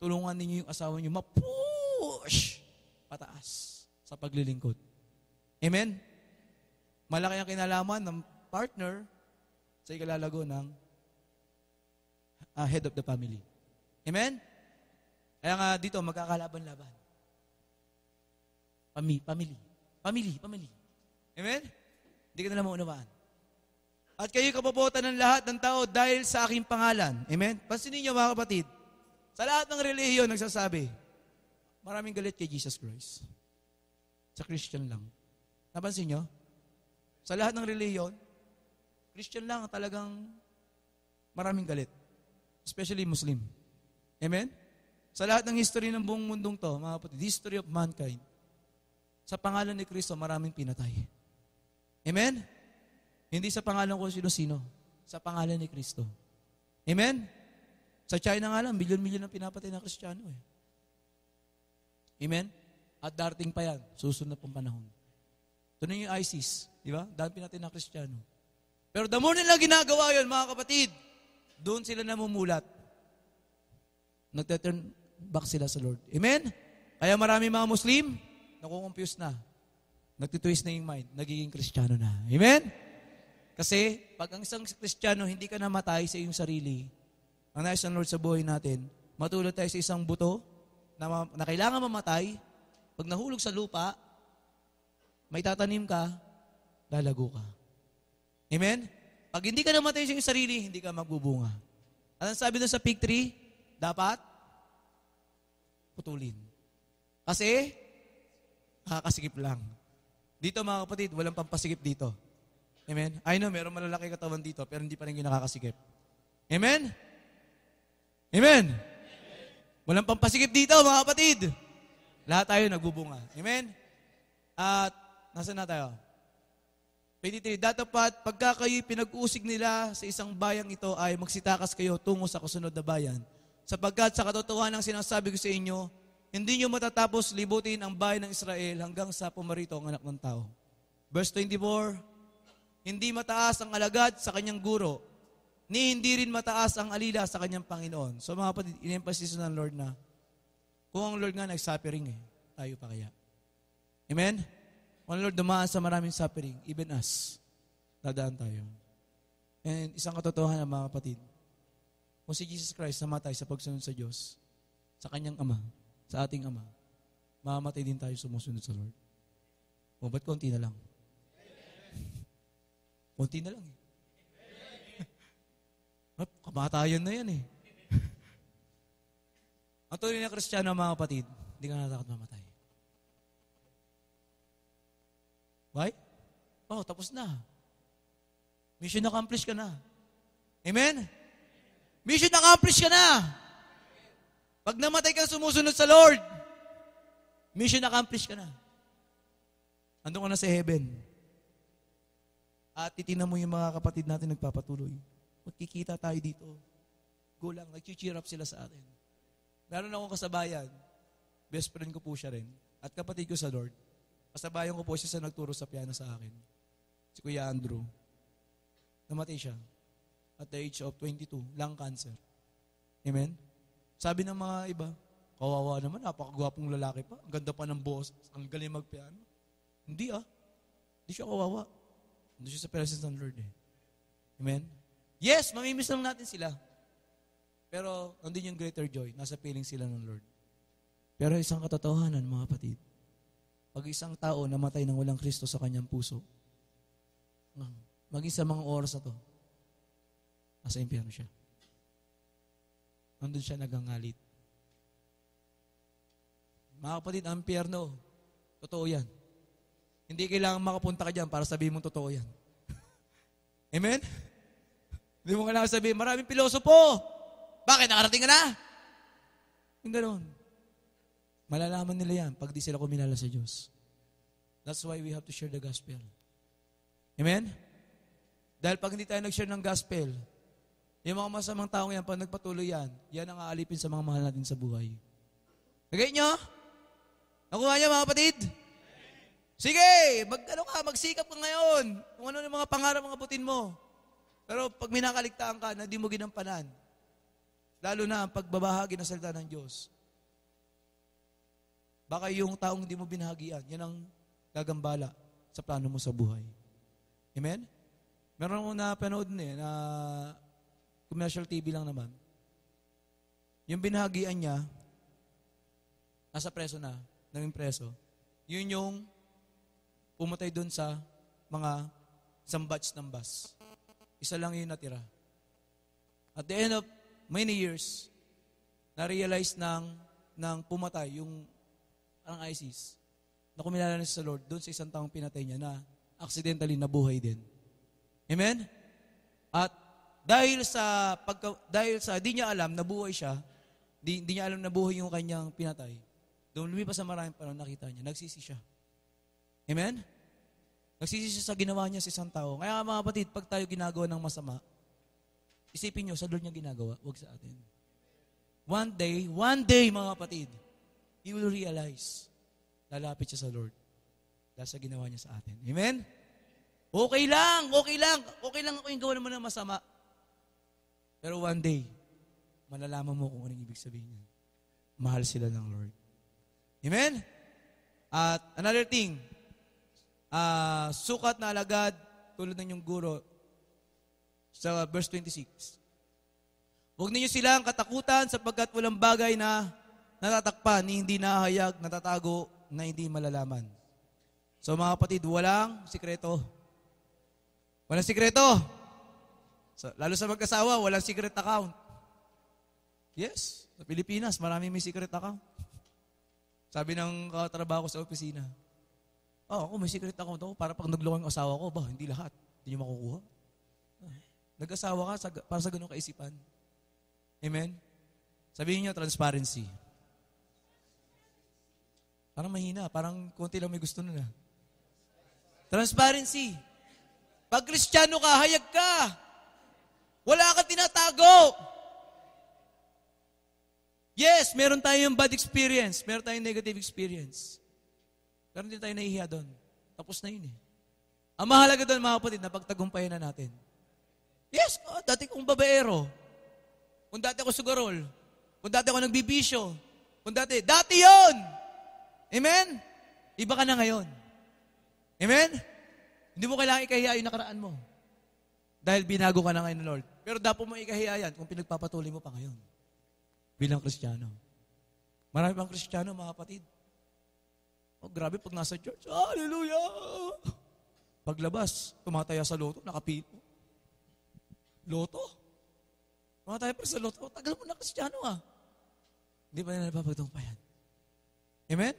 [SPEAKER 1] tulungan ninyo yung asawa niyo ma-push pataas sa paglilingkod. Amen? Malaki ang kinalaman ng partner sa ikalalago ng uh, head of the family. Amen? Kaya nga dito, magkakalaban-laban. Pami, family. Family, family. Amen? Hindi ka na maunawaan. At kayo kapabotan ng lahat ng tao dahil sa aking pangalan. Amen? Pansinin niyo mga kapatid, sa lahat ng relihiyon nagsasabi, maraming galit kay Jesus Christ. Sa Christian lang. Napansin niyo? Sa lahat ng relihiyon, Christian lang ang talagang maraming galit. Especially Muslim. Amen? Sa lahat ng history ng buong mundong to, mga kapatid, history of mankind, sa pangalan ni Kristo, maraming pinatay. Amen? Hindi sa pangalan ko sino-sino, sa pangalan ni Kristo. Amen? Sa China nga lang, milyon-milyon ang pinapatay ng Kristiyano eh. Amen? At darating pa yan, susunod na pong panahon. Ito na yung ISIS, di ba? Dahil pinatay ng Kristiyano. Pero the more nila ginagawa yon mga kapatid, doon sila namumulat. Nagte-turn back sila sa Lord. Amen? Kaya marami mga Muslim, nakukompuse na. Nagtitwist na yung mind, nagiging Kristiyano na. Amen? Kasi, pag ang isang Kristiyano, hindi ka namatay sa iyong sarili, ang nais ng Lord sa buhay natin, matulad tayo sa isang buto na, na kailangan mamatay, pag nahulog sa lupa, may tatanim ka, lalago ka. Amen? Pag hindi ka namatay sa iyong sarili, hindi ka magbubunga. Anong sabi doon sa fig tree? Dapat putulin. Kasi, nakakasikip lang. Dito mga kapatid, walang pampasikip dito. Amen? I know, meron malalaki katawan dito, pero hindi pa rin yung nakakasikip. Amen? Amen? Walang pampasikip dito mga kapatid. Lahat tayo nagbubunga. Amen? At, nasa na tayo? 23, Datapat, pagka kayo pinag-usig nila sa isang bayang ito ay magsitakas kayo tungo sa kasunod na bayan. Sapagkat sa katotohanan ng sinasabi ko sa inyo, hindi nyo matatapos libutin ang bayan ng Israel hanggang sa pumarito ang anak ng tao. Verse 24, Hindi mataas ang alagad sa kanyang guro, ni hindi rin mataas ang alila sa kanyang Panginoon. So mga kapatid, in-emphasize ng Lord na, kung ang Lord nga nag-suffering eh, tayo pa kaya? Amen? Kung ang Lord dumaan sa maraming suffering, even us, dadaan tayo. And isang katotohanan mga kapatid, kung si Jesus Christ namatay sa pagsunod sa Diyos, sa kanyang Ama, sa ating Ama, mamamatay din tayo sumusunod sa Lord. O ba't konti na lang? konti na lang eh. At kamatayan na yan eh. Ang tuloy na kristyano mga kapatid, hindi ka natakot mamatay. Why? Oh, tapos na. Mission accomplished ka na. Amen? Mission accomplished ka na. Pag namatay kang sumusunod sa Lord, mission accomplished ka na. Andun ka na sa heaven. At titignan mo yung mga kapatid natin nagpapatuloy. Magkikita tayo dito. Go lang, nag-cheer up sila sa atin. Meron akong kasabayan. Best friend ko po siya rin. At kapatid ko sa Lord. Kasabayan ko po siya sa nagturo sa piano sa akin. Si Kuya Andrew. Namatay siya. At the age of 22. Lung cancer. Amen? Sabi ng mga iba, kawawa naman, napakagwapong lalaki pa. Ang ganda pa ng boss. Ang galing magpiano. Hindi ah. Hindi siya kawawa. Hindi siya sa presence ng Lord eh. Amen? Yes, mamimiss lang natin sila. Pero, nandun yung greater joy. Nasa feeling sila ng Lord. Pero isang katotohanan, mga kapatid, pag isang tao namatay ng walang Kristo sa kanyang puso, maging sa mga oras na to, nasa impyerno siya. Nandun siya nagangalit. Mga kapatid, ang impyerno, totoo yan. Hindi kailangan makapunta ka dyan para sabihin mong totoo yan. Amen? Hindi mo kailangan sabihin, maraming pilosopo. Bakit? Nakarating ka na? Yung ganoon. Malalaman nila yan pag di sila kumilala sa Diyos. That's why we have to share the gospel. Amen? Dahil pag hindi tayo nag-share ng gospel, yung mga masamang taong yan, pag nagpatuloy yan, yan ang aalipin sa mga mahal natin sa buhay. Nagay nyo? Nakuha niya mga kapatid? Sige, mag, ano ka, magsikap ka ngayon. Kung ano yung mga pangarap, mga butin mo. Pero pag minakaligtaan ka na di mo ginampanan, lalo na ang pagbabahagi ng salita ng Diyos, baka yung taong di mo binahagian, yan ang gagambala sa plano mo sa buhay. Amen? Meron akong napanood na eh, na commercial TV lang naman. Yung binahagian niya, nasa preso na, naging preso, yun yung pumatay doon sa mga isang batch ng bus. Isa lang yung natira. At the end of many years, na-realize ng, ng pumatay yung ang ISIS na kumilala na sa Lord doon sa isang taong pinatay niya na accidentally nabuhay din. Amen? At dahil sa pagka, dahil sa di niya alam na buhay siya, di, di niya alam na buhay yung kanyang pinatay. Doon lumipas sa maraming panahon nakita niya, nagsisi siya. Amen? Nagsisi siya sa ginawa niya sa isang tao. Kaya mga kapatid, pag tayo ginagawa ng masama, isipin niyo, sa Lord niya ginagawa, huwag sa atin. One day, one day mga kapatid, you will realize, lalapit siya sa Lord dahil sa ginawa niya sa atin. Amen? Okay lang, okay lang. Okay lang ako yung gawa naman ng masama. Pero one day, malalaman mo kung anong ibig sabihin niya. Mahal sila ng Lord. Amen? At another thing, uh, sukat na alagad, tulad ng yung guro, sa verse 26. Huwag ninyo silang katakutan sapagkat walang bagay na natatakpan, ni hindi nahayag, natatago, na hindi malalaman. So mga kapatid, walang sikreto. Walang sikreto. So, lalo sa mag-asawa, walang secret account. Yes, sa Pilipinas, marami may secret account. Sabi ng katrabaho ko sa opisina, oh, ako may secret account ako para pag nagloko yung asawa ko, ba, hindi lahat. Hindi nyo makukuha. Nag-asawa ka sa, para sa ganung kaisipan. Amen? Sabihin niyo, transparency. Parang mahina. Parang konti lang may gusto nun ah. Transparency. Pag kristyano ka, hayag ka. Wala kang tinatago. Yes, meron tayong bad experience. Meron tayong negative experience. Pero hindi tayo nahihiya doon. Tapos na yun eh. Ang mahalaga doon, mga kapatid, na pagtagumpayan na natin. Yes, oh, dati kong babaero. Kung dati ako sugarol. Kung dati ako nagbibisyo. Kung dati, dati yon. Amen? Iba ka na ngayon. Amen? Hindi mo kailangan ikahiya yung nakaraan mo. Dahil binago ka na ngayon ng Lord. Pero dapat mo ikahiya yan kung pinagpapatuloy mo pa ngayon. Bilang Kristiyano. Marami pang Kristiyano, mga kapatid. Oh, grabe pag nasa church. Hallelujah! Paglabas, tumataya sa loto, nakapito. Loto? Tumataya pa sa loto. Tagal mo na Kristiyano ah. Hindi pa nila napapagtungpayan. Amen?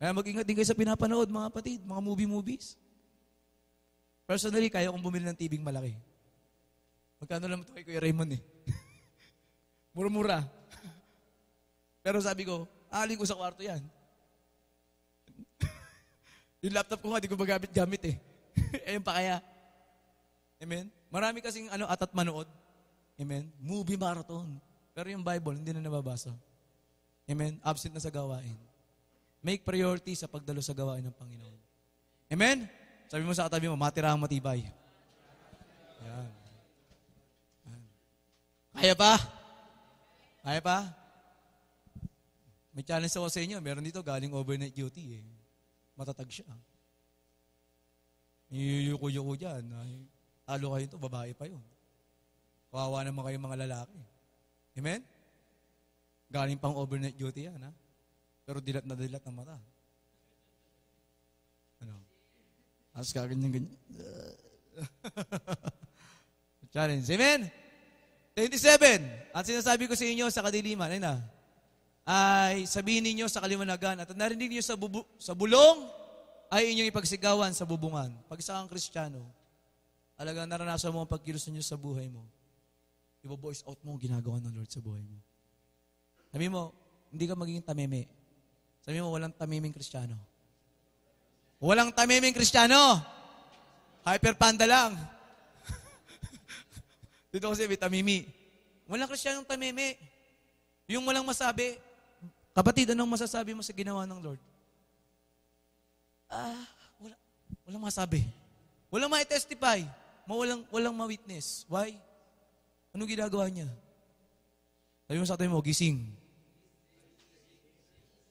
[SPEAKER 1] Kaya mag-ingat din kayo sa pinapanood, mga kapatid, mga movie-movies. Personally, kaya kong bumili ng TV malaki. Magkano lang ito kay Kuya Raymond eh. Mura-mura. Pero sabi ko, aalin ko sa kwarto yan. yung laptop ko nga, di ko magamit-gamit eh. Ayun pa kaya. Amen? Marami kasing ano, atat manood. Amen? Movie marathon. Pero yung Bible, hindi na nababasa. Amen? Absent na sa gawain. Make priority sa pagdalo sa gawain ng Panginoon. Amen? Sabi mo sa katabi mo, matirahang matibay. Yan. Kaya pa? Kaya pa? May challenge ako sa inyo. Meron dito galing overnight duty eh. Matatag siya. Niyuyuko-yuko dyan. Ay, talo kayo ito, babae pa yun. Kawawa naman kayo mga lalaki. Amen? Galing pang overnight duty yan, ha? Pero dilat na dilat ang mata. As ka ganyan-ganyan. Challenge. Amen? 27. At sinasabi ko sa inyo sa kadiliman, ay na, ay sabihin ninyo sa kaliwanagan at narinig niyo sa, bubu, sa bulong, ay inyong ipagsigawan sa bubungan. Pag isa kang kristyano, alagang naranasan mo ang pagkilos niyo sa buhay mo. Ibo-voice out mo ang ginagawa ng Lord sa buhay mo. Sabi mo, hindi ka magiging tameme. Sabi mo, walang tamiming kristyano. Walang tamiming kristyano. Hyper panda lang. Dito kasi may tamimi. Walang kristyanong tamimi. Yung walang masabi. Kapatid, anong masasabi mo sa ginawa ng Lord? Ah, wala, walang masabi. Walang ma-testify. Walang, walang ma-witness. Why? Anong ginagawa niya? Sabi mo sa atin mo, gising.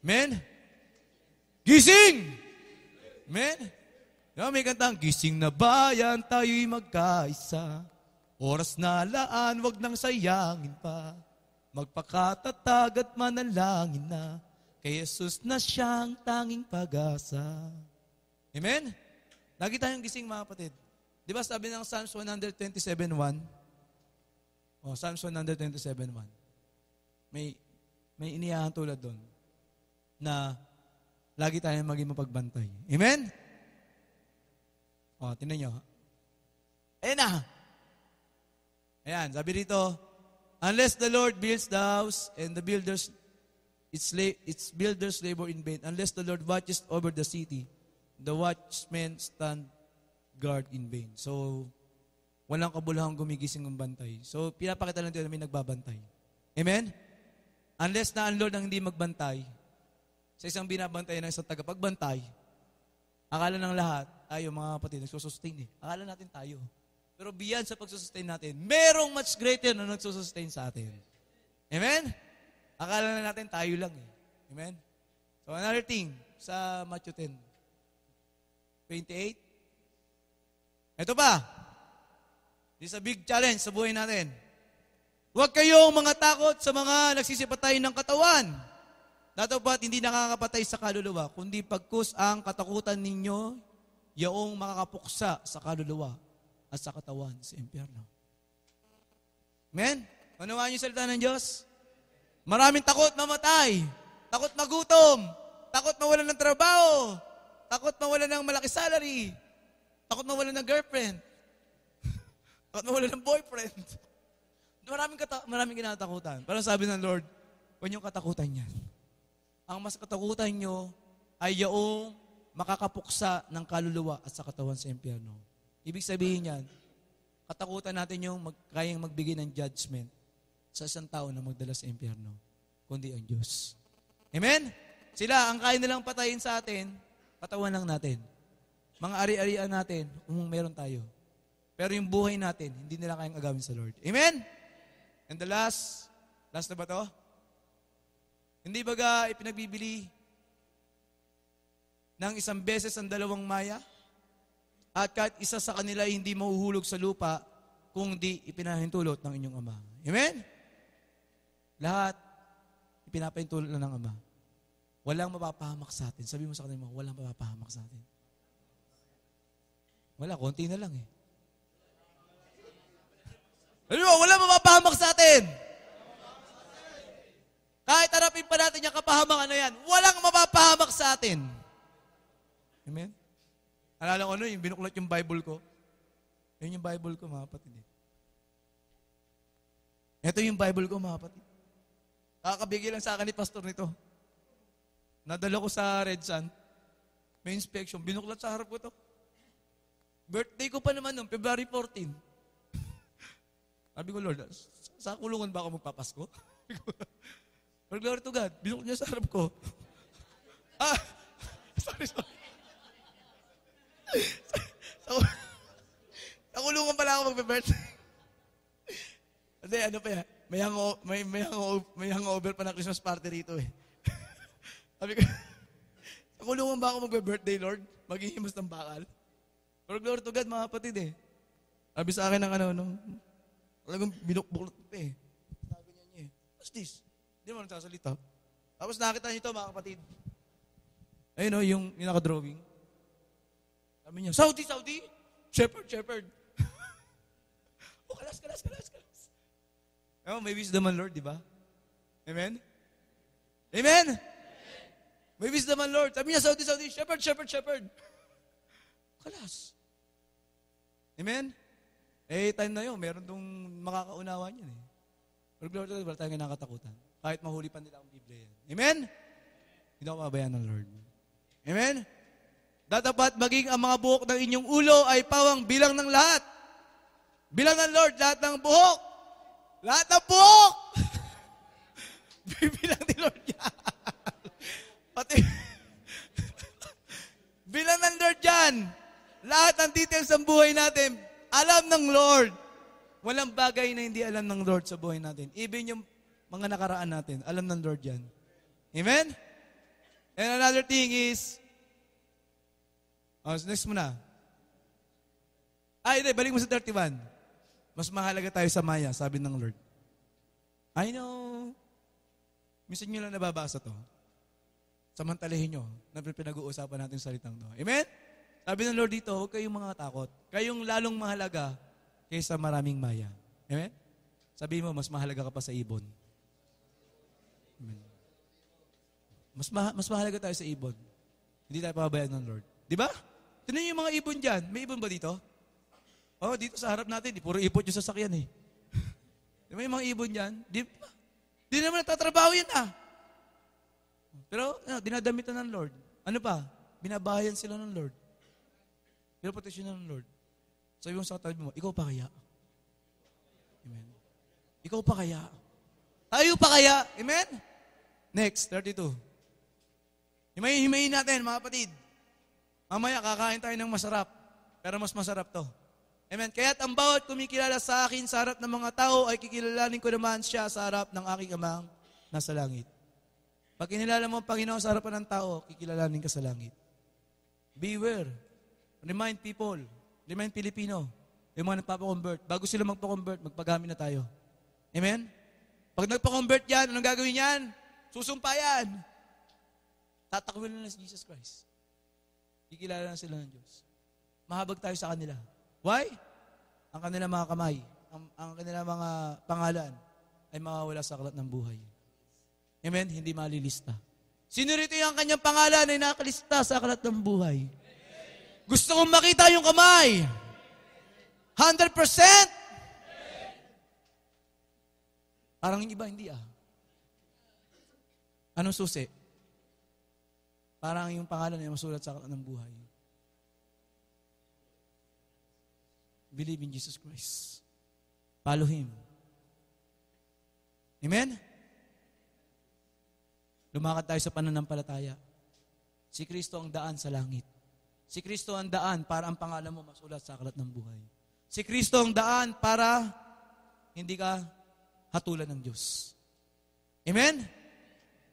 [SPEAKER 1] Men? Gising! Men? Diba, may kantang, gising na bayan, tayo'y magkaisa. Oras na laan, wag nang sayangin pa. Magpakatatag at manalangin na. Kay Jesus na siyang tanging pag-asa. Amen? Lagi tayong gising mga kapatid. Di ba sabi ng Psalms 127.1? Oh, Psalms 127.1. May, may iniyahan tulad doon na lagi tayong maging mapagbantay. Amen? O, oh, tinan nyo. Eh na. Ayan, sabi dito, Unless the Lord builds the house and the builders, its, la- its builders labor in vain. Unless the Lord watches over the city, the watchmen stand guard in vain. So, walang kabulahang gumigising ng bantay. So, pinapakita lang dito na may nagbabantay. Amen? Unless na ang Lord ang hindi magbantay, sa isang binabantay ng isang tagapagbantay, akala ng lahat, ay yung mga kapatid, nagsusustain eh. Akala natin tayo. Pero beyond sa pagsusustain natin, merong much greater na nagsusustain sa atin. Amen? Akala na natin tayo lang eh. Amen? So another thing, sa Matthew 10, 28. Ito pa. This is a big challenge sa buhay natin. Huwag kayong mga takot sa mga nagsisipatay ng katawan. Datapat hindi nakakapatay sa kaluluwa, kundi pagkus ang katakutan ninyo, yaong makakapuksa sa kaluluwa at sa katawan sa impyerno. Amen? Manawaan niyo salita ng Diyos? Maraming takot mamatay, takot magutom, takot mawalan ng trabaho, takot mawalan ng malaki salary, takot mawalan ng girlfriend, takot mawalan ng boyfriend. Maraming, kata- maraming kinatakutan. Pero sabi ng Lord, huwag niyong katakutan yan. Ang mas katakutan nyo ay yaong makakapuksa ng kaluluwa at sa katawan sa impyerno. Ibig sabihin yan, katakutan natin yung mag, kayang magbigay ng judgment sa isang tao na magdala sa impyerno, kundi ang Diyos. Amen? Sila, ang kaya nilang patayin sa atin, katawan lang natin. Mga ari-arian natin, kung meron tayo. Pero yung buhay natin, hindi nila kayang agawin sa Lord. Amen? And the last, last na ba to? Hindi baga ipinagbibili ng isang beses ang dalawang maya? At kahit isa sa kanila ay hindi mahuhulog sa lupa kung di ipinahintulot ng inyong ama. Amen? Lahat ipinapahintulot na ng ama. Walang mapapahamak sa atin. Sabi mo sa kanila, walang mapapahamak sa atin. Wala, konti na lang eh. Alam mo, wala mapapahamak sa atin. Kahit harapin pa natin yung kapahamakan na yan, walang mapapahamak sa atin. Amen? Alala ko ano, yung binuklat yung Bible ko. Yun yung Bible ko, mga kapatid. eh. Ito yung Bible ko, mga kapatid. Kakabigay lang sa akin ni pastor nito. Nadala ko sa Red Sun. May inspection. Binuklat sa harap ko to. Birthday ko pa naman noong February 14. Sabi ko, Lord, sa kulungan ba ako magpapasko? But glory to God, binuklat niya sa harap ko. Ah, sorry, sorry. sa, sa kulungan pala ako magbe-birthday. Kasi ano pa yan, may, hango, may, may, hango, may hangover pa na Christmas party rito eh. Sabi ko, sa kulungan ba ako magbe-birthday, Lord? Maghihimas ng bakal? Pero glory to God, mga kapatid eh. Sabi sa akin ng ano, nung, talagang binukbuklot pa eh. Sabi niya niya eh, what's this? Hindi mo nagsasalita. Tapos nakita niyo ito, mga kapatid. Ayun o, yung, yung naka-drawing. Sabi niya, Saudi, Saudi! Shepherd, shepherd. oh, kalas, kalas, kalas, kalas. Oh, may wisdom ang Lord, di ba? Amen? Amen? May wisdom ang Lord. Sabi niya, Saudi, Saudi, shepherd, shepherd, shepherd. Kalas. Amen? Eh, time na yun, meron tong makakaunawa niyan eh. Pero glory to God, wala tayong kinakatakutan. Kahit mahuli pa nila ang Biblia yan. Amen? Hindi ako mabayan ng Lord. Amen? Datapat maging ang mga buhok ng inyong ulo ay pawang bilang ng lahat. Bilang ng Lord, lahat ng buhok. Lahat ng buhok! Bibilang ni Lord yan. Pati, bilang ng Lord yan. Lahat ng details ng buhay natin, alam ng Lord. Walang bagay na hindi alam ng Lord sa buhay natin. Even yung mga nakaraan natin, alam ng Lord yan. Amen? And another thing is, oh, next mo na. Ay, hindi, balik mo sa 31. Mas mahalaga tayo sa Maya, sabi ng Lord. I know. Minsan nyo lang nababasa to. Samantalahin nyo na pinag-uusapan natin sa salitang to. Amen? Sabi ng Lord dito, huwag kayong mga takot. Kayong lalong mahalaga kaysa maraming maya. Amen? Sabi mo, mas mahalaga ka pa sa ibon. Amen. Mas, ma- mas mahalaga tayo sa ibon. Hindi tayo pababayaan ng Lord. Di ba? Tignan niyo yung mga ibon dyan. May ibon ba dito? Oh, dito sa harap natin, di puro ipot yung sasakyan eh. Di ba yung mga ibon dyan? Di, di naman natatrabaho yan ah. Pero ano, dinadamitan ng Lord. Ano pa? Binabahayan sila ng Lord. Pinoproteksyon ng Lord. Sabi mo sa katabi mo, ikaw pa kaya? Amen. Ikaw pa kaya? Tayo pa kaya? Amen? Next, 32. Himayin-himayin natin, mga kapatid. Mamaya, kakain tayo ng masarap. Pero mas masarap to. Amen. Kaya't ang bawat kumikilala sa akin sa harap ng mga tao ay kikilalanin ko naman siya sa harap ng aking amang nasa langit. Pag kinilala mo ang Panginoon sa harapan ng tao, kikilalanin ka sa langit. Beware. Remind people. Remind Pilipino. Yung mga nagpapakonvert. Bago sila magpa-convert, magpagamit na tayo. Amen? Pag nagpa-convert yan, anong gagawin yan? Susumpa yan. Tatakwil na si Jesus Christ. Kikilala na sila ng Diyos. Mahabag tayo sa kanila. Why? Ang kanilang mga kamay, ang, ang kanilang mga pangalan ay mawawala sa aklat ng buhay. Amen? Hindi malilista. Sino rito yung kanyang pangalan ay nakalista sa aklat ng buhay? Gusto kong makita yung kamay. 100%? Parang yung iba, hindi ah. Anong susi? Parang yung pangalan ay masulat sa aklat ng buhay. Believe in Jesus Christ. Follow Him. Amen? Lumakad tayo sa pananampalataya. Si Kristo ang daan sa langit. Si Kristo ang daan para ang pangalan mo masulat sa aklat ng buhay. Si Kristo ang daan para hindi ka hatulan ng Diyos. Amen?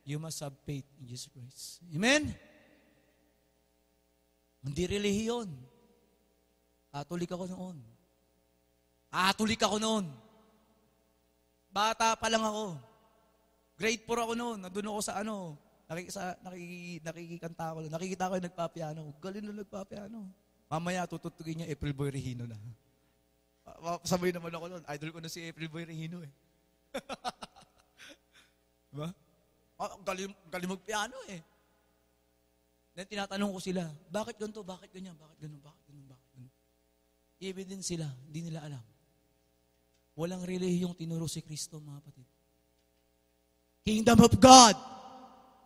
[SPEAKER 1] You must have faith in Jesus Christ. Amen? Hindi relihiyon. Katolik ako noon. Atulik ako noon. Bata pa lang ako. Grade 4 ako noon. Nandun ako sa ano, nakikisa, nakiki, nakikikanta ako. Nakikita ko yung nagpapiano. Galing na nagpapiano. Mamaya tututugin niya April Boy Regino na. Sabay naman ako noon. Idol ko na si April Boy Regino eh. diba? Ah, galing, galing magpiano eh. Then tinatanong ko sila, bakit ganito, bakit ganyan, bakit ganun, bakit ganun, bakit ganun. Evidence sila, hindi nila alam. Walang relihiyong tinuro si Kristo, mga kapatid. Kingdom of God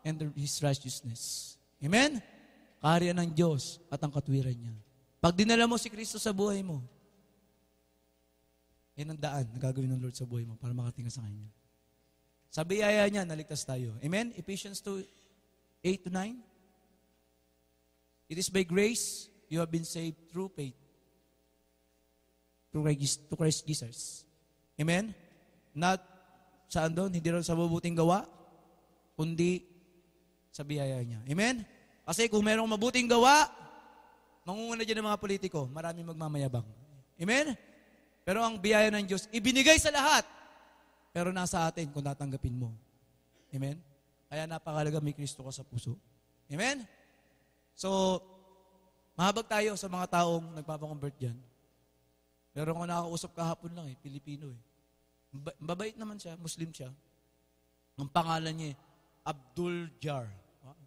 [SPEAKER 1] and His righteousness. Amen? Kaharian ng Diyos at ang katwiran niya. Pag dinala mo si Kristo sa buhay mo, yan ang daan na gagawin ng Lord sa buhay mo para makating ka sa Kanya. Sa biyaya niya, naligtas tayo. Amen? Ephesians 2, 8 to 9. It is by grace you have been saved through faith. Through Christ Jesus. Amen? Not saan doon, hindi rin sa mabuting gawa, kundi sa biyaya niya. Amen? Kasi kung merong mabuting gawa, mangunguna dyan ng mga politiko, maraming magmamayabang. Amen? Pero ang biyaya ng Diyos, ibinigay sa lahat. Pero nasa atin kung tatanggapin mo. Amen? Kaya napakalaga may Kristo ka sa puso. Amen? So, mahabag tayo sa mga taong nagpapakonvert dyan. Pero kung nakakausap kahapon lang eh, Pilipino eh. Mabait naman siya, Muslim siya. Ang pangalan niya, Abdul Jar. Wow.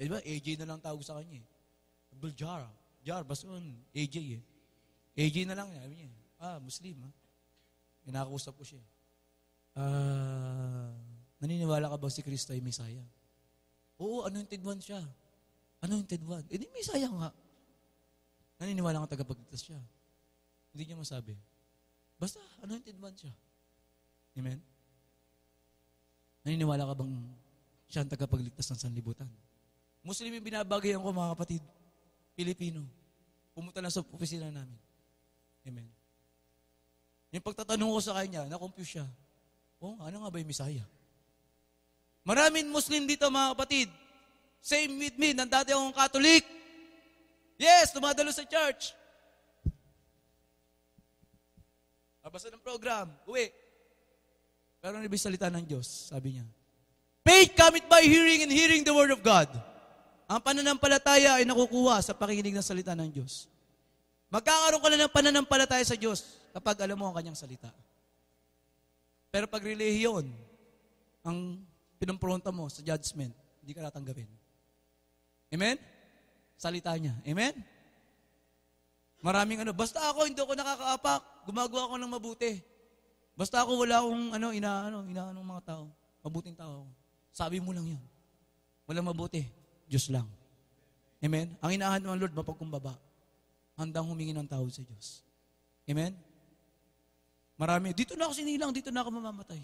[SPEAKER 1] Eh, diba, AJ na lang tawag sa kanya eh. Abdul Jar. Jar, basta yun, AJ eh. AJ na lang, sabi niya. Ah, Muslim ha. Pinakausap ko siya. Ah, naniniwala ka ba si Kristo ay Messiah? Oo, anointed one siya. Anointed one. Eh di Messiah nga. Naniniwala ka tagapagligtas siya. Hindi niya masabi. Basta, anointed one siya. Amen? Naniniwala ka bang siya ang tagapagligtas ng sanlibutan? Muslim yung binabagayan ko mga kapatid. Pilipino. Pumunta lang sa opisina namin. Amen. Yung pagtatanong ko sa kanya, na-confuse siya. Oh, ano nga ba yung Messiah? Maraming Muslim dito mga kapatid. Same with me, nandati akong Catholic. Yes, tumadalo sa church. Abasa ng program, uwi. Pero ano ibig salita ng Diyos? Sabi niya, Faith cometh by hearing and hearing the word of God. Ang pananampalataya ay nakukuha sa pakikinig ng salita ng Diyos. Magkakaroon ka na ng pananampalataya sa Diyos kapag alam mo ang kanyang salita. Pero pag relihiyon, ang pinumpronta mo sa judgment, hindi ka natanggapin. Amen? Salita niya. Amen? Maraming ano, basta ako, hindi ako nakakaapak, gumagawa ako ng mabuti. Basta ako wala akong ano, ina, ano, ina, anong mga tao. Mabuting tao ako. Sabi mo lang yan. Walang mabuti. Diyos lang. Amen? Ang inaahan ng Lord, mapagkumbaba. Handang humingi ng tawad sa Diyos. Amen? Marami. Dito na ako sinilang, dito na ako mamamatay.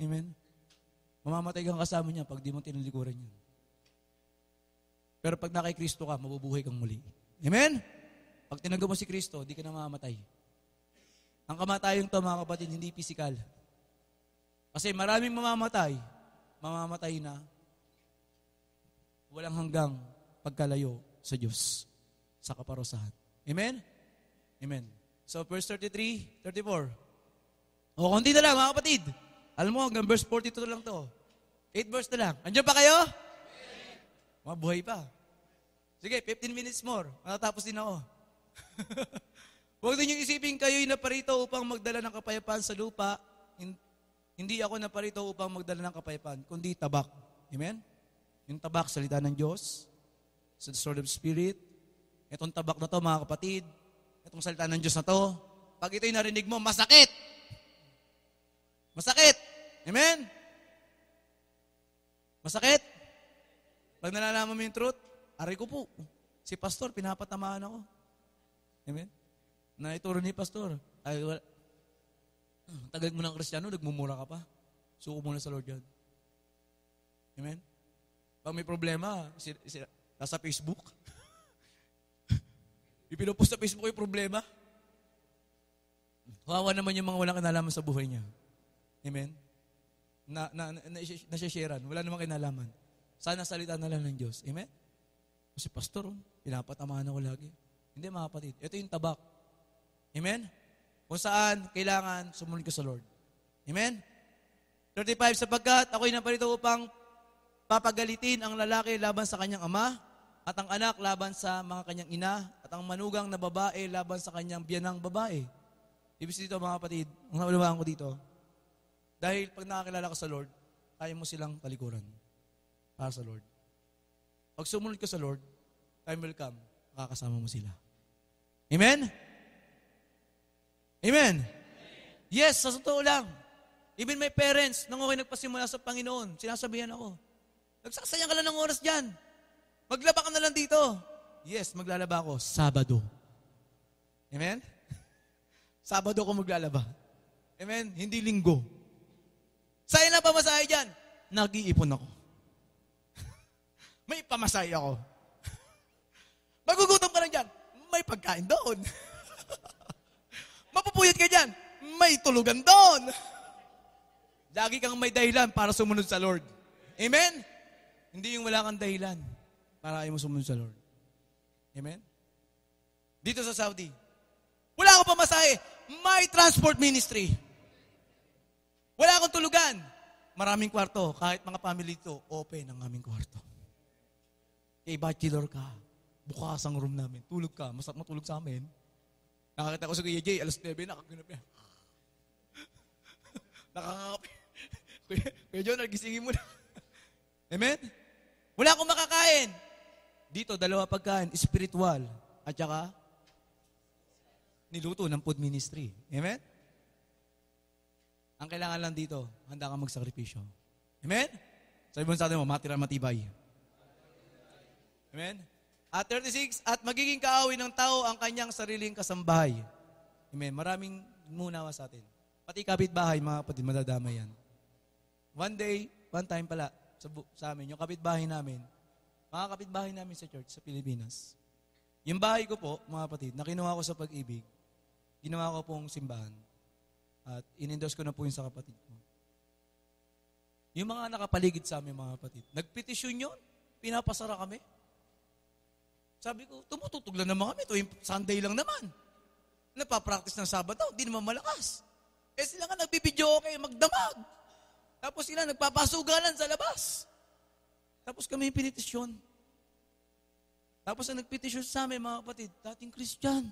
[SPEAKER 1] Amen? Mamamatay kang kasama niya pag di mo tinalikuran yan. Pero pag nakay Kristo ka, mabubuhay kang muli. Amen? Pag tinanggap mo si Kristo, di ka na mamamatay. Ang kamatayan to, mga kapatid, hindi physical. Kasi maraming mamamatay, mamamatay na walang hanggang pagkalayo sa Diyos sa kaparusahan. Amen? Amen. So, verse 33, 34. O, konti na lang, mga kapatid. Alam mo, hanggang verse 42 lang to. 8 verse na lang. Andiyan pa kayo? Mabuhay pa. Sige, 15 minutes more. Matatapos din ako. Huwag din yung isipin kayo'y naparito upang magdala ng kapayapaan sa lupa. Hin- Hindi ako naparito upang magdala ng kapayapaan, kundi tabak. Amen? Yung tabak, salita ng Diyos, sa the sword of Spirit. Itong tabak na to, mga kapatid, itong salita ng Diyos na to, pag ito'y narinig mo, masakit. Masakit. Amen? Masakit. Pag nalalaman mo yung truth, aray ko po, si pastor, pinapatamaan ako. Amen? Na ituro ni pastor, ay, wala. Tagal mo ng kristyano, nagmumura ka pa. Suko mo na sa Lord yan. Amen? Pag may problema, si, si, nasa Facebook. Ipinupost sa Facebook yung problema. Kawawa naman yung mga walang kinalaman sa buhay niya. Amen? Na, na, na, na, nasisharean. Wala namang kinalaman. Sana salita na lang ng Diyos. Amen? Kasi pastor, oh, pinapatamaan ako lagi. Hindi mga kapatid. Ito yung tabak. Amen? Kung saan kailangan sumunod ka sa Lord. Amen? 35, sapagkat ako'y naparito upang papagalitin ang lalaki laban sa kanyang ama, at ang anak laban sa mga kanyang ina, at ang manugang na babae laban sa kanyang biyanang babae. Ibig dito mga kapatid, ang naulawaan ko dito, dahil pag nakakilala ka sa Lord, kaya mo silang talikuran para sa Lord. Pag sumunod ka sa Lord, time will come, makakasama mo sila. Amen? Amen? Yes, sa totoo lang. Even my parents, nang ako'y nagpasimula sa Panginoon, sinasabihan ako, nagsasayang ka lang ng oras dyan. Maglaba ka na lang dito. Yes, maglalaba ako. Sabado. Amen? Sabado ako maglalaba. Amen? Hindi linggo. Sa'yo na pamasahe dyan. Nag-iipon ako. May pamasahe ako. Magugutom ka lang dyan. May pagkain doon. Mapupuyat ka dyan. May tulugan doon. Lagi kang may dahilan para sumunod sa Lord. Amen? Hindi yung wala kang dahilan para ayaw mo sumunod sa Lord. Amen? Dito sa Saudi, wala akong pamasahe. May transport ministry. Wala akong tulugan. Maraming kwarto. Kahit mga family dito, open ang aming kwarto. Eh, bachelor ka. Bukas ang room namin. Tulog ka. Masarap matulog sa amin. Nakakita ko sa Kuya Jay, alas 9, nakaganap yan. Nakakakape. Kuya, Kuya John, nagisingin mo na. Amen? Wala akong makakain. Dito, dalawa pagkain, spiritual, at saka niluto ng food ministry. Amen? Ang kailangan lang dito, handa kang magsakripisyo. Amen? Sabi mo sa atin mo, matira matibay. Amen? At 36, at magiging kaawin ng tao ang kanyang sariling kasambahay. Amen. Maraming munawa sa atin. Pati kapitbahay, mga kapatid, madadama yan. One day, one time pala, sa, sa amin, yung kapitbahay namin, mga kapitbahay namin sa church sa Pilipinas. Yung bahay ko po, mga kapatid, na kinuha ko sa pag-ibig, ginawa ko pong simbahan. At in-endorse ko na po yun sa kapatid ko. Yung mga nakapaligid sa amin, mga kapatid, nagpetisyon yun, pinapasara kami. Sabi ko, tumututog lang naman kami. Tuwing Sunday lang naman. Nagpa-practice ng Sabado, di naman malakas. Eh sila nga nagbibidyo okay, magdamag. Tapos sila nagpapasugalan sa labas. Tapos kami pinitisyon. Tapos ang nagpetisyon sa amin, mga kapatid, dating Christian.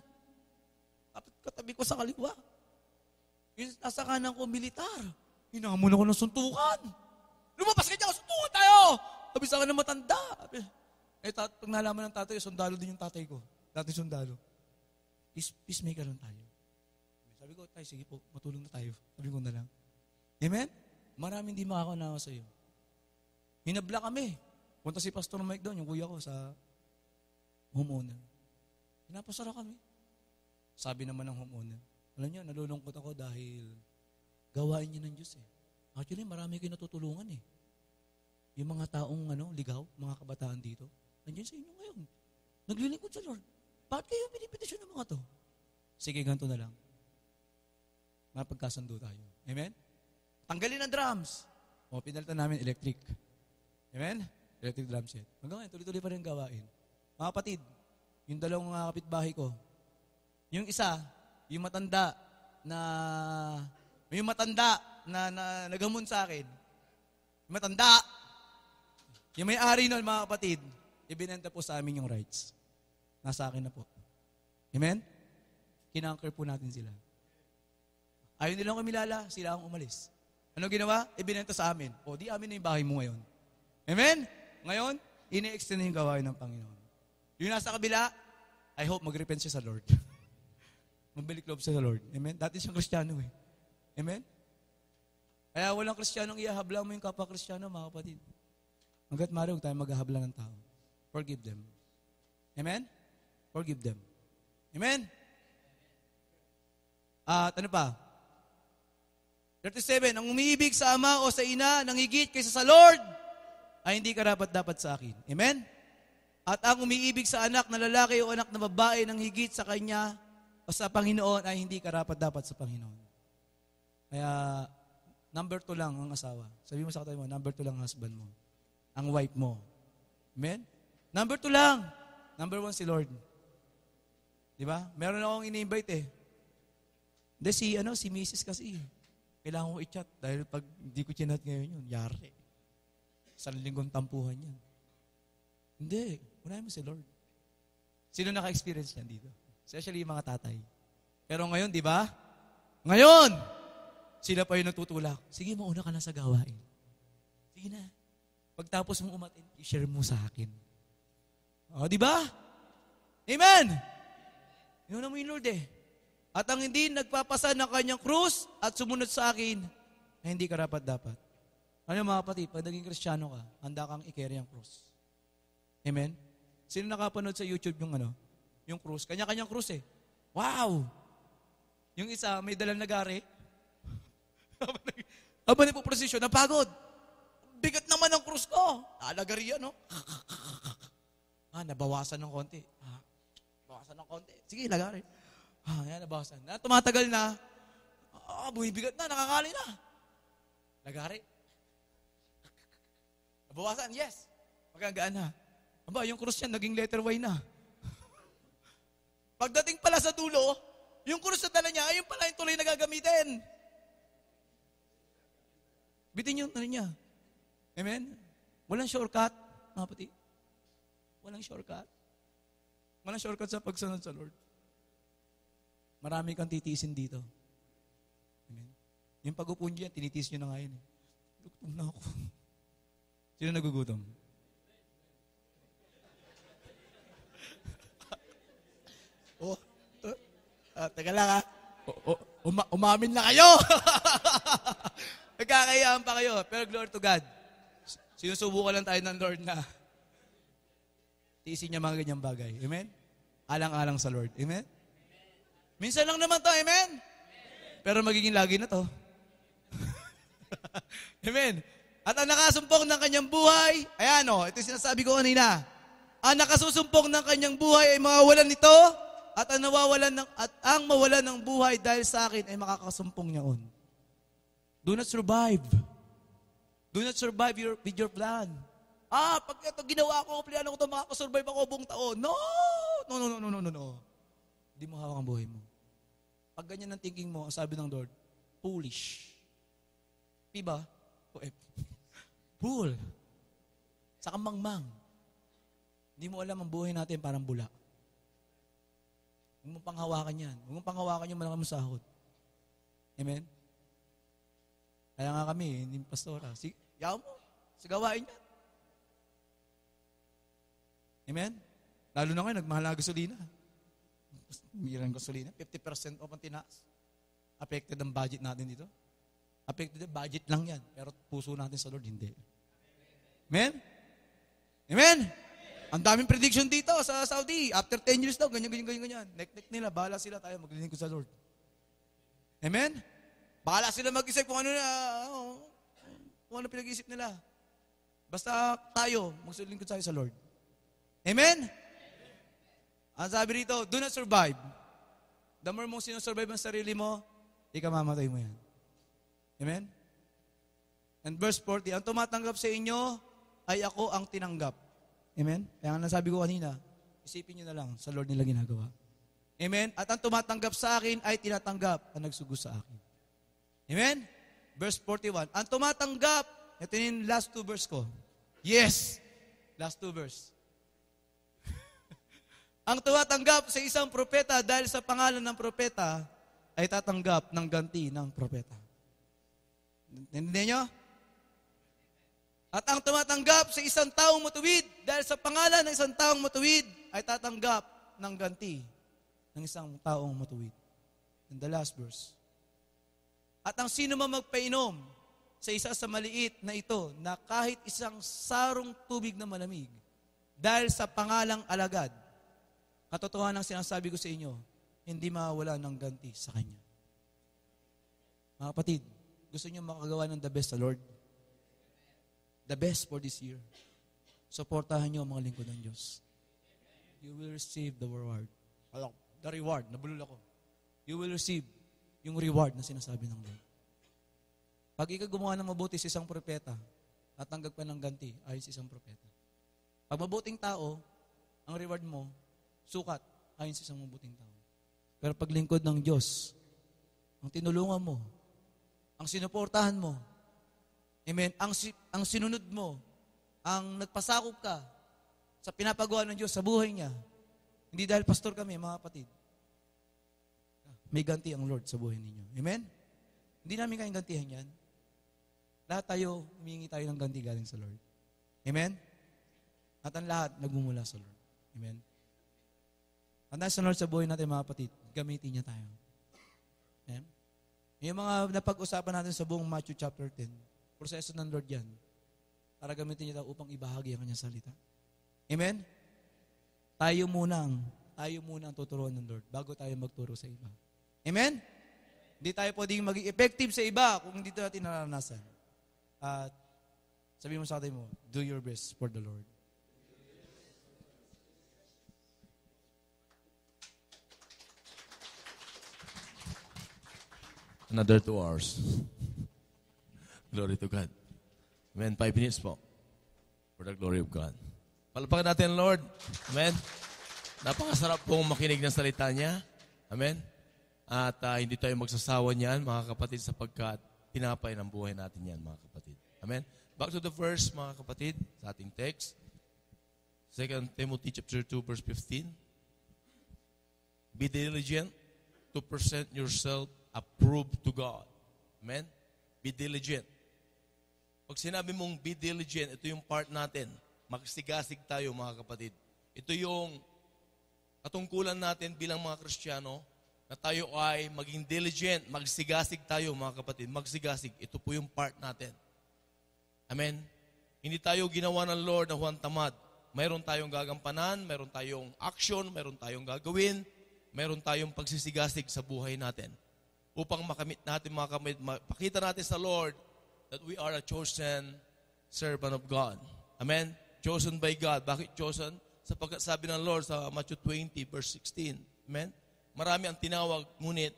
[SPEAKER 1] Kapit katabi ko sa kaliwa. Yung nasa kanan ko, militar. Hinamon ako ng suntukan. Lumabas ka dyan, suntukan tayo! Sabi sa akin ng matanda. Eh, tat- pag nalaman ng tatay, sundalo din yung tatay ko. Dati sundalo. Peace, peacemaker lang tayo. Sabi ko Sabi ko, tay, sige po, matulong na tayo. Sabi ko na lang. Amen? Maraming hindi makakaunawa sa iyo. Hinabla kami. Punta si Pastor Mike doon, yung kuya ko sa homeowner. Pinapasara kami. Sabi naman ng homeowner, alam niyo, nalulungkot ako dahil gawain niya ng Diyos eh. Actually, marami kayo natutulungan eh. Yung mga taong ano, ligaw, mga kabataan dito, nandiyan sa inyo ngayon. Naglilingkod sa Lord. Bakit kayo pinipitisyon ng mga to? Sige, ganito na lang. Mapagkasundo tayo. Amen? Tanggalin ang drums. O, pinalitan namin electric. Amen? Electric drum set. Hanggang ngayon, tuloy-tuloy pa rin gawain. Mga kapatid, yung dalawang mga kapitbahay ko, yung isa, yung matanda na, yung matanda na, na nagamon sa akin, yung matanda, yung may-ari nun, mga kapatid, ibinenta po sa amin yung rights. Nasa akin na po. Amen? Kinanker po natin sila. Ayaw nilang kumilala, sila ang umalis. Ano ginawa? Ibinenta sa amin. O, di amin na yung bahay mo ngayon. Amen? Ngayon, ini-extend na yung gawain ng Panginoon. Yung nasa kabila, I hope mag-repent siya sa Lord. Magbalik loob siya sa Lord. Amen? Dati siyang kristyano eh. Amen? Kaya walang kristyanong iahabla mo yung kapwa kristyano, mga kapatid. Hanggat maaari, huwag tayo maghahabla ng tao. Forgive them. Amen? Forgive them. Amen? At ano pa? 37, ang umiibig sa ama o sa ina ng higit kaysa sa Lord ay hindi karapat dapat sa akin. Amen? At ang umiibig sa anak na lalaki o anak na babae ng higit sa kanya o sa Panginoon ay hindi karapat dapat sa Panginoon. Kaya, number two lang ang asawa. Sabi mo sa katabi mo, number two lang ang husband mo. Ang wife mo. Amen? Number two lang. Number one si Lord. Di ba? Meron akong ini-invite eh. Hindi, si, ano, si Mrs. kasi. Kailangan ko i-chat dahil pag hindi ko chinat ngayon yun, yari. Sa linggong tampuhan yan. Hindi. Unahin mo si Lord. Sino naka-experience yan dito? Especially yung mga tatay. Pero ngayon, di ba? Ngayon, sila pa yung natutulak. Sige, mauna ka na sa gawain. Sige na. Pagtapos mong umatin, i-share mo sa akin. O, di ba? Amen! Yun na mo yung Lord eh. At ang hindi nagpapasa ng kanyang krus at sumunod sa akin, ay hindi karapat dapat. Ano mga kapatid, pag naging kristyano ka, handa kang i-carry ang krus. Amen? Sino nakapanood sa YouTube yung ano? Yung krus? Kanya-kanyang krus eh. Wow! Yung isa, may dalang nagari. Habang nagpo-prosesyon, napagod. Bigat naman ang krus ko. Alagari yan, no? ah, nabawasan ng konti. Ah, bawasan ng konti. Sige, lagari. Ah, yan, nabawasan. Na, tumatagal na. Ah, bumibigat na, nakakali na. Lagari. Nabawasan, yes. Magagaan na. Aba, yung krus niya, naging letter Y na. Pagdating pala sa dulo, yung krus na dala niya, ayun pala yung tuloy na gagamitin. Bitin yung ano niya. Amen? Walang shortcut, mga pati. Walang shortcut. Walang shortcut sa pagsunod sa Lord. Marami kang titiisin dito. Amen? Yung pag-upo niya, tinitiis niyo na nga yun. Eh. Gutom na ako. Sino nagugutom? oh, uh, uh, teka lang ha. O, o, uma, umamin na kayo! Nagkakayaan pa kayo. Pero glory to God. Sinusubukan lang tayo ng Lord na tiisin niya mga ganyang bagay. Amen? Alang-alang sa Lord. Amen? Minsan lang naman to, amen? Pero magiging lagi na to. amen? At ang nakasumpong ng kanyang buhay, ayan o, ito yung sinasabi ko kanina. Ang nakasusumpong ng kanyang buhay ay mawawalan nito, at ang nawawalan ng, at ang mawalan ng buhay dahil sa akin ay makakasumpong niyaon. Do not survive. Do not survive your, with your plan. Ah, pag ito ginawa ko, plano ko ito, makakasurvive ako buong taon. No! No, no, no, no, no, no, no. Hindi mo hawak ang buhay mo. Pag ganyan ang thinking mo, sabi ng Lord, foolish. P ba? O F? Fool. Saka mangmang. Hindi mo alam ang buhay natin parang bula. Huwag mong panghawakan yan. Huwag mong panghawakan yung malaking sahod. Amen? Kaya nga kami, hindi pastora. Si, yaw mo. Sigawain yan. Amen? Lalo na ngayon, nagmahal na gasolina. Mirang gasolina, 50% off ang tinaas. affected ang budget natin dito? Affected ang budget lang yan. Pero puso natin sa Lord, hindi. Amen? Amen? Ang daming prediction dito sa Saudi. After 10 years daw, ganyan, ganyan, ganyan, ganyan. Nek-nek nila, bahala sila tayo maglilingkod sa Lord. Amen? Bahala sila mag-isip kung ano na, uh, kung ano pinag-iisip nila. Basta tayo, maglilingkod tayo sa Lord. Amen? Ang sabi rito, do not survive. The more mong sinusurvive ang sarili mo, ikamamatay mo yan. Amen? And verse 40, ang tumatanggap sa inyo ay ako ang tinanggap. Amen? Kaya nga nasabi ko kanina, isipin nyo na lang, sa Lord nila ginagawa. Amen? At ang tumatanggap sa akin ay tinatanggap ang nagsugo sa akin. Amen? Verse 41, ang tumatanggap, ito yung last two verse ko. Yes! Last two verse. ang tumatanggap sa isang propeta dahil sa pangalan ng propeta ay tatanggap ng ganti ng propeta. Hindi nyo? At ang tumatanggap sa isang taong matuwid, dahil sa pangalan ng isang taong matuwid, ay tatanggap ng ganti ng isang taong matuwid. In the last verse. At ang sino man magpainom sa isa sa maliit na ito, na kahit isang sarong tubig na malamig, dahil sa pangalang alagad, katotohanan ang sinasabi ko sa inyo, hindi mawala ng ganti sa Kanya. Mga kapatid, gusto niyo makagawa ng the best sa Lord? The best for this year. Suportahan niyo ang mga lingkod ng Diyos. You will receive the reward. The reward, nabulol ako. You will receive yung reward na sinasabi ng Lord. Pag ikaw gumawa ng mabuti sa isang propeta, tatanggap ka ng ganti ay sa isang propeta. Pag mabuting tao, ang reward mo, sukat ayon sa isang mabuting tao. Pero pag lingkod ng Diyos, ang tinulungan mo, ang sinuportahan mo, Amen. Ang, ang sinunod mo, ang nagpasakop ka sa pinapagawa ng Diyos sa buhay niya, hindi dahil pastor kami, mga kapatid. May ganti ang Lord sa buhay ninyo. Amen? Hindi namin kayang gantihan yan. Lahat tayo, humingi tayo ng ganti galing sa Lord. Amen? At ang lahat, nagmumula sa Lord. Amen? Tandaan sa Lord sa buhay natin, mga kapatid, gamitin niya tayo. Amen? Yung mga napag-usapan natin sa buong Matthew chapter 10, Proseso ng Lord yan. Para gamitin niya upang ibahagi ang kanyang salita. Amen? Tayo muna ang, tayo muna ang tuturuan ng Lord bago tayo magturo sa iba. Amen? Hindi tayo pwedeng maging effective sa iba kung hindi natin naranasan. At sabi mo sa atin mo, do your best for the Lord.
[SPEAKER 2] Another two hours. Glory to God. Amen. Five minutes po. For the glory of God. Palapakan natin, Lord. Amen. Napakasarap pong makinig ng salita niya. Amen. At uh, hindi tayo magsasawa niyan, mga kapatid, sapagkat tinapay ng buhay natin yan, mga kapatid. Amen. Back to the verse, mga kapatid, sa ating text. 2 Timothy chapter 2, verse 15. Be diligent to present yourself approved to God. Amen. Be diligent. Pag sinabi mong be diligent, ito yung part natin. Magsigasig tayo mga kapatid. Ito yung katungkulan natin bilang mga Kristiyano na tayo ay maging diligent, magsigasig tayo mga kapatid. Magsigasig. Ito po yung part natin. Amen? Hindi tayo ginawa ng Lord na huwag tamad. Mayroon tayong gagampanan, mayroon tayong action, mayroon tayong gagawin, mayroon tayong pagsisigasig sa buhay natin. Upang makamit natin, mga kamit, makita natin sa Lord that we are a chosen servant of God. Amen? Chosen by God. Bakit chosen? Sapagkat sabi ng Lord sa Matthew 20 verse 16. Amen? Marami ang tinawag, ngunit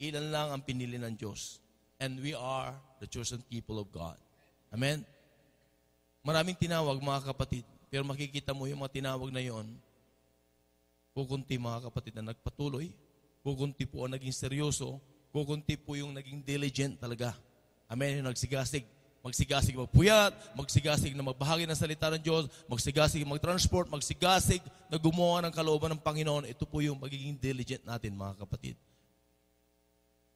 [SPEAKER 2] ilan lang ang pinili ng Diyos. And we are the chosen people of God. Amen? Maraming tinawag, mga kapatid. Pero makikita mo yung mga tinawag na yon, kukunti mga kapatid na nagpatuloy, kukunti po ang naging seryoso, kukunti po yung naging diligent talaga. Amen. Nagsigasig. Magsigasig magpuyat, magsigasig na magbahagi ng salita ng Diyos, magsigasig mag-transport, magsigasig na gumawa ng kalooban ng Panginoon. Ito po yung magiging diligent natin, mga kapatid.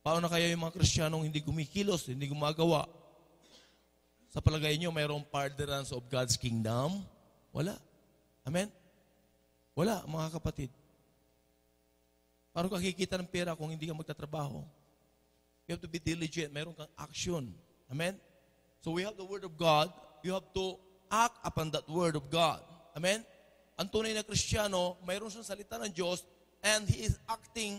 [SPEAKER 2] Paano na kaya yung mga Kristiyanong hindi kumikilos, hindi gumagawa? Sa palagay nyo, mayroong furtherance of God's kingdom? Wala. Amen? Wala, mga kapatid. Paano ka kikita ng pera kung hindi ka magtatrabaho? You have to be diligent. Mayroon kang action. Amen? So we have the Word of God. You have to act upon that Word of God. Amen? Ang tunay na Kristiyano, mayroon siyang salita ng Diyos and he is acting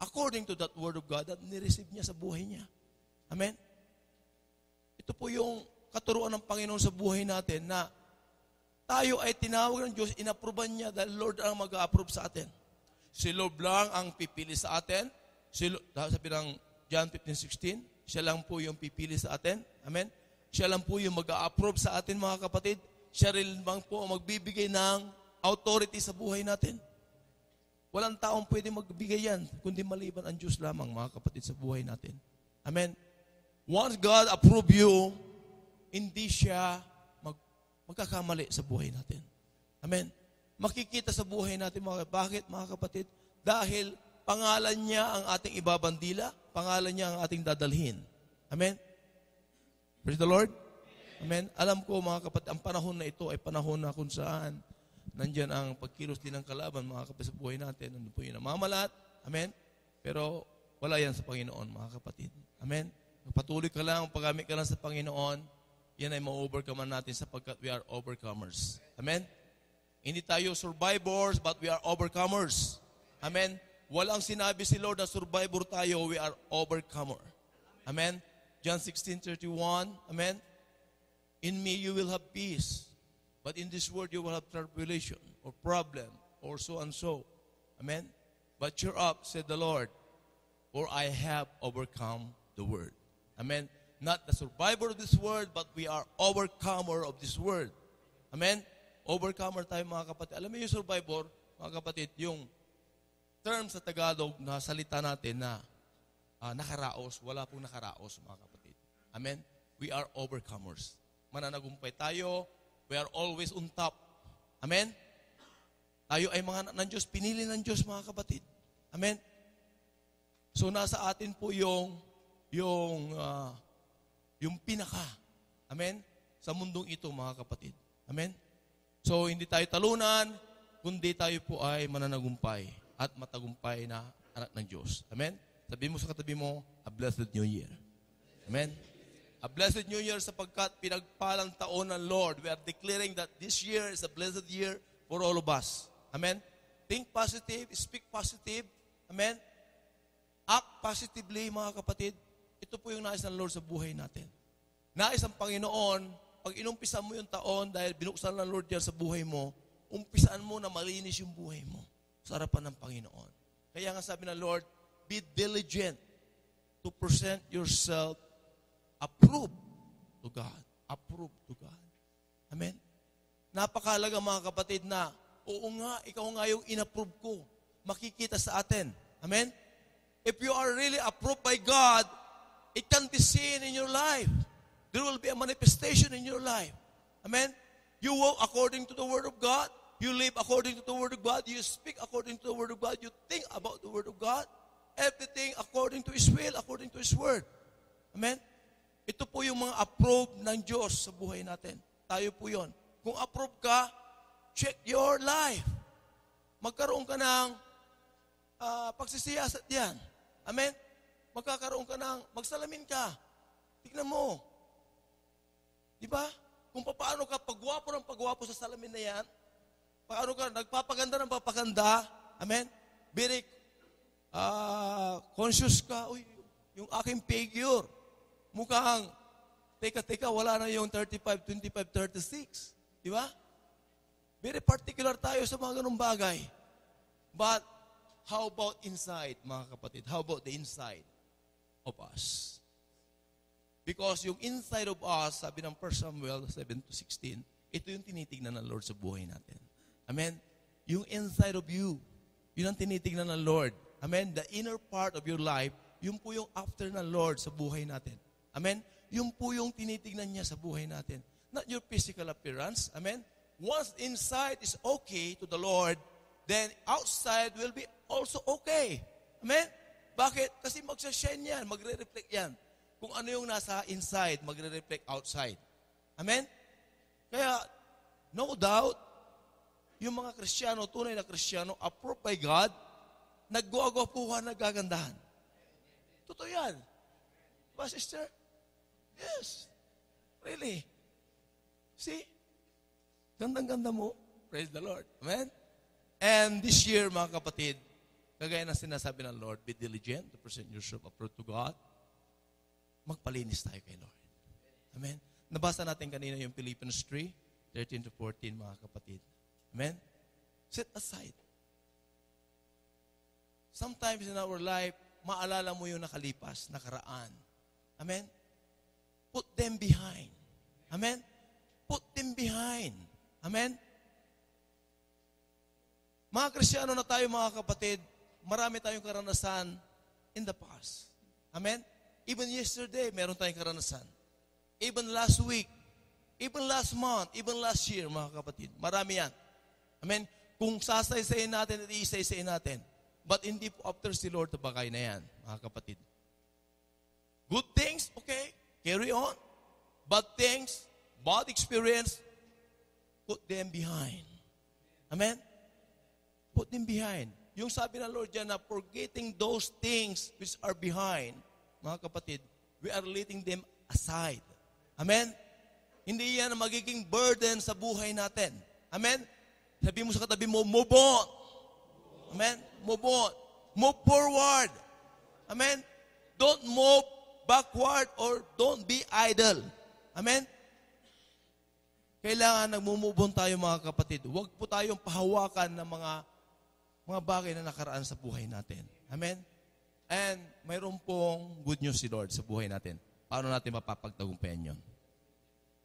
[SPEAKER 2] according to that Word of God that nireceive niya sa buhay niya. Amen? Ito po yung katuruan ng Panginoon sa buhay natin na tayo ay tinawag ng Diyos, inaproban niya dahil Lord ang mag-approve sa atin. Si Lord lang ang pipili sa atin. Si Lord, sabi ng John 15:16, siya lang po yung pipili sa atin. Amen? Siya lang po yung mag-approve sa atin mga kapatid. Siya rin lang po magbibigay ng authority sa buhay natin. Walang taong pwede magbigay yan, kundi maliban ang Diyos lamang, mga kapatid, sa buhay natin. Amen? Once God approve you, hindi siya mag, magkakamali sa buhay natin. Amen? Makikita sa buhay natin, mga bakit, mga kapatid? Dahil pangalan niya ang ating ibabandila, pangalan niya ang ating dadalhin. Amen? Praise the Lord. Amen? Alam ko, mga kapatid, ang panahon na ito ay panahon na kung saan nandyan ang pagkilos din ng kalaban, mga kapatid, sa buhay natin. Nandun po yung namamalat. Amen? Pero wala yan sa Panginoon, mga kapatid. Amen? Patuloy ka lang, paggamit ka lang sa Panginoon, yan ay ma-overcome natin sapagkat we are overcomers. Amen? Hindi tayo survivors, but we are overcomers. Amen? Walang sinabi si Lord na survivor tayo, we are overcomer. Amen? John 16:31, Amen? In me you will have peace, but in this world you will have tribulation or problem or so and so. Amen? But cheer up, said the Lord, for I have overcome the world. Amen? Not the survivor of this world, but we are overcomer of this world. Amen? Overcomer tayo mga kapatid. Alam mo yung survivor, mga kapatid, yung term sa Tagalog na salita natin na ah, nakaraos, wala pong nakaraos mga kapatid. Amen? We are overcomers. Mananagumpay tayo. We are always on top. Amen? Tayo ay mga ng Diyos, pinili ng Diyos mga kapatid. Amen? So nasa atin po yung yung ah, yung pinaka. Amen? Sa mundong ito mga kapatid. Amen? So hindi tayo talunan, kundi tayo po ay mananagumpay at matagumpay na anak ng Diyos. Amen? Sabi mo sa katabi mo, a blessed new year. Amen? A blessed new year sapagkat pinagpalang taon ng Lord. We are declaring that this year is a blessed year for all of us. Amen? Think positive, speak positive. Amen? Act positively, mga kapatid. Ito po yung nais ng Lord sa buhay natin. Nais ng Panginoon, pag inumpisa mo yung taon dahil binuksan ng Lord yan sa buhay mo, umpisaan mo na malinis yung buhay mo sa harapan ng Panginoon. Kaya nga sabi ng Lord, be diligent to present yourself approved to God. Approved to God. Amen? Napakalaga mga kapatid na, oo nga, ikaw nga yung inapprove ko. Makikita sa atin. Amen? If you are really approved by God, it can be seen in your life. There will be a manifestation in your life. Amen? You walk according to the Word of God. You live according to the Word of God. You speak according to the Word of God. You think about the Word of God. Everything according to His will, according to His Word. Amen? Ito po yung mga approved ng Diyos sa buhay natin. Tayo po yon. Kung approved ka, check your life. Magkaroon ka ng ah, pagsisiyasat yan. Amen? Magkakaroon ka ng, magsalamin ka. Tignan mo. Di ba? Kung paano ka pagwapo ng pagwapo sa salamin na yan, paano ka nagpapaganda ng papaganda, amen? Very ah, conscious ka, uy, yung aking figure, mukhang, teka, teka, wala na yung 35, 25, 36. Di ba? Very particular tayo sa mga ganung bagay. But, how about inside, mga kapatid? How about the inside of us? Because yung inside of us, sabi ng 1 Samuel 7 to 16, ito yung tinitignan ng Lord sa buhay natin. Amen? Yung inside of you, yun ang tinitignan ng Lord. Amen? The inner part of your life, yun po yung after ng Lord sa buhay natin. Amen? Yun po yung tinitignan niya sa buhay natin. Not your physical appearance. Amen? Once inside is okay to the Lord, then outside will be also okay. Amen? Bakit? Kasi magsashine yan, magre-reflect yan. Kung ano yung nasa inside, magre-reflect outside. Amen? Kaya, no doubt, yung mga Kristiyano, tunay na Kristiyano, approved by God, nagguwagwapuhan, nagagandahan. Totoo yan. ba, sister? Yes. Really. See? Gandang-ganda mo. Praise the Lord. Amen? And this year, mga kapatid, kagaya ng sinasabi ng Lord, be diligent to present yourself approved to God. Magpalinis tayo kay Lord. Amen? Nabasa natin kanina yung Philippians 3, 13 to 14, mga kapatid. Amen? Set aside. Sometimes in our life, maalala mo yung nakalipas, nakaraan. Amen? Put them behind. Amen? Put them behind. Amen? Mga Kristiyano na tayo, mga kapatid, marami tayong karanasan in the past. Amen? Even yesterday, meron tayong karanasan. Even last week, even last month, even last year, mga kapatid. Marami yan. Amen? Kung sasaysayin natin at iisaysayin natin, but hindi po after si Lord tabakay na yan, mga kapatid. Good things, okay, carry on. Bad things, bad experience, put them behind. Amen? Put them behind. Yung sabi ng Lord dyan na forgetting those things which are behind, mga kapatid, we are letting them aside. Amen? Hindi yan magiging burden sa buhay natin. Amen? Sabi mo sa katabi mo, move on. Amen? Move on. Move forward. Amen? Don't move backward or don't be idle. Amen? Kailangan nagmumubon tayo mga kapatid. Huwag po tayong pahawakan ng mga mga bagay na nakaraan sa buhay natin. Amen? And mayroon pong good news si Lord sa buhay natin. Paano natin mapapagtagumpayan yon?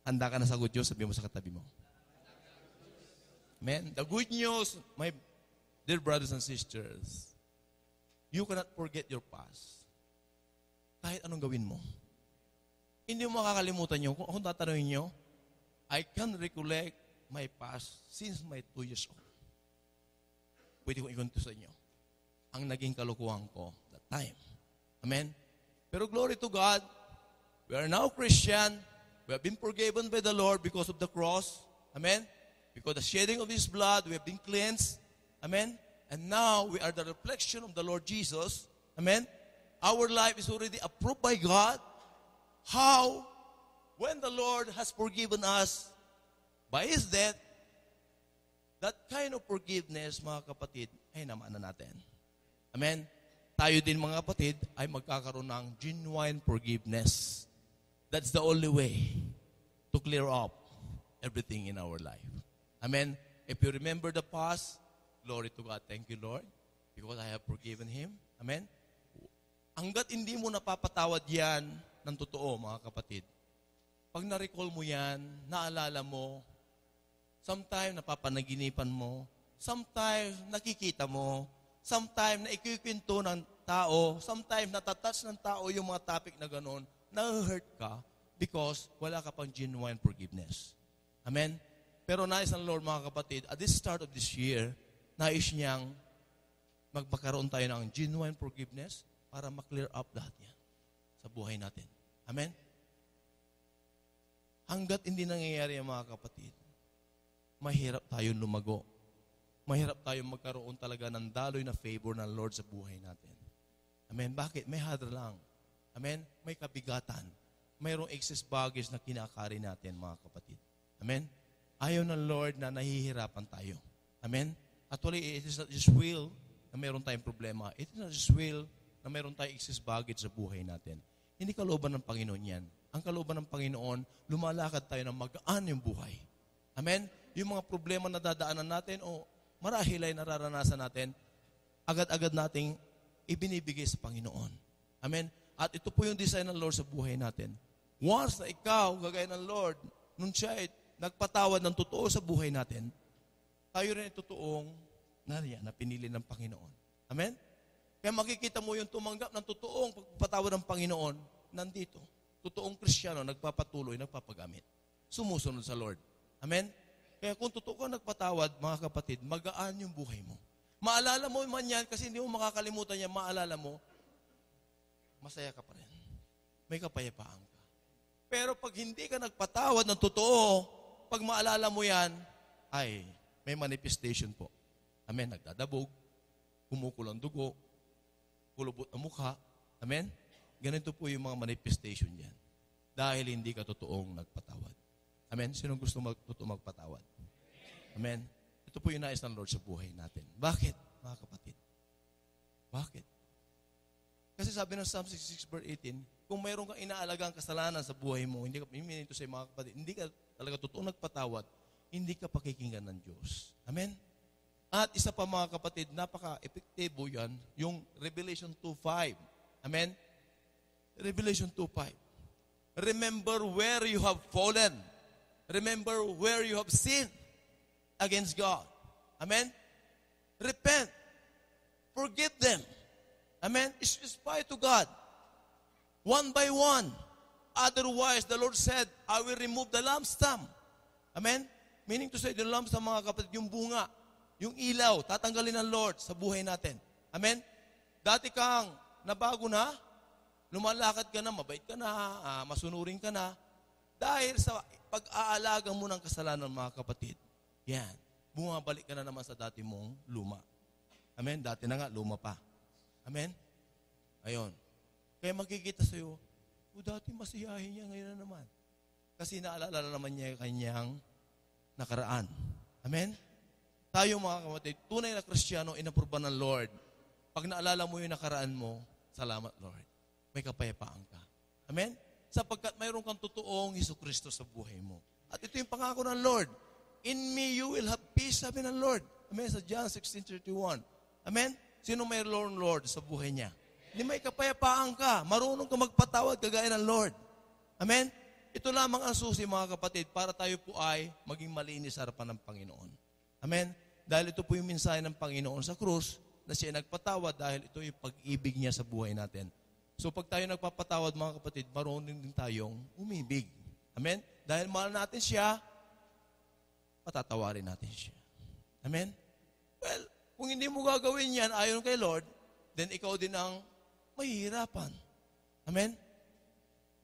[SPEAKER 2] Handa ka na sa good news, sabi mo sa katabi mo. Amen? The good news, my dear brothers and sisters, you cannot forget your past. Kahit anong gawin mo. Hindi mo makakalimutan nyo. Kung, kung tatanungin nyo, I can recollect my past since my two years old. Pwede kong ikwento sa inyo. Ang naging kalukuhan ko that time. Amen? Pero glory to God, we are now Christian. We have been forgiven by the Lord because of the cross. Amen? Because the shedding of His blood, we have been cleansed. Amen? And now we are the reflection of the Lord Jesus. Amen? Our life is already approved by God. How? When the Lord has forgiven us by His death, that kind of forgiveness, mga kapatid, ay naman na natin. Amen? Tayo din, mga kapatid, ay magkakaroon ng genuine forgiveness. That's the only way to clear up everything in our life. Amen? If you remember the past, glory to God. Thank you, Lord, because I have forgiven Him. Amen? Hanggat hindi mo napapatawad yan ng totoo, mga kapatid, pag na-recall mo yan, naalala mo, sometimes napapanaginipan mo, sometimes nakikita mo, sometimes na ikikwento ng tao, sometimes natatouch ng tao yung mga topic na gano'n, na-hurt ka because wala ka pang genuine forgiveness. Amen? Pero nais ng Lord, mga kapatid, at this start of this year, nais niyang magpakaroon tayo ng genuine forgiveness para ma-clear up lahat niya sa buhay natin. Amen? Hanggat hindi nangyayari ang mga kapatid, mahirap tayong lumago. Mahirap tayong magkaroon talaga ng daloy na favor ng Lord sa buhay natin. Amen? Bakit? May hadra lang. Amen? May kabigatan. Mayroong excess baggage na kinakari natin, mga kapatid. Amen? Ayaw ng Lord na nahihirapan tayo. Amen? Actually, it is not His will na mayroon tayong problema. It is not His will na mayroon tayong excess baggage sa buhay natin. Hindi kalooban ng Panginoon yan. Ang kalooban ng Panginoon, lumalakad tayo ng magaan yung buhay. Amen? Yung mga problema na dadaanan natin o marahil ay nararanasan natin, agad-agad nating ibinibigay sa Panginoon. Amen? At ito po yung design ng Lord sa buhay natin. Once na ikaw, gagaya ng Lord, nung siya ay nagpatawad ng totoo sa buhay natin, tayo rin ay totoong nariyan na pinili ng Panginoon. Amen? Kaya makikita mo yung tumanggap ng totoong pagpapatawad ng Panginoon nandito. Totoong Kristiyano, nagpapatuloy, nagpapagamit. Sumusunod sa Lord. Amen? Kaya kung totoo ka nagpatawad, mga kapatid, magaan yung buhay mo. Maalala mo man yan kasi hindi mo makakalimutan yan, maalala mo, masaya ka pa rin. May kapayapaan ka. Pero pag hindi ka nagpatawad ng totoo, pag maalala mo yan, ay, may manifestation po. Amen? Nagdadabog, kumukulang dugo, kulubot ang mukha. Amen? Ganito po yung mga manifestation yan. Dahil hindi ka totoong nagpatawad. Amen? Sino gusto mag totoong magpatawad? Amen? Ito po yung nais ng Lord sa buhay natin. Bakit, mga kapatid? Bakit? Kasi sabi ng Psalm 66 verse 18, kung mayroon kang inaalagang kasalanan sa buhay mo, hindi ka, meaning to say mga kapatid, hindi ka talaga totoo nagpatawad, hindi ka pakikinggan ng Diyos. Amen? At isa pa mga kapatid, napaka-epektibo yan, yung Revelation 2.5. Amen? Revelation 2.5. Remember where you have fallen. Remember where you have sinned against God. Amen? Repent. Forgive them. Amen? Aspire to God. One by one. Otherwise, the Lord said, I will remove the lampstand. Amen? Meaning to say, the lampstand, mga kapatid, yung bunga, yung ilaw, tatanggalin ng Lord sa buhay natin. Amen? Dati kang nabago na, lumalakad ka na, mabait ka na, ah, masunurin ka na, dahil sa pag-aalaga mo ng kasalanan, mga kapatid, yan, bumabalik ka na naman sa dati mong luma. Amen? Dati na nga, luma pa. Amen? Ayon. Kaya makikita sa'yo, o dati masiyahin niya ngayon na naman. Kasi naalala na naman niya kanyang nakaraan. Amen? Tayo mga kapatid, tunay na kristyano, inapurba ng Lord. Pag naalala mo yung nakaraan mo, salamat Lord. May kapayapaan ka. Amen? Sapagkat mayroon kang totoong Heso Kristo sa buhay mo. At ito yung pangako ng Lord. In me you will have peace, sabi ng Lord. Amen? Sa John 16.31. Amen? Sino may Lord Lord sa buhay niya? Hindi may kapayapaan ka. Marunong ka magpatawad kagaya ng Lord. Amen? Ito lamang ang susi mga kapatid para tayo po ay maging malinis sa harapan ng Panginoon. Amen? Dahil ito po yung mensahe ng Panginoon sa krus na siya nagpatawad dahil ito yung pag-ibig niya sa buhay natin. So pag tayo nagpapatawad mga kapatid, marunong din tayong umibig. Amen? Dahil mahal natin siya, patatawarin natin siya. Amen? Well, kung hindi mo gagawin yan ayon kay Lord, then ikaw din ang mahihirapan. Amen?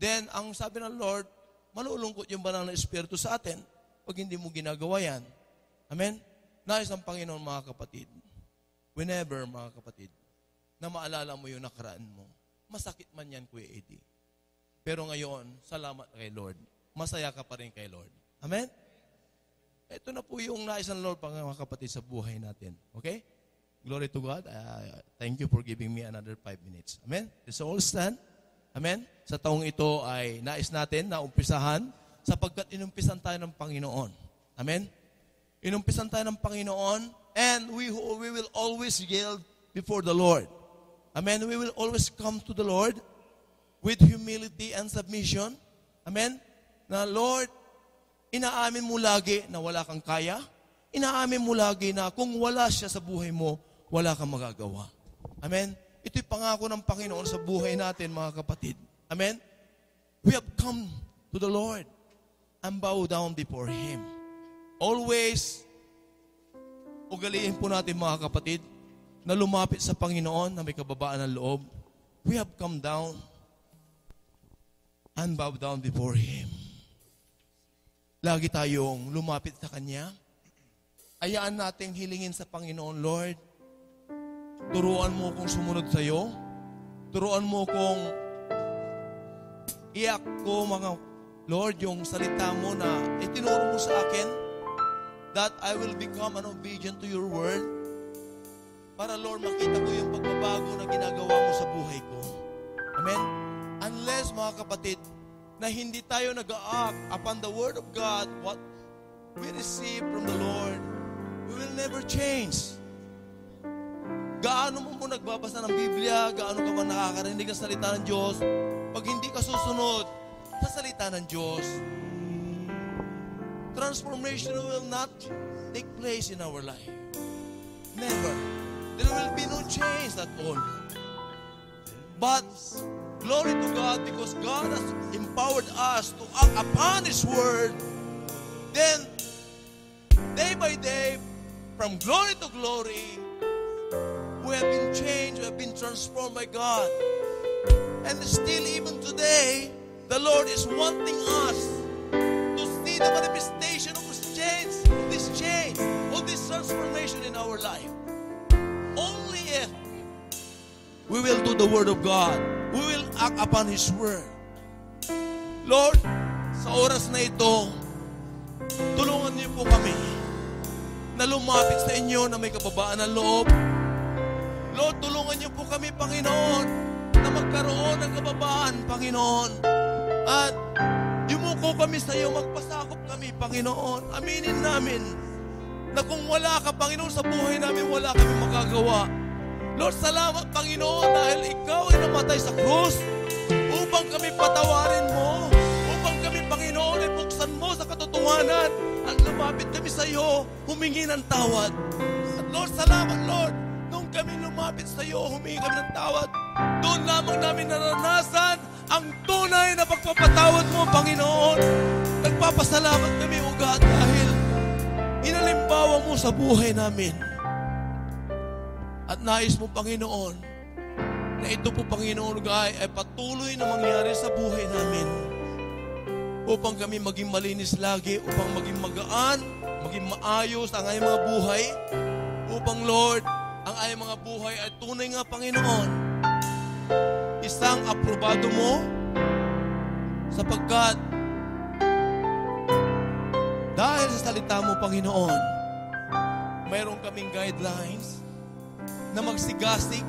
[SPEAKER 2] Then, ang sabi ng Lord, malulungkot yung banal na Espiritu sa atin pag hindi mo ginagawa yan. Amen? Nais ang Panginoon, mga kapatid, whenever, mga kapatid, na maalala mo yung nakaraan mo, masakit man yan, Kuya Eddie. Pero ngayon, salamat kay Lord. Masaya ka pa rin kay Lord. Amen? Ito na po yung nais ng Lord, mga kapatid, sa buhay natin. Okay? Glory to God. Uh, thank you for giving me another five minutes. Amen? Let's all stand. Amen? Sa taong ito ay nais natin na umpisahan sapagkat inumpisan tayo ng Panginoon. Amen? Inumpisan tayo ng Panginoon and we, we will always yield before the Lord. Amen? We will always come to the Lord with humility and submission. Amen? Na Lord, inaamin mo lagi na wala kang kaya. Inaamin mo lagi na kung wala siya sa buhay mo, wala kang magagawa. Amen? Ito'y pangako ng Panginoon sa buhay natin, mga kapatid. Amen? We have come to the Lord and bow down before Him. Always, ugaliin po natin, mga kapatid, na lumapit sa Panginoon na may kababaan ng loob. We have come down and bow down before Him. Lagi tayong lumapit sa Kanya. Ayaan nating hilingin sa Panginoon, Lord, Turuan mo kong sumunod sa iyo. Turuan mo kong iyak ko mga Lord, yung salita mo na itinuro mo sa akin that I will become an obedient to your word para Lord makita ko yung pagbabago na ginagawa mo sa buhay ko. Amen? Unless mga kapatid, na hindi tayo nag-act upon the word of God, what we receive from the Lord, we will never change. Gaano mo mo nagbabasa ng Biblia, gaano ka man nakakarinig ng salita ng Diyos, pag hindi ka susunod sa salita ng Diyos, transformation will not take place in our life. Never. There will be no change at all. But, glory to God, because God has empowered us to act upon His Word, then, day by day, from glory to glory, we have been changed, we have been transformed by God. And still, even today, the Lord is wanting us to see the manifestation of this change, of this change, of this transformation in our life. Only if we will do the Word of God, we will act upon His Word. Lord, sa oras na ito, tulungan niyo po kami na lumapit sa inyo na may kababaan ng loob. Lord, tulungan niyo po kami, Panginoon, na magkaroon ng kababaan, Panginoon. At yumuko kami sa iyo, magpasakop kami, Panginoon. Aminin namin na kung wala ka, Panginoon, sa buhay namin, wala kami magagawa. Lord, salamat, Panginoon, dahil Ikaw ay namatay sa krus upang kami patawarin mo, upang kami, Panginoon, ay buksan mo sa katotohanan at lumapit kami sa iyo, humingi ng tawad. At Lord, salamat, Lord, kami lumapit sa iyo, humingi kami ng tawad, doon lamang namin naranasan ang tunay na pagpapatawad mo, Panginoon. Nagpapasalamat kami, O God, dahil inalimbawa mo sa buhay namin. At nais mo, Panginoon, na ito po, Panginoon, God, ay patuloy na mangyari sa buhay namin upang kami maging malinis lagi, upang maging magaan, maging maayos ang aming mga buhay, upang, Lord, ang aming mga buhay ay tunay nga, Panginoon, isang aprobado mo sapagkat dahil sa salita mo, Panginoon, mayroon kaming guidelines na magsigasig.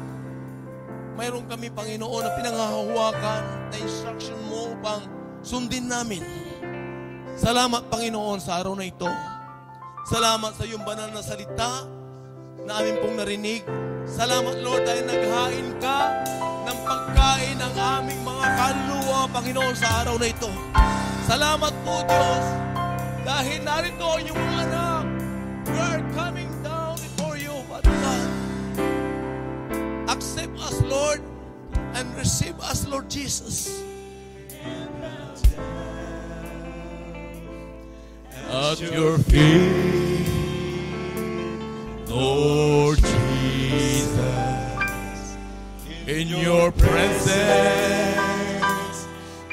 [SPEAKER 2] Mayroon kami, Panginoon, na pinangahawakan na instruction mo upang sundin namin. Salamat, Panginoon, sa araw na ito. Salamat sa iyong banal na salita na amin pong narinig. Salamat, Lord, dahil naghain ka ng pagkain ng aming mga kaluluwa, Panginoon, sa araw na ito. Salamat po, Diyos, dahil narito ang iyong anak. We are coming down before you, Father God. Accept us, Lord, and receive us, Lord Jesus. At your feet, Lord Jesus, in your presence,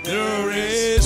[SPEAKER 2] there is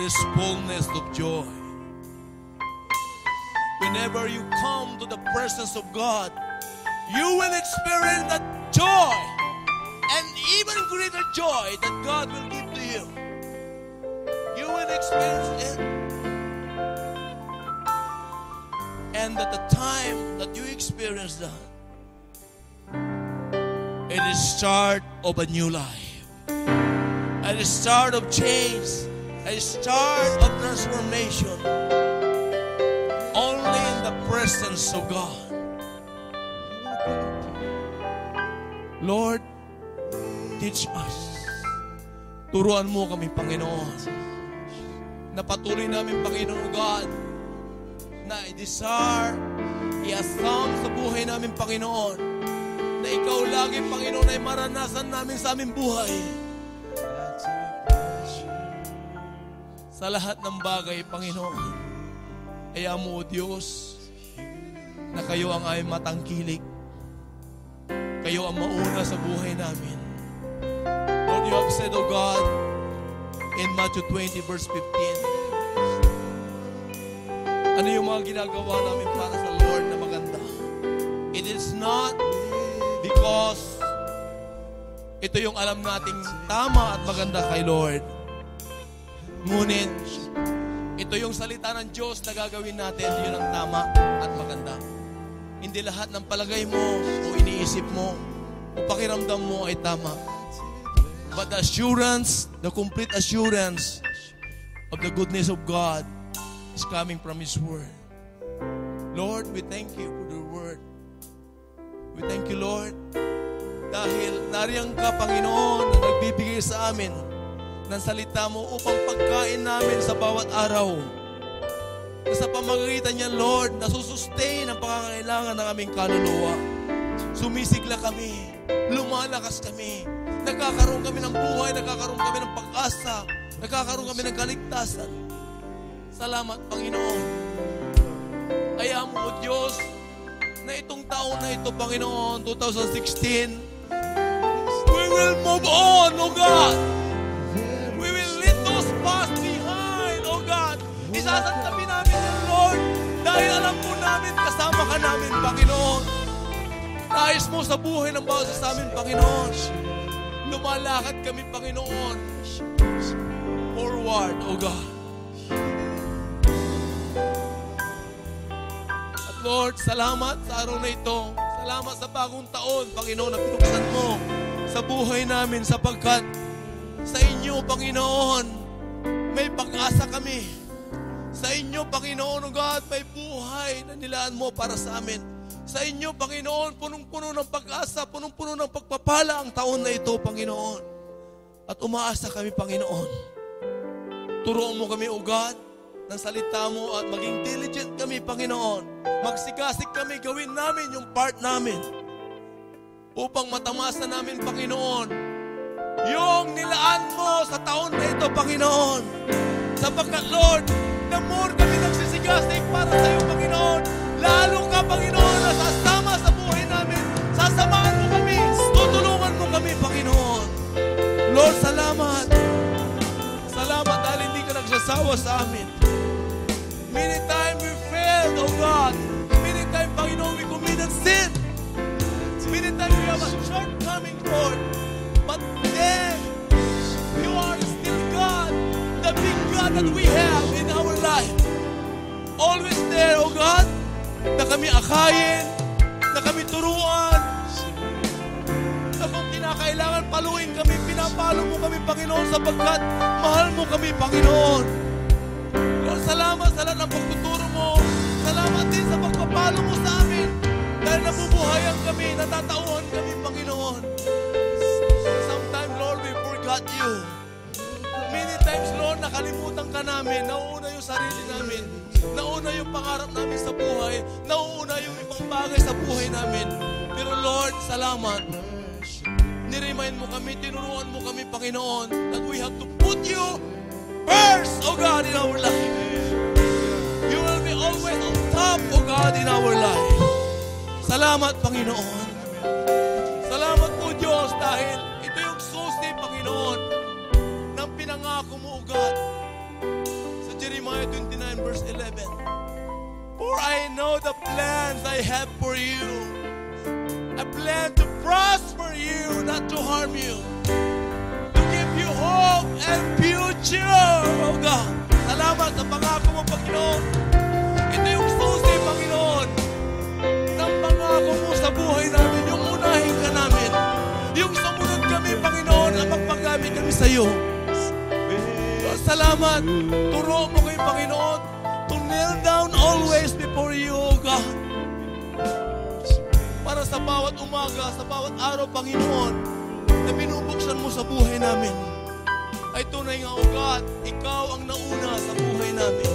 [SPEAKER 2] is fullness of joy. Whenever you come to the presence of God, you will experience that joy and even greater joy that God will give to you. You will experience it. And at the time that you experience that, it is start of a new life. At the start of change. A start of transformation. Only in the presence of God. Lord, teach us. Turuan mo kami, Panginoon. Na patuloy namin, Panginoon God, na i-desire, i-asam sa buhay namin, Panginoon, na ikaw lagi, Panginoon, ay maranasan namin sa aming buhay. Sa lahat ng bagay, Panginoon, kaya mo, O Diyos, na kayo ang ay matangkilik. Kayo ang mauna sa buhay namin. Lord, you have said, O God, in Matthew 20, verse 15, ano yung mga ginagawa namin para sa Lord na maganda? It is not because ito yung alam nating tama at maganda kay Lord. Ngunit, ito yung salita ng Diyos na gagawin natin, yun ang tama at maganda. Hindi lahat ng palagay mo o iniisip mo o pakiramdam mo ay tama. But the assurance, the complete assurance of the goodness of God is coming from His Word. Lord, we thank you for the Word. We thank you, Lord, dahil nariyan ka, Panginoon, na nagbibigay sa amin ng salita mo upang pagkain namin sa bawat araw. Na sa pamamagitan niya, Lord, nasusustain ang pangangailangan ng aming kaluluwa. Sumisigla kami, lumalakas kami, nagkakaroon kami ng buhay, nagkakaroon kami ng pag-asa, nagkakaroon kami ng kaligtasan. Salamat, Panginoon. Kaya mo, O Diyos, na itong taon na ito, Panginoon, 2016, we will move on, O God. Isasantabi namin yan, Lord, dahil alam mo namin, kasama ka namin, Panginoon. Nais mo sa buhay ng bawat sa amin, Panginoon. Lumalakad kami, Panginoon. Forward, O God. At Lord, salamat sa araw na ito. Salamat sa bagong taon, Panginoon, na pinuksan mo sa buhay namin sapagkat sa inyo, Panginoon, may pag-asa kami. Sa inyo, Panginoon, O God, may buhay na nilaan mo para sa amin. Sa inyo, Panginoon, punong-puno ng pag-asa, punong-puno ng pagpapala ang taon na ito, Panginoon. At umaasa kami, Panginoon. Turuan mo kami, O God, ng salita mo at maging diligent kami, Panginoon. Magsigasig kami, gawin namin yung part namin upang matamasa namin, Panginoon, yung nilaan mo sa taon na ito, Panginoon. Sapagkat, Lord, the more kami nagsisigasig para sa iyo, Panginoon, lalo ka, Panginoon, na sasama sa buhay namin. Sasamahan mo kami, tutulungan mo kami, Panginoon. Lord, salamat. Salamat dahil hindi ka nagsasawa sa amin. Many times we failed, oh God. Many times, Panginoon, we committed sin. Many times we have a shortcoming, Lord. But then, you are still God, the big God that we have in our life. Always there, oh God, na kami akayin, na kami turuan, na kung kinakailangan paluin kami, pinapalo mo kami, Panginoon, sapagkat mahal mo kami, Panginoon. Lord, salamat sa lahat ng pagtuturo mo. Salamat din sa pagpapalo mo sa amin. Dahil nabubuhayan kami, natatauhan kami, Panginoon. Sometimes, Lord, we forgot you. Many times, Lord, nakalimutan ka namin. Nauuna yung sarili namin. Nauna yung pangarap namin sa buhay. Nauuna yung ibang bagay sa buhay namin. Pero Lord, salamat. Niremind mo kami, tinuruan mo kami, Panginoon, that we have to put you first, O God, in our life. You will be always on top, O God, in our life. Salamat, Panginoon. Salamat po, Diyos, dahil O God. Sa Jeremiah 29, verse 11. For I know the plans I have for you. a plan to prosper you, not to harm you. To give you hope and future, oh God. Salamat sa pangako mo, Panginoon. Ito yung susi, Panginoon, ng pangako mo sa buhay namin. Yung unahin ka namin. Yung sumunod kami, Panginoon, at magpagamit kami sa iyo. Salamat. Turo mo kay Panginoon to kneel down always before you, O God. Para sa bawat umaga, sa bawat araw, Panginoon, na binubuksan mo sa buhay namin, ay tunay nga, O God, Ikaw ang nauna sa buhay namin.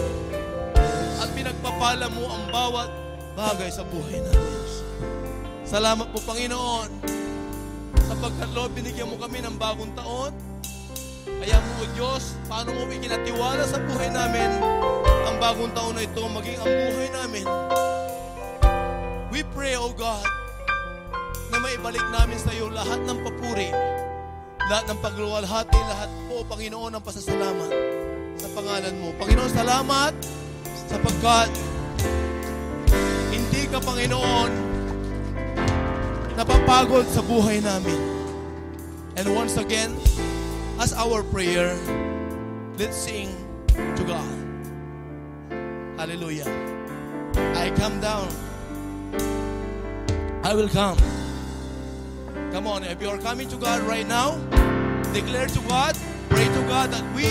[SPEAKER 2] At pinagpapala mo ang bawat bagay sa buhay namin. Salamat po, Lord, binigyan mo kami ng bagong taon, kaya mo, Diyos, paano mo ikinatiwala sa buhay namin ang bagong taon na ito, maging ang buhay namin. We pray, O God, na maibalik namin sa iyo lahat ng papuri, lahat ng pagluwalhati, lahat po, Panginoon, ng pasasalamat sa pangalan mo. Panginoon, salamat sapagkat hindi ka, Panginoon, napapagod sa buhay namin. And once again, as our prayer, let's sing to God. Hallelujah. I come down. I will come. Come on, if you are coming to God right now, declare to God, pray to God that we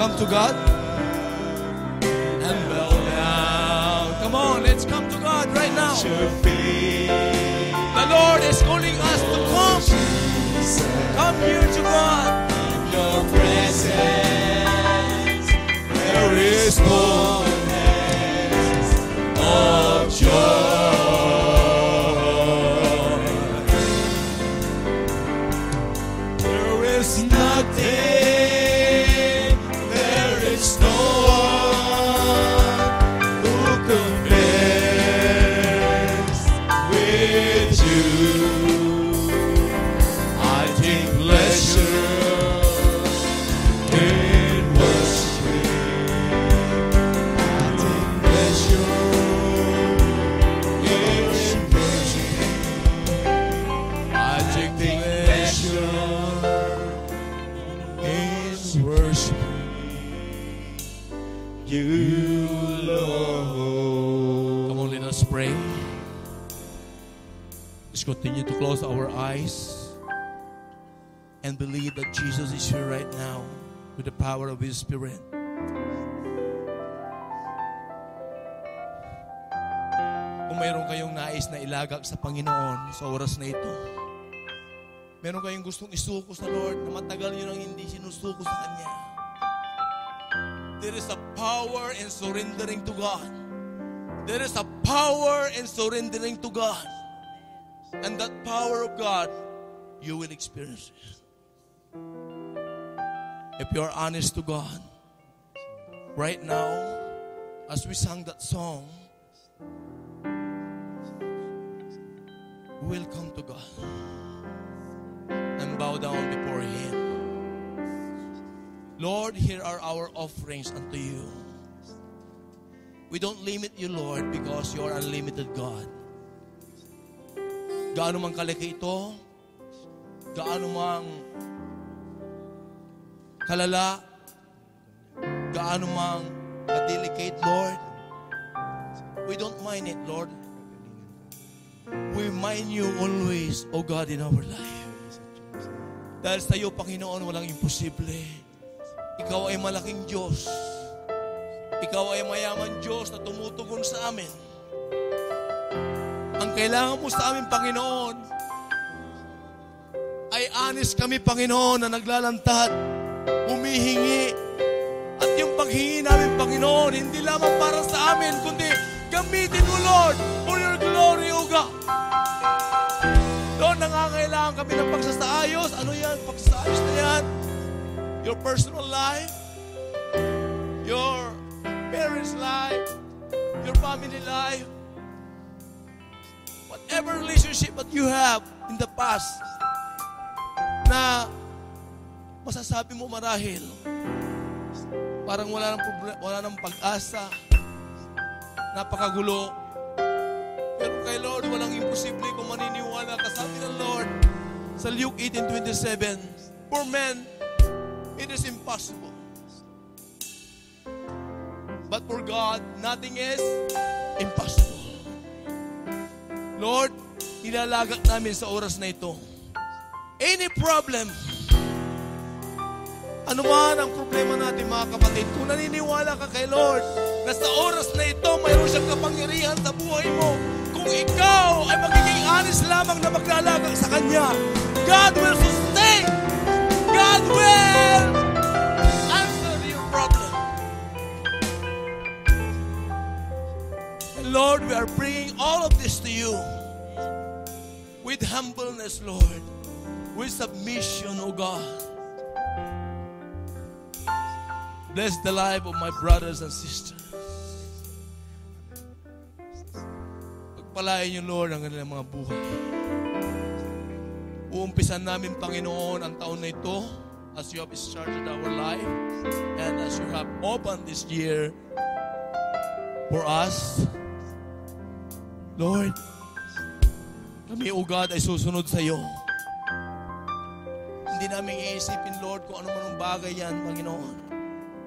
[SPEAKER 2] come to God and bow down. Come on, let's come to God right now. The Lord is calling us to come. Come here to God.
[SPEAKER 3] Your presence, there is fullness of joy.
[SPEAKER 2] Continue to close our eyes and believe that Jesus is here right now with the power of His Spirit. Kung mayroon kayong nais na ilagak sa Panginoon sa oras na ito, meron kayong gustong isuko sa Lord na matagal nyo nang hindi sinusuko sa Kanya. There is a power in surrendering to God. There is a power in surrendering to God. And that power of God, you will experience it. If you are honest to God, right now, as we sang that song, we will come to God and bow down before Him. Lord, here are our offerings unto you. We don't limit you, Lord, because you are unlimited God. Gaano man kalaki ito, gaano mang kalala, gaano mang ka-delicate, Lord, we don't mind it, Lord. We mind you always, O God, in our life. Dahil sa iyo, Panginoon, walang imposible. Ikaw ay malaking Diyos. Ikaw ay mayaman Diyos na tumutugon sa amin. Ang kailangan mo sa amin, Panginoon, ay honest kami, Panginoon, na naglalantad, humihingi. At yung paghingi namin, Panginoon, hindi lamang para sa amin, kundi gamitin mo, Lord, for your glory, O God. Lord, nangangailangan kami ng pagsasaayos. Ano yan? Pagsasaayos na yan. Your personal life, your parents' life, your family life, whatever relationship that you have in the past na masasabi mo marahil parang wala nang wala nang pag-asa napakagulo pero kay Lord walang imposible kung maniniwala ka. Sabi ng Lord sa Luke 18.27, For men, it is impossible. But for God, nothing is impossible. Lord, ilalagak namin sa oras na ito. Any problem, ano man ang problema natin mga kapatid, kung naniniwala ka kay Lord, na sa oras na ito, mayroon siyang kapangyarihan sa buhay mo, kung ikaw ay magiging honest lamang na maglalagak sa Kanya, God will sustain. God will Lord, we are bringing all of this to you with humbleness, Lord, with submission, O God. Bless the life of my brothers and sisters. Pagpalain niyo, Lord, ang kanilang mga buhay. Uumpisan namin, Panginoon, ang taon na ito as you have started our life and as you have opened this year for us. Lord, kami, O God, ay susunod sa iyo. Hindi namin iisipin, Lord, kung ano man ang bagay yan, Panginoon.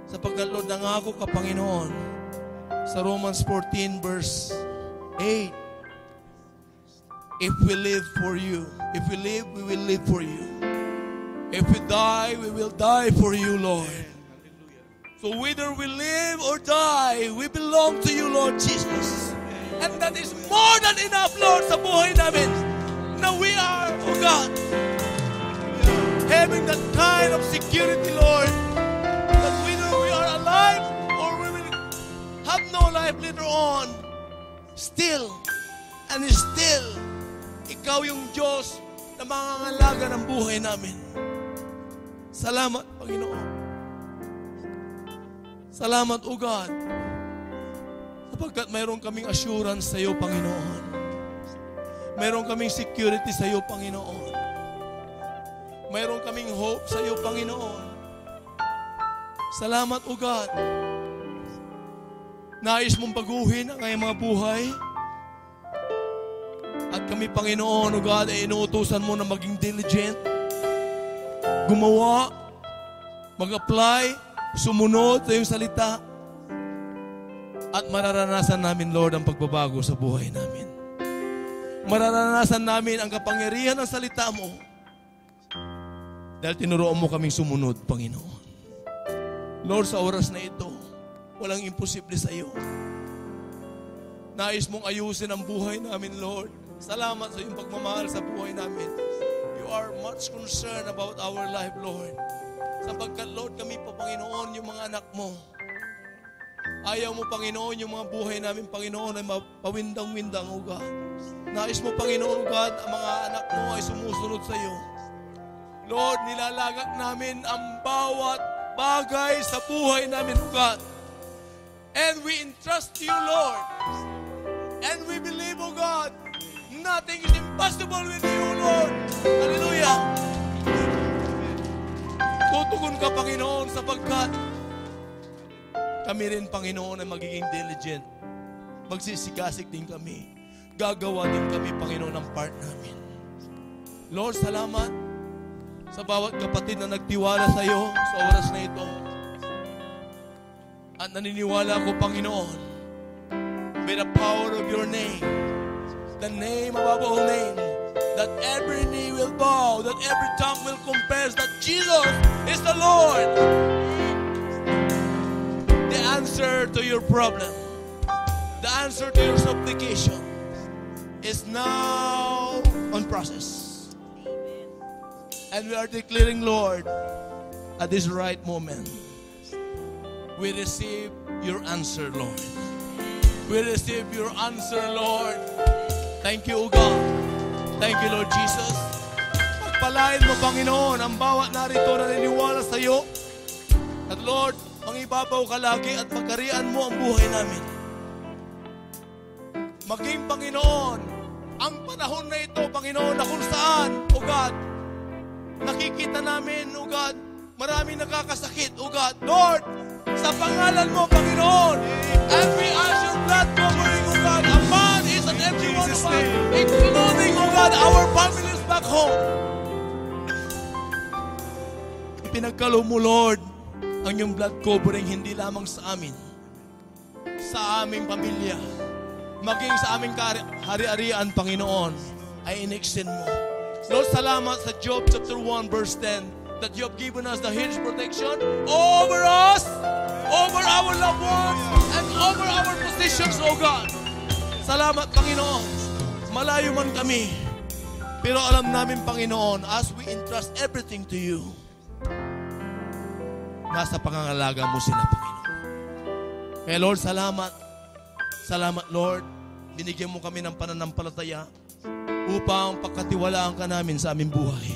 [SPEAKER 2] Sapagkat, Lord, nangako ka, Panginoon, sa Romans 14 verse 8, If we live for you, if we live, we will live for you. If we die, we will die for you, Lord. So whether we live or die, we belong to you, Lord Jesus. And that is more than enough, Lord, sa buhay namin. Na we are, oh God, having that kind of security, Lord, that whether we are alive or we will have no life later on, still and still, ikaw yung Diyos na mangangalaga ng buhay namin. Salamat, Panginoon. Salamat, O God. Sapagkat mayroon kaming assurance sa iyo, Panginoon. Mayroon kaming security sa iyo, Panginoon. Mayroon kaming hope sa iyo, Panginoon. Salamat, O God. Nais mong baguhin ang ngayong mga buhay. At kami, Panginoon, O God, ay inuutusan mo na maging diligent, gumawa, mag-apply, sumunod sa iyong salita, at mararanasan namin, Lord, ang pagbabago sa buhay namin. Mararanasan namin ang kapangyarihan ng salita mo dahil tinuruan mo kaming sumunod, Panginoon. Lord, sa oras na ito, walang imposible sa iyo. Nais mong ayusin ang buhay namin, Lord. Salamat sa iyong pagmamahal sa buhay namin. You are much concerned about our life, Lord. Sapagkat, Lord, kami pa, Panginoon, yung mga anak mo. Ayaw mo, Panginoon, yung mga buhay namin, Panginoon, ay mapawindang-windang, O God. Nais mo, Panginoon, God, ang mga anak mo ay sumusunod sa iyo. Lord, nilalagak namin ang bawat bagay sa buhay namin, O God. And we entrust you, Lord. And we believe, O God, nothing is impossible with you, Lord. Hallelujah. Tutugon ka, Panginoon, sapagkat kami rin, Panginoon, ay magiging diligent. Magsisikasik din kami. Gagawa din kami, Panginoon, ng part namin. Lord, salamat sa bawat kapatid na nagtiwala sa iyo sa oras na ito. At naniniwala ko, Panginoon, by the power of your name, the name above all names, that every knee will bow, that every tongue will confess that Jesus is the Lord. Answer to your problem, the answer to your supplication is now on process. And we are declaring, Lord, at this right moment, we receive your answer, Lord. We receive your answer, Lord. Thank you, O God. Thank you, Lord Jesus. Pagpalain mo, Panginoon, ang bawat narito na niniwala sa iyo. At Lord, Mangibabaw ka lagi at pagkarian mo ang buhay namin. Maging Panginoon, ang panahon na ito, Panginoon, na kung saan, O God, nakikita namin, O God, marami nakakasakit, O God. Lord, sa pangalan mo, Panginoon, every action platform, O God, a man is an every one of us, including, O God, our families back home. Pinagkalo mo, Lord, ang iyong blood covering hindi lamang sa amin, sa aming pamilya, maging sa aming hari-arian, Panginoon, ay in-extend mo. Lord, salamat sa Job chapter 1 verse 10 that you have given us the hedge protection over us, over our loved ones, and over our positions, O God. Salamat, Panginoon. Malayo man kami, pero alam namin, Panginoon, as we entrust everything to you, nasa pangangalaga mo sila, Panginoon. Kaya Lord, salamat. Salamat, Lord. Binigyan mo kami ng pananampalataya upang pagkatiwalaan ka namin sa aming buhay.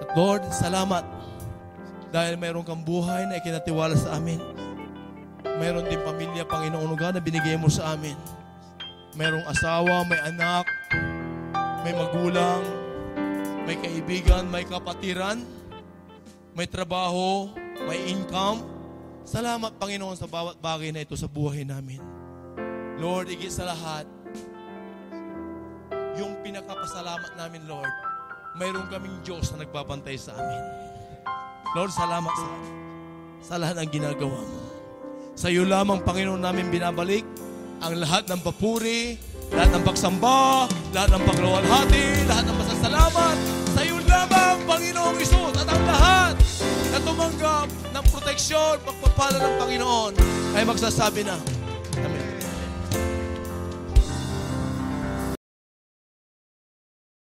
[SPEAKER 2] At Lord, salamat dahil mayroon kang buhay na ikinatiwala sa amin. Mayroon din pamilya, Panginoon na binigay mo sa amin. Mayroong asawa, may anak, may magulang, may kaibigan, may kapatiran, may trabaho, may income. Salamat, Panginoon, sa bawat bagay na ito sa buhay namin. Lord, igit sa lahat, yung pinakapasalamat namin, Lord, mayroon kaming Diyos na nagbabantay sa amin. Lord, salamat sa, sa lahat ng ginagawa mo. Sa iyo lamang, Panginoon, namin binabalik ang lahat ng papuri, lahat ng pagsamba, lahat ng pagluwalhati, lahat ng pasasalamat. Sa iyo Panginoong Isus, at ang lahat na tumanggap ng proteksyon, pagpapala ng Panginoon, ay magsasabi na,